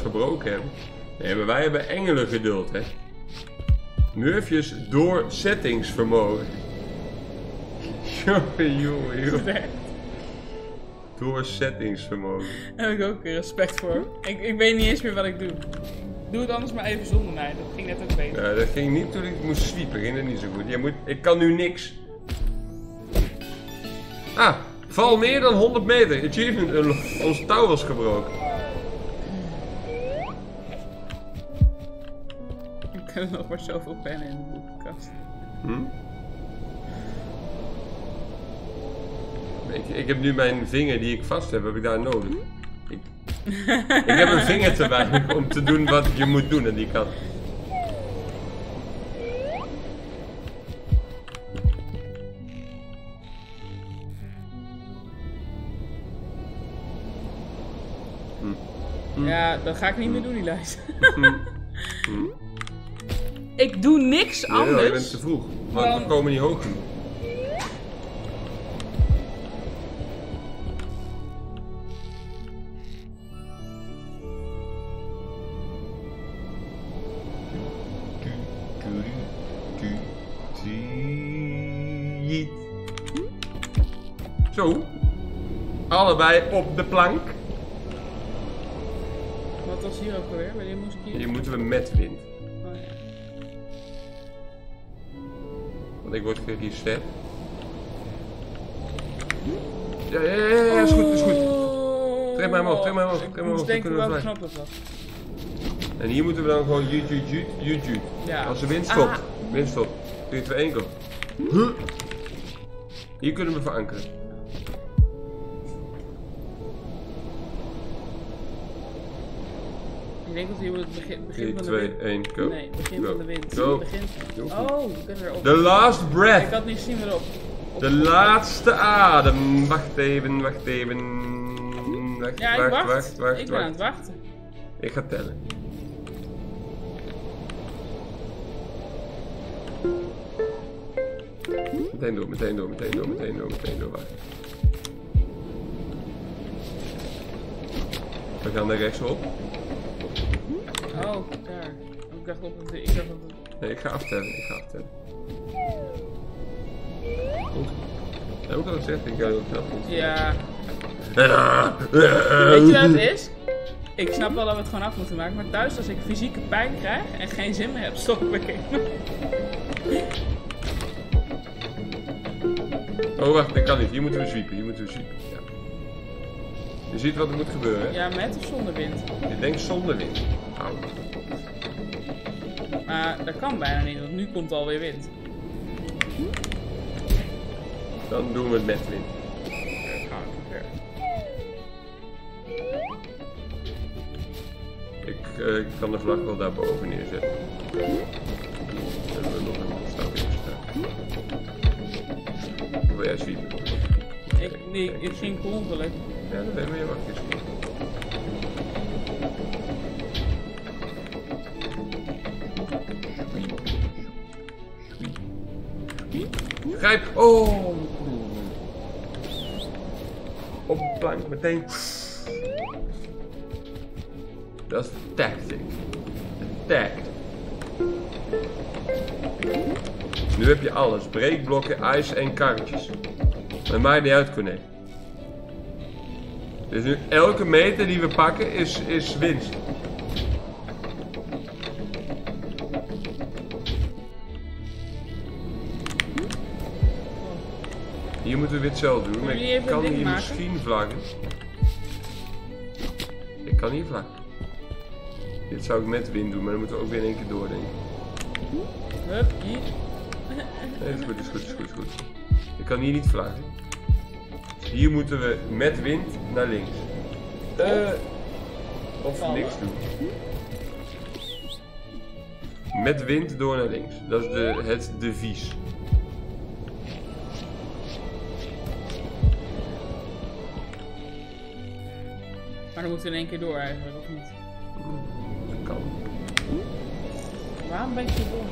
Gebroken hebben. Nee, maar wij hebben engelen geduld, hè. Murphy's doorzettingsvermogen. Jongen, jongen, jongen. Daar Doorzettingsvermogen. heb ik ook respect voor. Ik, ik weet niet eens meer wat ik doe. Doe het anders maar even zonder mij. Dat ging net ook beter. Ja, dat ging niet toen ik moest sweepen, ging dat niet zo goed. Moet, ik kan nu niks. Ah, val meer dan 100 meter. Achievement, eh, ons touw was gebroken. Nog maar zoveel pennen in de boekenkast. Hm? Ik, ik heb nu mijn vinger die ik vast heb, heb ik daar nodig. Ik, ik heb een vinger te weinig om te doen wat je moet doen aan die kant. Ja, dat ga ik niet meer doen, die lijst. Hm. ik doe niks Nee, je bent anders. te vroeg, want we Dan- komen niet hoog genoeg. Zo. Allebei op de plank. Wat was hier ook alweer? Wanneer moest ik hier? Hier moeten we met wind. Ik word gereset. Ja, ja, ja, ja, is goed, is goed. Trek mij omhoog, trek mij omhoog, Ik trek mij omhoog, kunnen we welke knop dat was. En hier moeten we dan gewoon jut, jut. Ja. Als de wind stopt, Ah. wind stopt. 3, 2, 1, go. Huh. Hier kunnen we verankeren. Ik denk dat hier het begin, begin 3, van de 2, wind. 1, go. Nee, begin Go. van de wind. Go. Begin. Oh, ik ben erop. The last Ik breath. had niet gezien waarop. De laatste adem. Wacht even, wacht even. Wacht, Ja, ik wacht, wacht. wacht, wacht, ik ben aan wacht. het wachten. Ik ga tellen. Meteen door, meteen door, meteen door, meteen door, meteen door. Wacht. We gaan naar rechtsop. Oh, daar. Ik dacht op het. Ik dacht op het. Nee, ik ga aftellen, ik ga aftellen. Goed. Heb ik al gezegd, ik ga heel knap goed. Ja. Weet je wat het is? Ik snap wel dat we het gewoon af moeten maken, maar thuis als ik fysieke pijn krijg en geen zin meer heb, stop ik. Oh, wacht, dat kan niet. Hier moeten we sweepen, hier moeten we sweepen. Ja. Je ziet wat er moet gebeuren, hè? Ja, met of zonder wind. Ik denk zonder wind. Maar dat kan bijna niet, want nu komt alweer wind. Dan doen we het met wind. Ik, eh, ik kan de vlag wel daarboven neerzetten. Dan hebben we nog een stapje. Of wil jij sweepen? Ik, nee, ik ging per ongeluk. Ja, dat hebben we je wacht Grijp! Oh! Op plank meteen. Dat is tactic. Tact. Nu heb je alles. Breekblokken, ijs en karretjes. Dat maakt niet uit, Corné. Dus nu elke meter die we pakken is, is winst. Hier moeten we weer hetzelfde doen. Maar ik kan hier maken? misschien vlaggen. Ik kan hier vlaggen. Dit zou ik met wind doen, maar dan moeten we ook weer in één keer doordenken. Hup, hier. Nee, is goed, is goed, is goed, is goed. Ik kan hier niet vlaggen. Hier moeten we met wind naar links. Eh, of Vallen. niks doen. Met wind door naar links. Dat is de, het devies. Maar dan moeten we in één keer door eigenlijk, of niet? Dat kan. Waarom ben ik zo dom?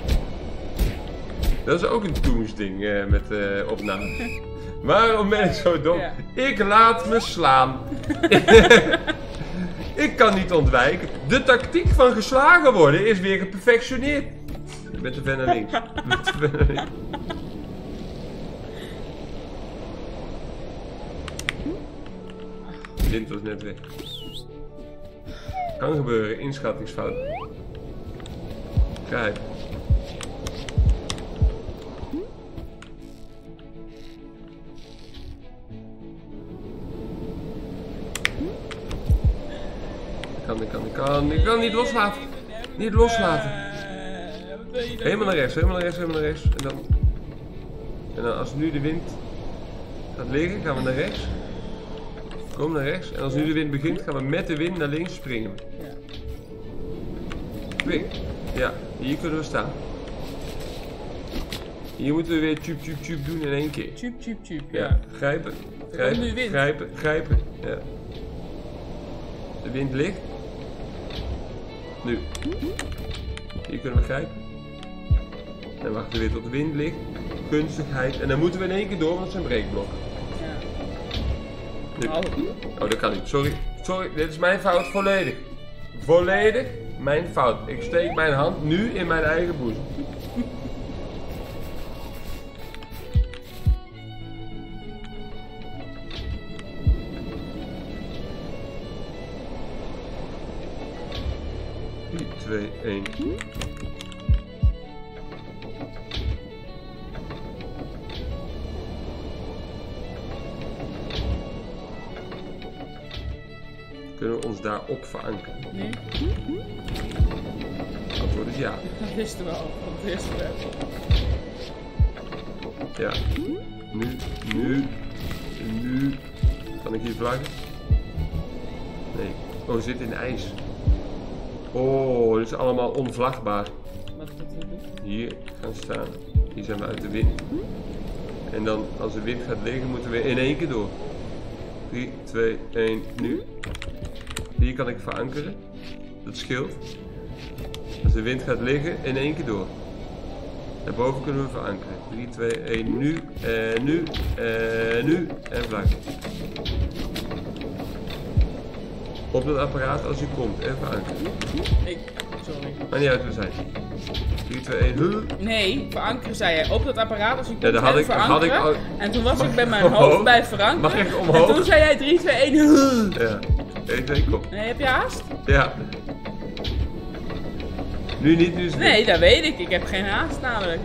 Dat is ook een Toons ding eh, met eh opname. Waarom ben ik zo dom? Ja. Ik laat me slaan. ik kan niet ontwijken. De tactiek van geslagen worden is weer geperfectioneerd. Je bent te ver naar links. Lint was net weg. Kan gebeuren, inschattingsfout. Kijk. Ik kan, ik kan, ik kan, ik kan niet loslaten. Niet loslaten. Helemaal naar rechts, helemaal naar rechts, helemaal naar rechts. En dan, en dan als nu de wind gaat liggen, gaan we naar rechts. Kom naar rechts. En als nu de wind begint, gaan we met de wind naar links springen. Ja. Ja, hier kunnen we staan. Hier moeten we weer tjup tjup tjup doen in één keer. Tjup, tjup, tjup. Ja, Ja. grijpen. Grijpen, wind. grijpen, grijpen. Ja. De wind ligt. Nu. Hier kunnen we grijpen. En wachten we weer tot de wind ligt. Gunstigheid. En dan moeten we in één keer door, want het zijn breekblokken. Oh, dat kan niet. Sorry. Sorry, dit is mijn fout volledig. Volledig mijn fout. Ik steek mijn hand nu in mijn eigen boezem. 3 2, 1. daarop? Nee. Het antwoord is ja. Dat wisten we al, dat wisten we. Ja. Nu, nu, nu. Kan ik hier vliegen? Nee. Oh, zit in ijs. Oh, dit is allemaal onvlagbaar. Hier gaan staan. Hier zijn we uit de wind. En dan, als de wind gaat liggen, moeten we in één keer door. 3, 2, 1, nu. Hier kan ik verankeren. Dat scheelt. Als de wind gaat liggen, in één keer door. Daarboven kunnen we verankeren. 3, 2, 1, nu. En nu. En nu. En vlaggen. Op dat apparaat als u komt. En verankeren. Ik, sorry. Maar niet uit, we zijn. 3, 2, 1, huh. Nee, verankeren zei jij op dat apparaat als je komt Ja, dat had en ik- had verankeren. ik al- En toen was Mag ik bij mijn omhoog? hoofd bij verankeren. Mag ik omhoog? En toen zei jij 3, 2, 1. Ja. 1, 2, kom. Nee, heb je haast? Ja. Nu niet, nu is het Nee, dat weet ik. Ik heb geen haast namelijk.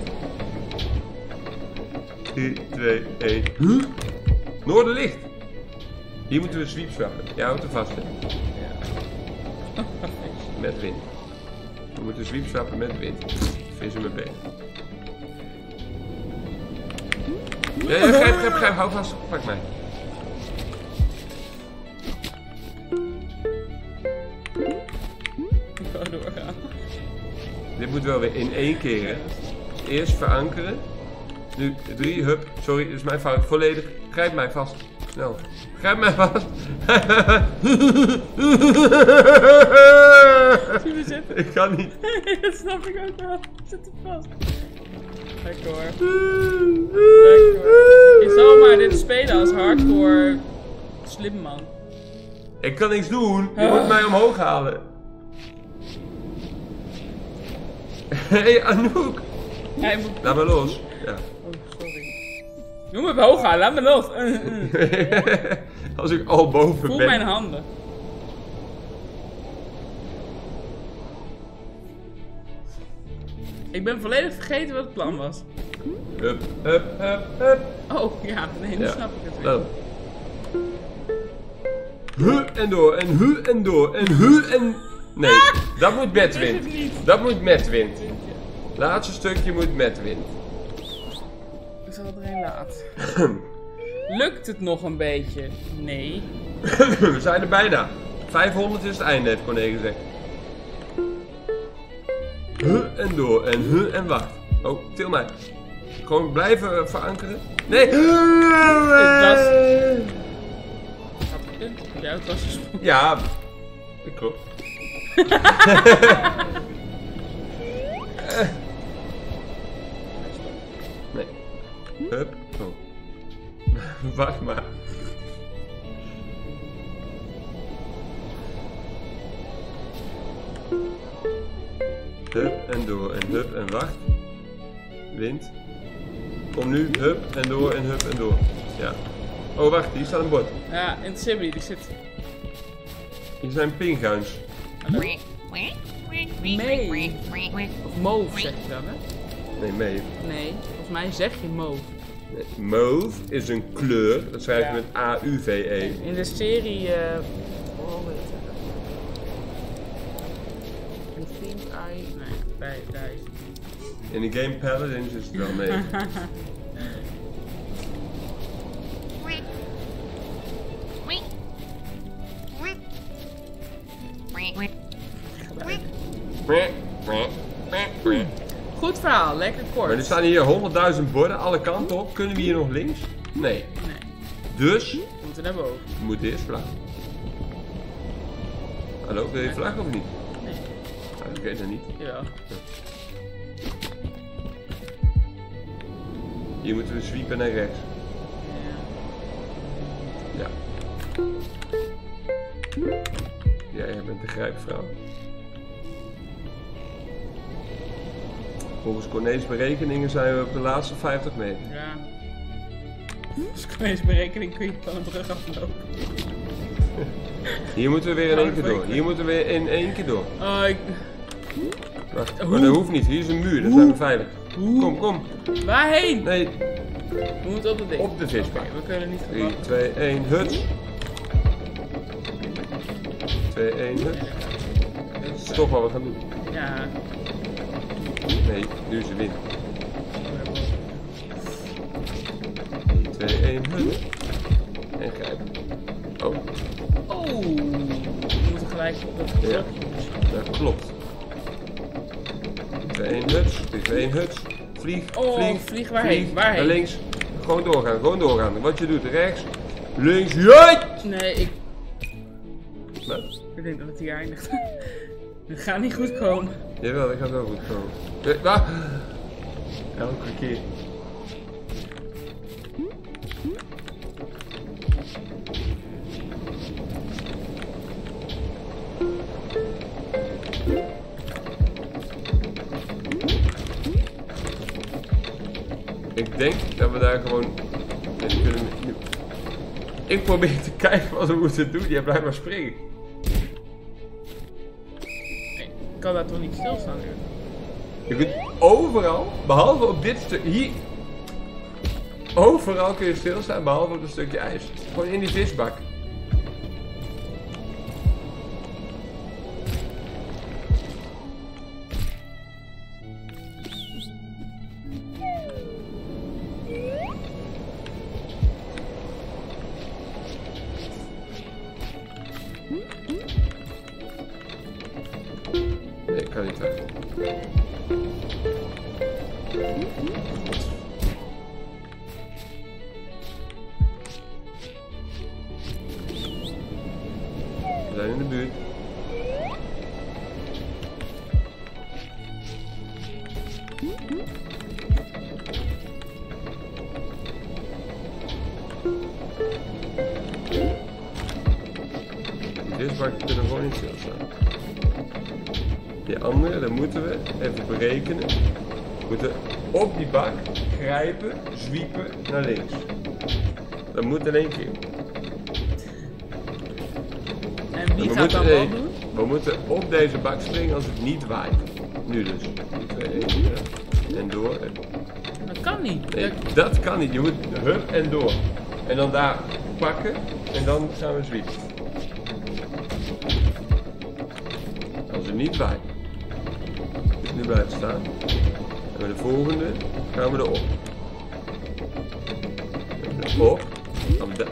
3, 2, 1. Huh? Noorderlicht. Hier moeten we sweep swappen. Ja, houdt er vast. Hè. Met wind. We moeten sweep swappen met wind. Vissen mijn been. Ja, ja, grijp, grijp, grijp. Hou vast. Pak mij. Moet wel weer in één keer. Eerst verankeren. Nu, drie, hup. Sorry, dit is mijn fout. Volledig. Grijp mij vast. Snel. Grijp mij vast. Ik kan niet. dat snap ik ook wel. Zit er vast. Lekker hoor. Lekker hoor. Je zal maar dit spelen als hardcore slim man. Ik kan niks doen. Je moet mij omhoog halen. Hé, hey, Anouk. Hij moet... Laat me los. Ja. Oh, sorry. Noem me hoog gaan, laat me los. Uh, uh. Als ik al boven Voel ben. mijn handen. Ik ben volledig vergeten wat het plan was. Hup, hup, hup, hup. Oh, ja, nee, nu Ja. snap ik het weer. Hu en door, en hu en door, en hu en... Nee, dat moet met wind. het. Dat moet met wind. Laatste stukje moet met wind. Ik zal er een laat. Lukt het nog een beetje? Nee. We zijn er bijna. 500 is het einde, heeft Corné gezegd. Hu en door, en hu en wacht. Oh, til mij. Gewoon blijven eh, verankeren. Nee! was- Had gekund. Ja, het was. Ja, dat klopt. Nee. Hup. Oh. Wacht maar. Hup en door en hup en wacht. Wind. Kom nu, hup en door en hup en door. Ja. Oh, wacht, hier staat een bord. Ja, in Sibi, die zit... Hier zijn pinguins. Mee. Of mauve zeg je dan, hè? Nee, mee. Nee, volgens mij zeg je mauve. Nee, Mauve is een kleur, dat schrijf je Ja. met A-U-V-E. In de serie... eh oh, het? I think I... Nee, bij, daar is het niet. In de game Paladins is het wel mee. Goed verhaal, lekker kort. Maar er staan hier 100.000 borden alle kanten op. Kunnen we hier nog links? Nee. Nee, Dus, we moeten naar boven. we moeten eerst vlag. Hallo, wil je vlag of niet? Nee, Ah, Oké, dan niet. jawel. Hier moeten we sweepen naar rechts. Ja. Bent de grijpvrouw. Volgens Cornees berekeningen zijn we op de laatste 50 meter. Ja. Ik eens berekening kun je van een brug aflopen. Hier moeten we weer in Oh, één keer door. Hier moeten we weer in één keer door. Oh, ik... Wacht, maar dat hoeft niet. Hier is een muur, dan zijn we veilig. Kom, kom. Waarheen? Nee, We moeten op het ding. op de visbak. We kunnen niet 3, verwachten. 2, 1, huts. 2, 1, huts. Dat is toch wat we gaan doen. Ja. Nee, nu is de wind. 2, 1, huts. En grijpen. Oh, Oh. We moeten gelijk op dat Ja. dat klopt. 2, 1, huts. 2, 1, huts. Vlieg, Oh, vlieg, vlieg waarheen? vlieg. Waarheen? Naar links. Gewoon doorgaan, gewoon doorgaan. Wat je doet, rechts, links, ja! Nee, ik, ik denk dat het hier eindigt. Het gaat niet goed komen. Jawel, dat gaat wel goed komen. Eh, Waar? Elke keer. Ik denk dat we daar gewoon... Ik probeer te kijken wat we moeten doen. Jij blijft maar springen. Kan daar toch niet stilstaan nu? Je kunt overal, behalve op dit stuk, hier. Overal kun je stilstaan, behalve op een stukje ijs. Gewoon in die visbak. Bak springen als het niet waait. Nu dus. 2, 1, ja. En door. Dan kan niet. Nee, Dat- dat kan niet. Je moet hup en door. En dan daar pakken en dan gaan we zwiepen. Als het niet waait. Dus nu blijven staan. En bij de volgende gaan we erop. Daar.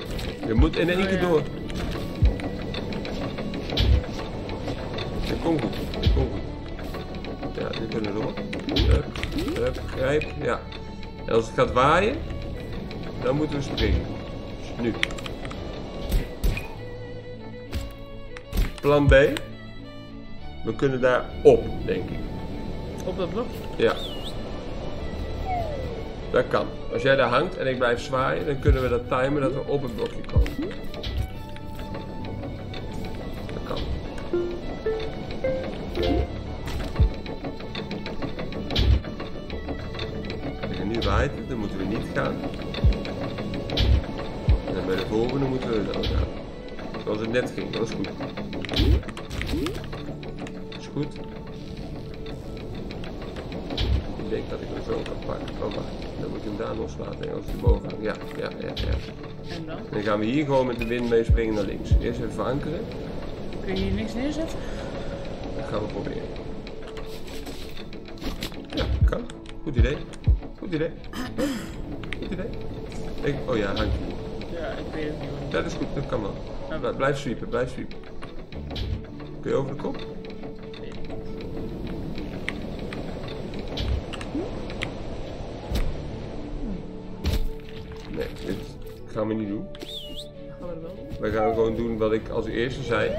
Je moet in één Oh, keer ja. door. Ja. En als het gaat waaien, dan moeten we springen. Dus nu. Plan B. We kunnen daar op, denk ik. Op dat blok. Ja. Dat kan. Als jij daar hangt en ik blijf zwaaien, dan kunnen we dat timen dat we op het blokje komen. Dat is goed. Dat is goed. Ik denk dat ik hem zo kan pakken. Oh, wacht. Dan moet ik hem daar loslaten als hij boven hangt. Ja, ja, ja, ja. En dan? Dan gaan we hier gewoon met de wind mee springen naar links. Eerst even verankeren. Kun je hier niks neerzetten? Dat gaan we proberen. Ja, kan. Goed idee. Goed idee. Goed idee. Ik, oh ja, hangt. Ja, ik weet het niet. Dat is goed, dat kan wel. Blij- Blijf sweepen, blijf sweepen. Kun je over de kop? Nee, dit gaan we niet doen. Gaan we wel doen? We gaan gewoon doen wat ik als eerste zei.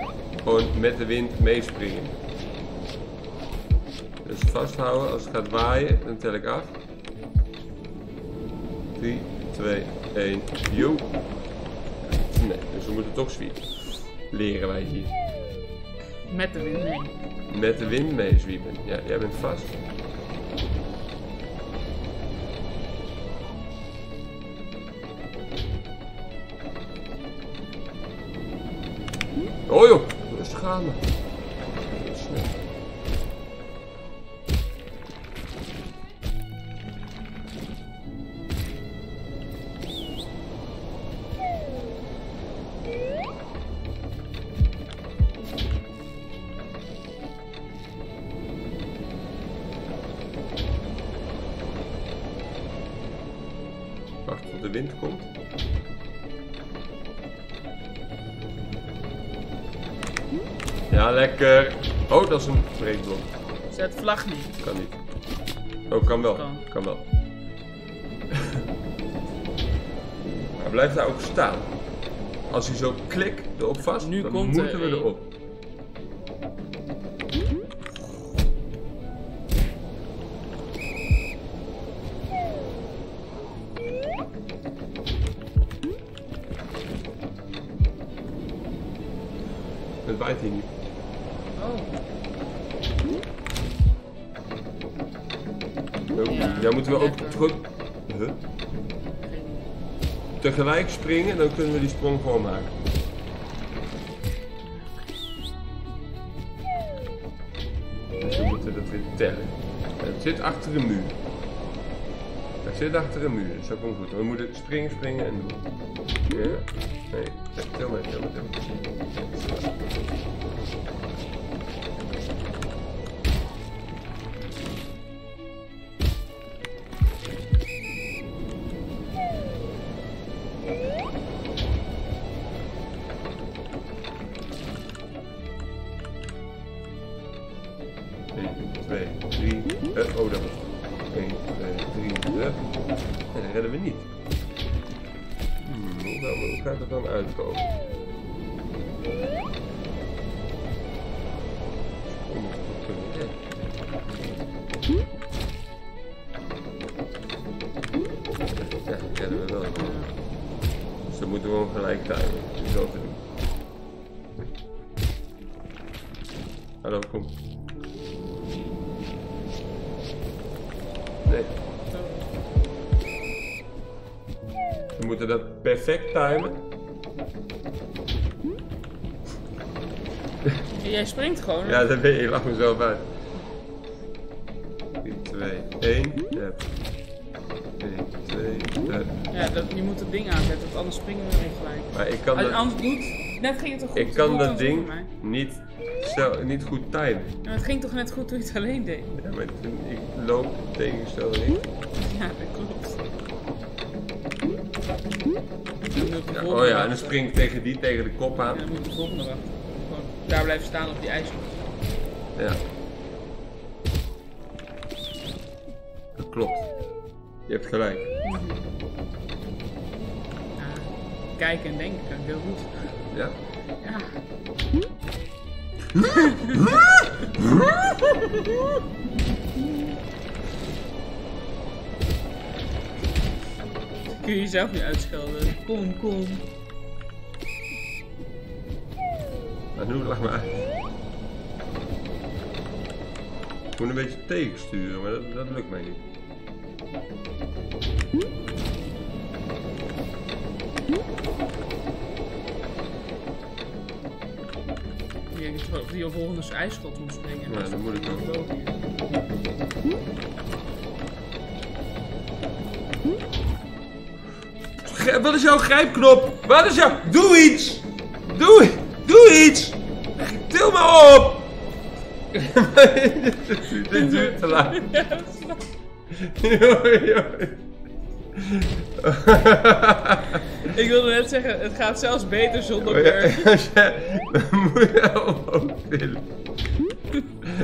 Gewoon met de wind meespringen. Dus vasthouden. Als het gaat waaien, dan tel ik af. 3, 2, 1, yo. Nee, dus we moeten toch sweepen. Leren wij hier. Met de wind mee. Met de wind meezwiepen. Ja, jij bent vast. Oh joh, rustig aan. Breekblok. Zet vlag niet. Kan niet. Oh, kan wel. Kan. Kan wel. Hij blijft daar ook staan. Als hij zo klik erop vast, Nu dan komt moeten er we erop. Tegelijk springen, dan kunnen we die sprong gewoon maken. We moeten dat weer tellen. Het zit achter een muur. Het zit achter een muur, dus dat komt goed. We moeten springen, springen en doen. Timen. Jij springt gewoon. Ja, dat ben je. Ik lach mezelf uit. 3, 2, 1. Hup. 1, weten. Ja, dat, je moet het ding aanzetten, want anders springen we er gelijk. Maar ik kan Als dat, anders doet, net ging het toch goed? ik kan dat ding niet, zelf, niet goed timen. Ja, maar het ging toch net goed toen je het alleen deed? Ja, maar toen- ik loop tegengestelde richting. Ja, dat klopt. Spring tegen die tegen de kop Ja, aan. dan moet de volgende wachten. Gewoon daar blijven staan op die ijs. Ja. Dat klopt. Je hebt gelijk. Ja, kijken en denken kan ik heel goed. Ja. Ja. Kun je jezelf niet uitschelden. Kom, kom. Tegensturen, maar dat, dat lukt mij niet. Ik denk dat we die volgende ijsschot moet springen. Ja, dat moet ik ook. hier. Grijp- Wat is jouw grijpknop? Wat is jouw... Doe iets! ik. Wilde net zeggen, het gaat zelfs beter zonder als jij- Dan moet je omhoog willen.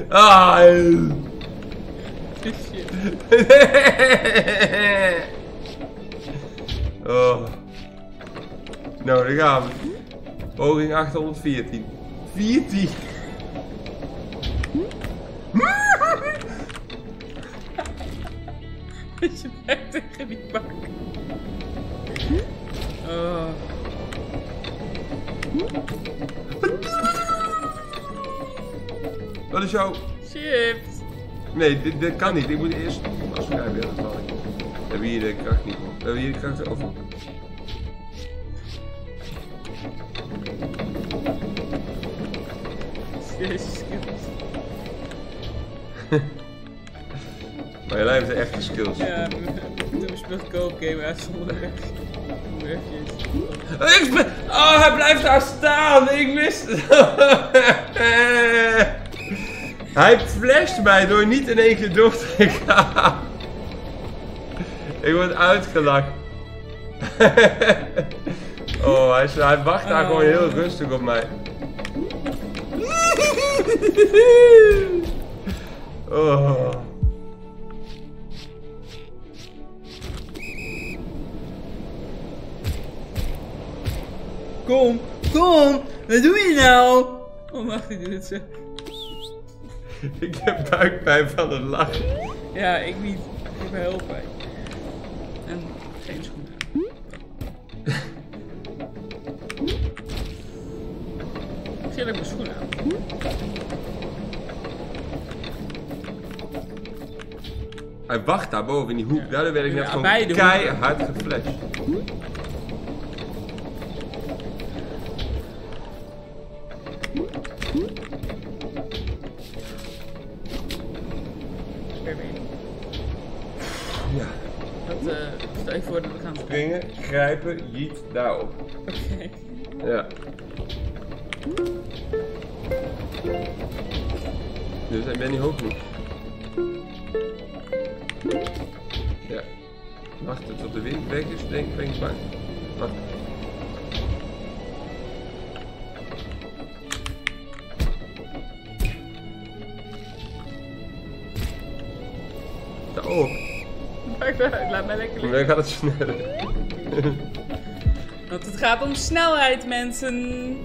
Ah, Shit. oh. Nou, daar gaan we. Poging 814. 14. Je bek tegen die bak. Oh. Wat is jouw... Chips. Nee, dit, dit kan niet. Ik moet eerst afschrijven. Ja, dat zal ik. We hebben hier de kracht niet voor. We hebben hier de kracht over. Jezus Maar lijf heeft echte skills. Ja, toen speelt Coop Game uitzonderlijk. Ik ben... Oh, hij blijft daar staan. Ik wist het. hij flasht mij door niet in één keer door te gaan. Ik word uitgelachen. oh, hij, wacht daar Oh. gewoon heel rustig op mij. oh. Kom, kom, wat doe je nou? Oh, wacht, ik doe het zo. Ik heb buikpijn van het lachen. Ja, ik niet. Ik heb heel pijn. En geen schoenen. Ik zit ook mijn schoenen aan. Hij wacht daar boven in die hoek. Ja. Daardoor werd ik net Ja, gewoon keihard geflasht. Springen. Grijpen, jiet, daarop. Oké. Ja. Dus ik ben niet hoog genoeg. Ja. Wachten tot de wind weg is, denk ik, ben ik bang. Wacht. laat mij lekker liggen. Dan gaat het sneller. Want het gaat om snelheid, mensen.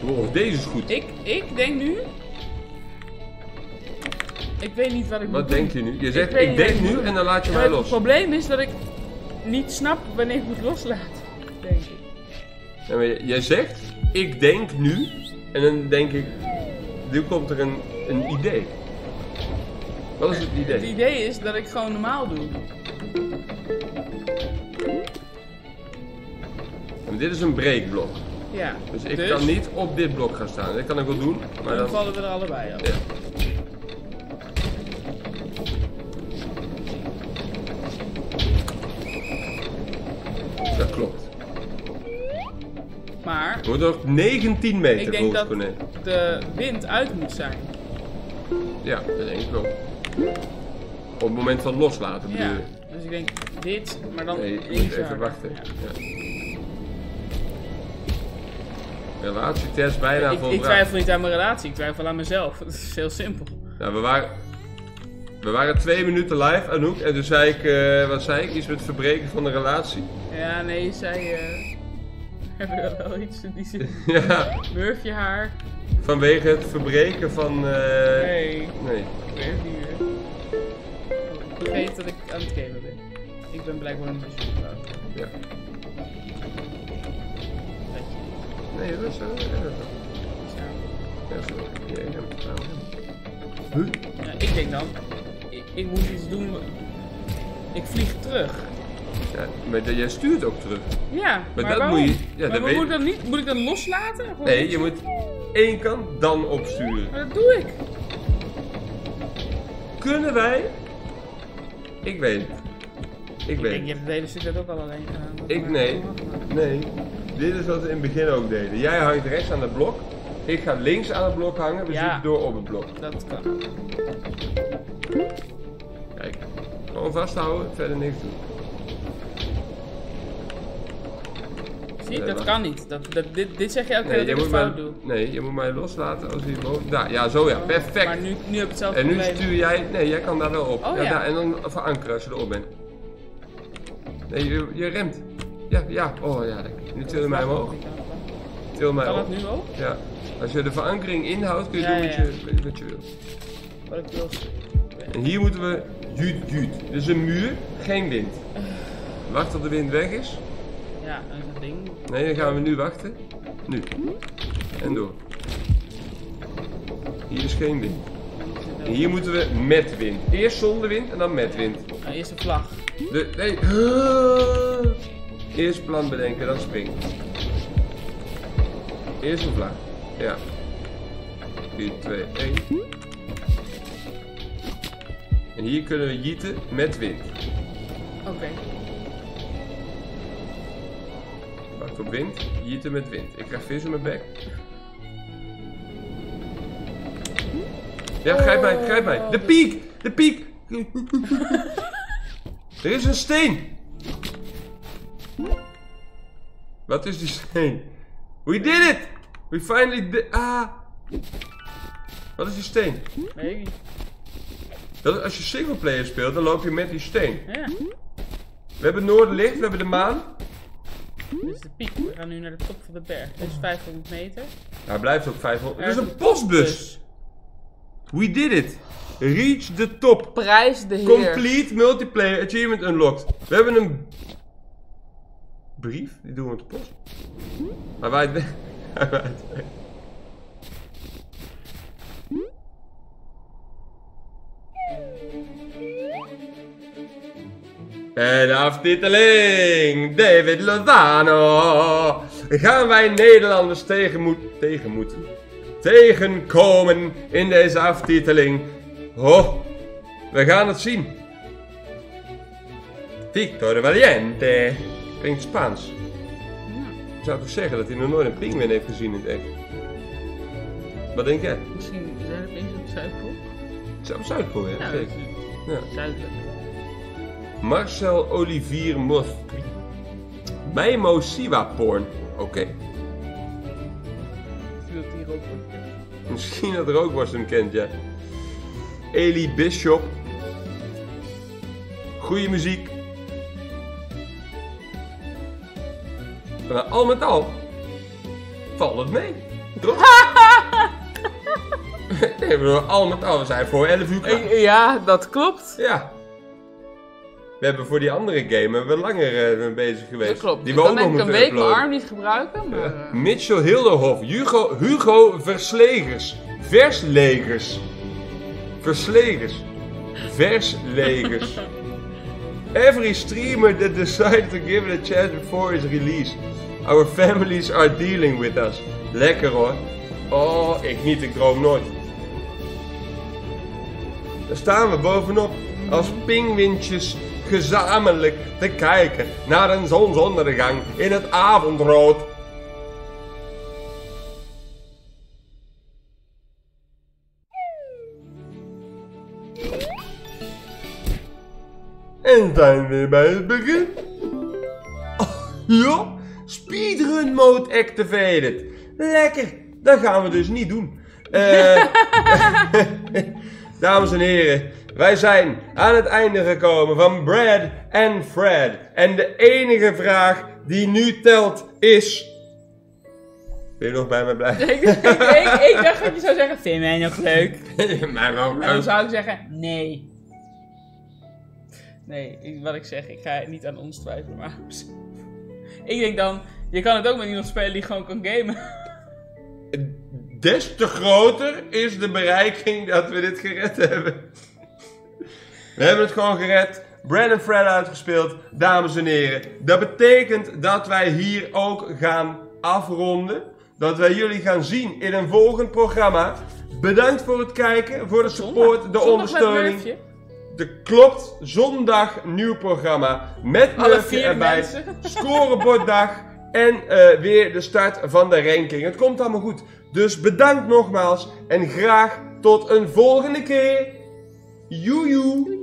Wow, deze is goed. Ik, ik denk nu... Ik weet niet wat ik Wat moet denk doen. je nu? Je zegt, ik denk wat nu en dan laat je Maar mij het los. probleem is dat ik niet snap wanneer ik moet loslaten. Denk ik. Ja, maar j- jij zegt, ik denk nu, en dan denk ik, nu komt er een, een idee. Wat is het idee? Het idee is dat ik gewoon normaal doe. Dit is een breekblok. Ja. Dus ik dus kan niet op dit blok gaan staan. Dat kan ik wel doen. Maar dan, vallen we er allebei af. Ja. Dat klopt. Maar... Wordt ook 19 meter Ik denk dat de wind uit moet zijn. Ja, dat denk ik wel. Op het moment van loslaten bedoel Ja. je? Dus ik denk dit, maar dan Nee, je even harder. wachten. Ja. Relatietest bijna Ik, ik twijfel niet aan mijn relatie, ik twijfel aan mezelf. Het is heel simpel. Nou, we waren, we waren twee minuten live, Anouk. En toen zei ik, eh, wat zei ik? Iets met het verbreken van de relatie. Ja, nee, zij eh hebben wel iets in die zin. ja, Murfje haar. Vanwege het verbreken van... eh, Nee, nee. Oh, Vergeet dat ik aan het gamen ben. Ik ben blijkbaar een beetje Ja. Nee, dat is zo. Ja, dat is zo. Ja, dat is zo. Ja, ik heb het. Huh? Ja, ik denk dan, ik, ik moet iets doen. Ik vlieg terug. Ja, maar dat- jij stuurt ook terug. Ja, maar, dat waarom? moet je- ja, maar dat weet- moet ik dan niet? Moet ik dan loslaten? Gewoon Nee, je moet één kant dan opsturen. Dat doe ik. Kunnen wij? Ik weet het. Ik Ik weet denk, je het. hebt het hele stuk dat ook al alleen gedaan. Ik nee. Nee. Dit is wat we in het begin ook deden. Jij hangt rechts aan het blok. Ik ga links aan het blok hangen. We Ja. zitten door op het blok. Dat kan. Kijk. Gewoon vasthouden, verder niks doen. Zie je, dat kan niet. Dat, dat, dit, dit zeg je elke keer Nee, dat je ik het mij, fout doe. nee, je moet mij loslaten als hij boven... Daar, ja, zo ja. Perfect. Maar nu, nu heb ik hetzelfde En nu stuur jij... Nee, jij kan daar wel op. Oh, ja, ja. Daar, en dan verankeren als je erop bent. Nee, je, je remt. Ja, ja. Oh ja. Nu til je mij omhoog. Til mij Kan op. het nu ook? Ja. Als je de verankering inhoudt, kun je doen wat je, wat je wil. Wat ik wil. En hier moeten we juut, juut. Dus een muur, geen wind. Wacht tot de wind weg is. Ja, een ding. Nee, dan gaan we nu wachten. Nu. En door. Hier is geen wind. En hier moeten we met wind. Eerst zonder wind en dan met wind. Eerst een vlag. De, nee. Eerst plan bedenken, dan springen. Eerst een vlag. Ja. 4, 2, 1. En hier kunnen we jieten met wind. Oké. Wacht op wind, jieten met wind. Ik krijg vis in mijn bek. Ja, grijp mij, grijp mij. De piek! De piek! er is een steen! Wat is die steen? We did it! We finally did... Ah! Wat is die steen? Niet. Dat is, als je singleplayer speelt, dan loop je met die steen. Ja. We hebben noorderlicht, we hebben de maan. Dit is de piek. We gaan nu naar de top van de berg. Dit is 500 meter. Hij blijft ook 500. Het is Er een postbus! We did it! Reach the top! Prijs de heer. Complete multiplayer achievement unlocked. We hebben een brief, die doen we op de post. Maar wij weg. Hij waait weg. En aftiteling, David Lozano. Gaan wij Nederlanders tegen, moet, tegen moeten? Tegenkomen in deze aftiteling. Oh, we gaan het zien. Victor Valiente. Klinkt Spaans. Ik zou toch zeggen dat hij nog nooit een pinguïn heeft gezien in het echt. Wat denk jij? Misschien zijn er mensen op Zuidpool. Het is op Zuidpool, ja, zeker. Ja. zuidelijk. Marcel Olivier Moth. Maimo Siwa porn. Oké. Viel hier ook op. Misschien dat Rookworst hem kent, ja. Eli Bishop. Goeie muziek. Maar al met al valt het mee. Toch? nee, al met al, we zijn voor 11 uur klaar. Ja, dat klopt. Ja. We hebben voor die andere game we langer eh, bezig geweest. Dat klopt. Die we ook nog ik een week mijn arm niet gebruiken, maar... Ja. eh, Mitchell Hilderhof, Hugo, Hugo Verslegers, Verslegers, Verslegers, Verslegers. Every streamer that decided to give it a chance before its release. Our families are dealing with us. Lekker hoor. Oh, ik niet, ik droom nooit. Daar staan we bovenop als pinguïntjes gezamenlijk te kijken naar een zonsondergang in het avondrood. En zijn weer bij het begin. Oh, ja, speedrun mode activated. Lekker, dat gaan we dus niet doen. Eh, dames en heren, wij zijn aan het einde gekomen van Brad en Fred. En de enige vraag die nu telt is... Ben je nog bij me blijven? ik, ik, ik, ik dacht dat je zou zeggen, vind jij nog leuk? Mij wel En dan zou ik zeggen, nee. Nee, wat ik zeg, ik ga niet aan ons twijfelen, maar... ik denk dan, je kan het ook met iemand spelen die gewoon kan gamen. Des te groter is de bereiking dat we dit gered hebben. We hebben het gewoon gered. Brandon Fred uitgespeeld, dames en heren. Dat betekent dat wij hier ook gaan afronden. Dat wij jullie gaan zien in een volgend programma. Bedankt voor het kijken, voor de support, de Zondag ondersteuning. De klopt, zondag nieuw programma. Met Alle vier erbij. mensen. Scoreborddag. En eh, weer de start van de ranking. Het komt allemaal goed. Dus bedankt nogmaals. En graag tot een volgende keer. Joejoe.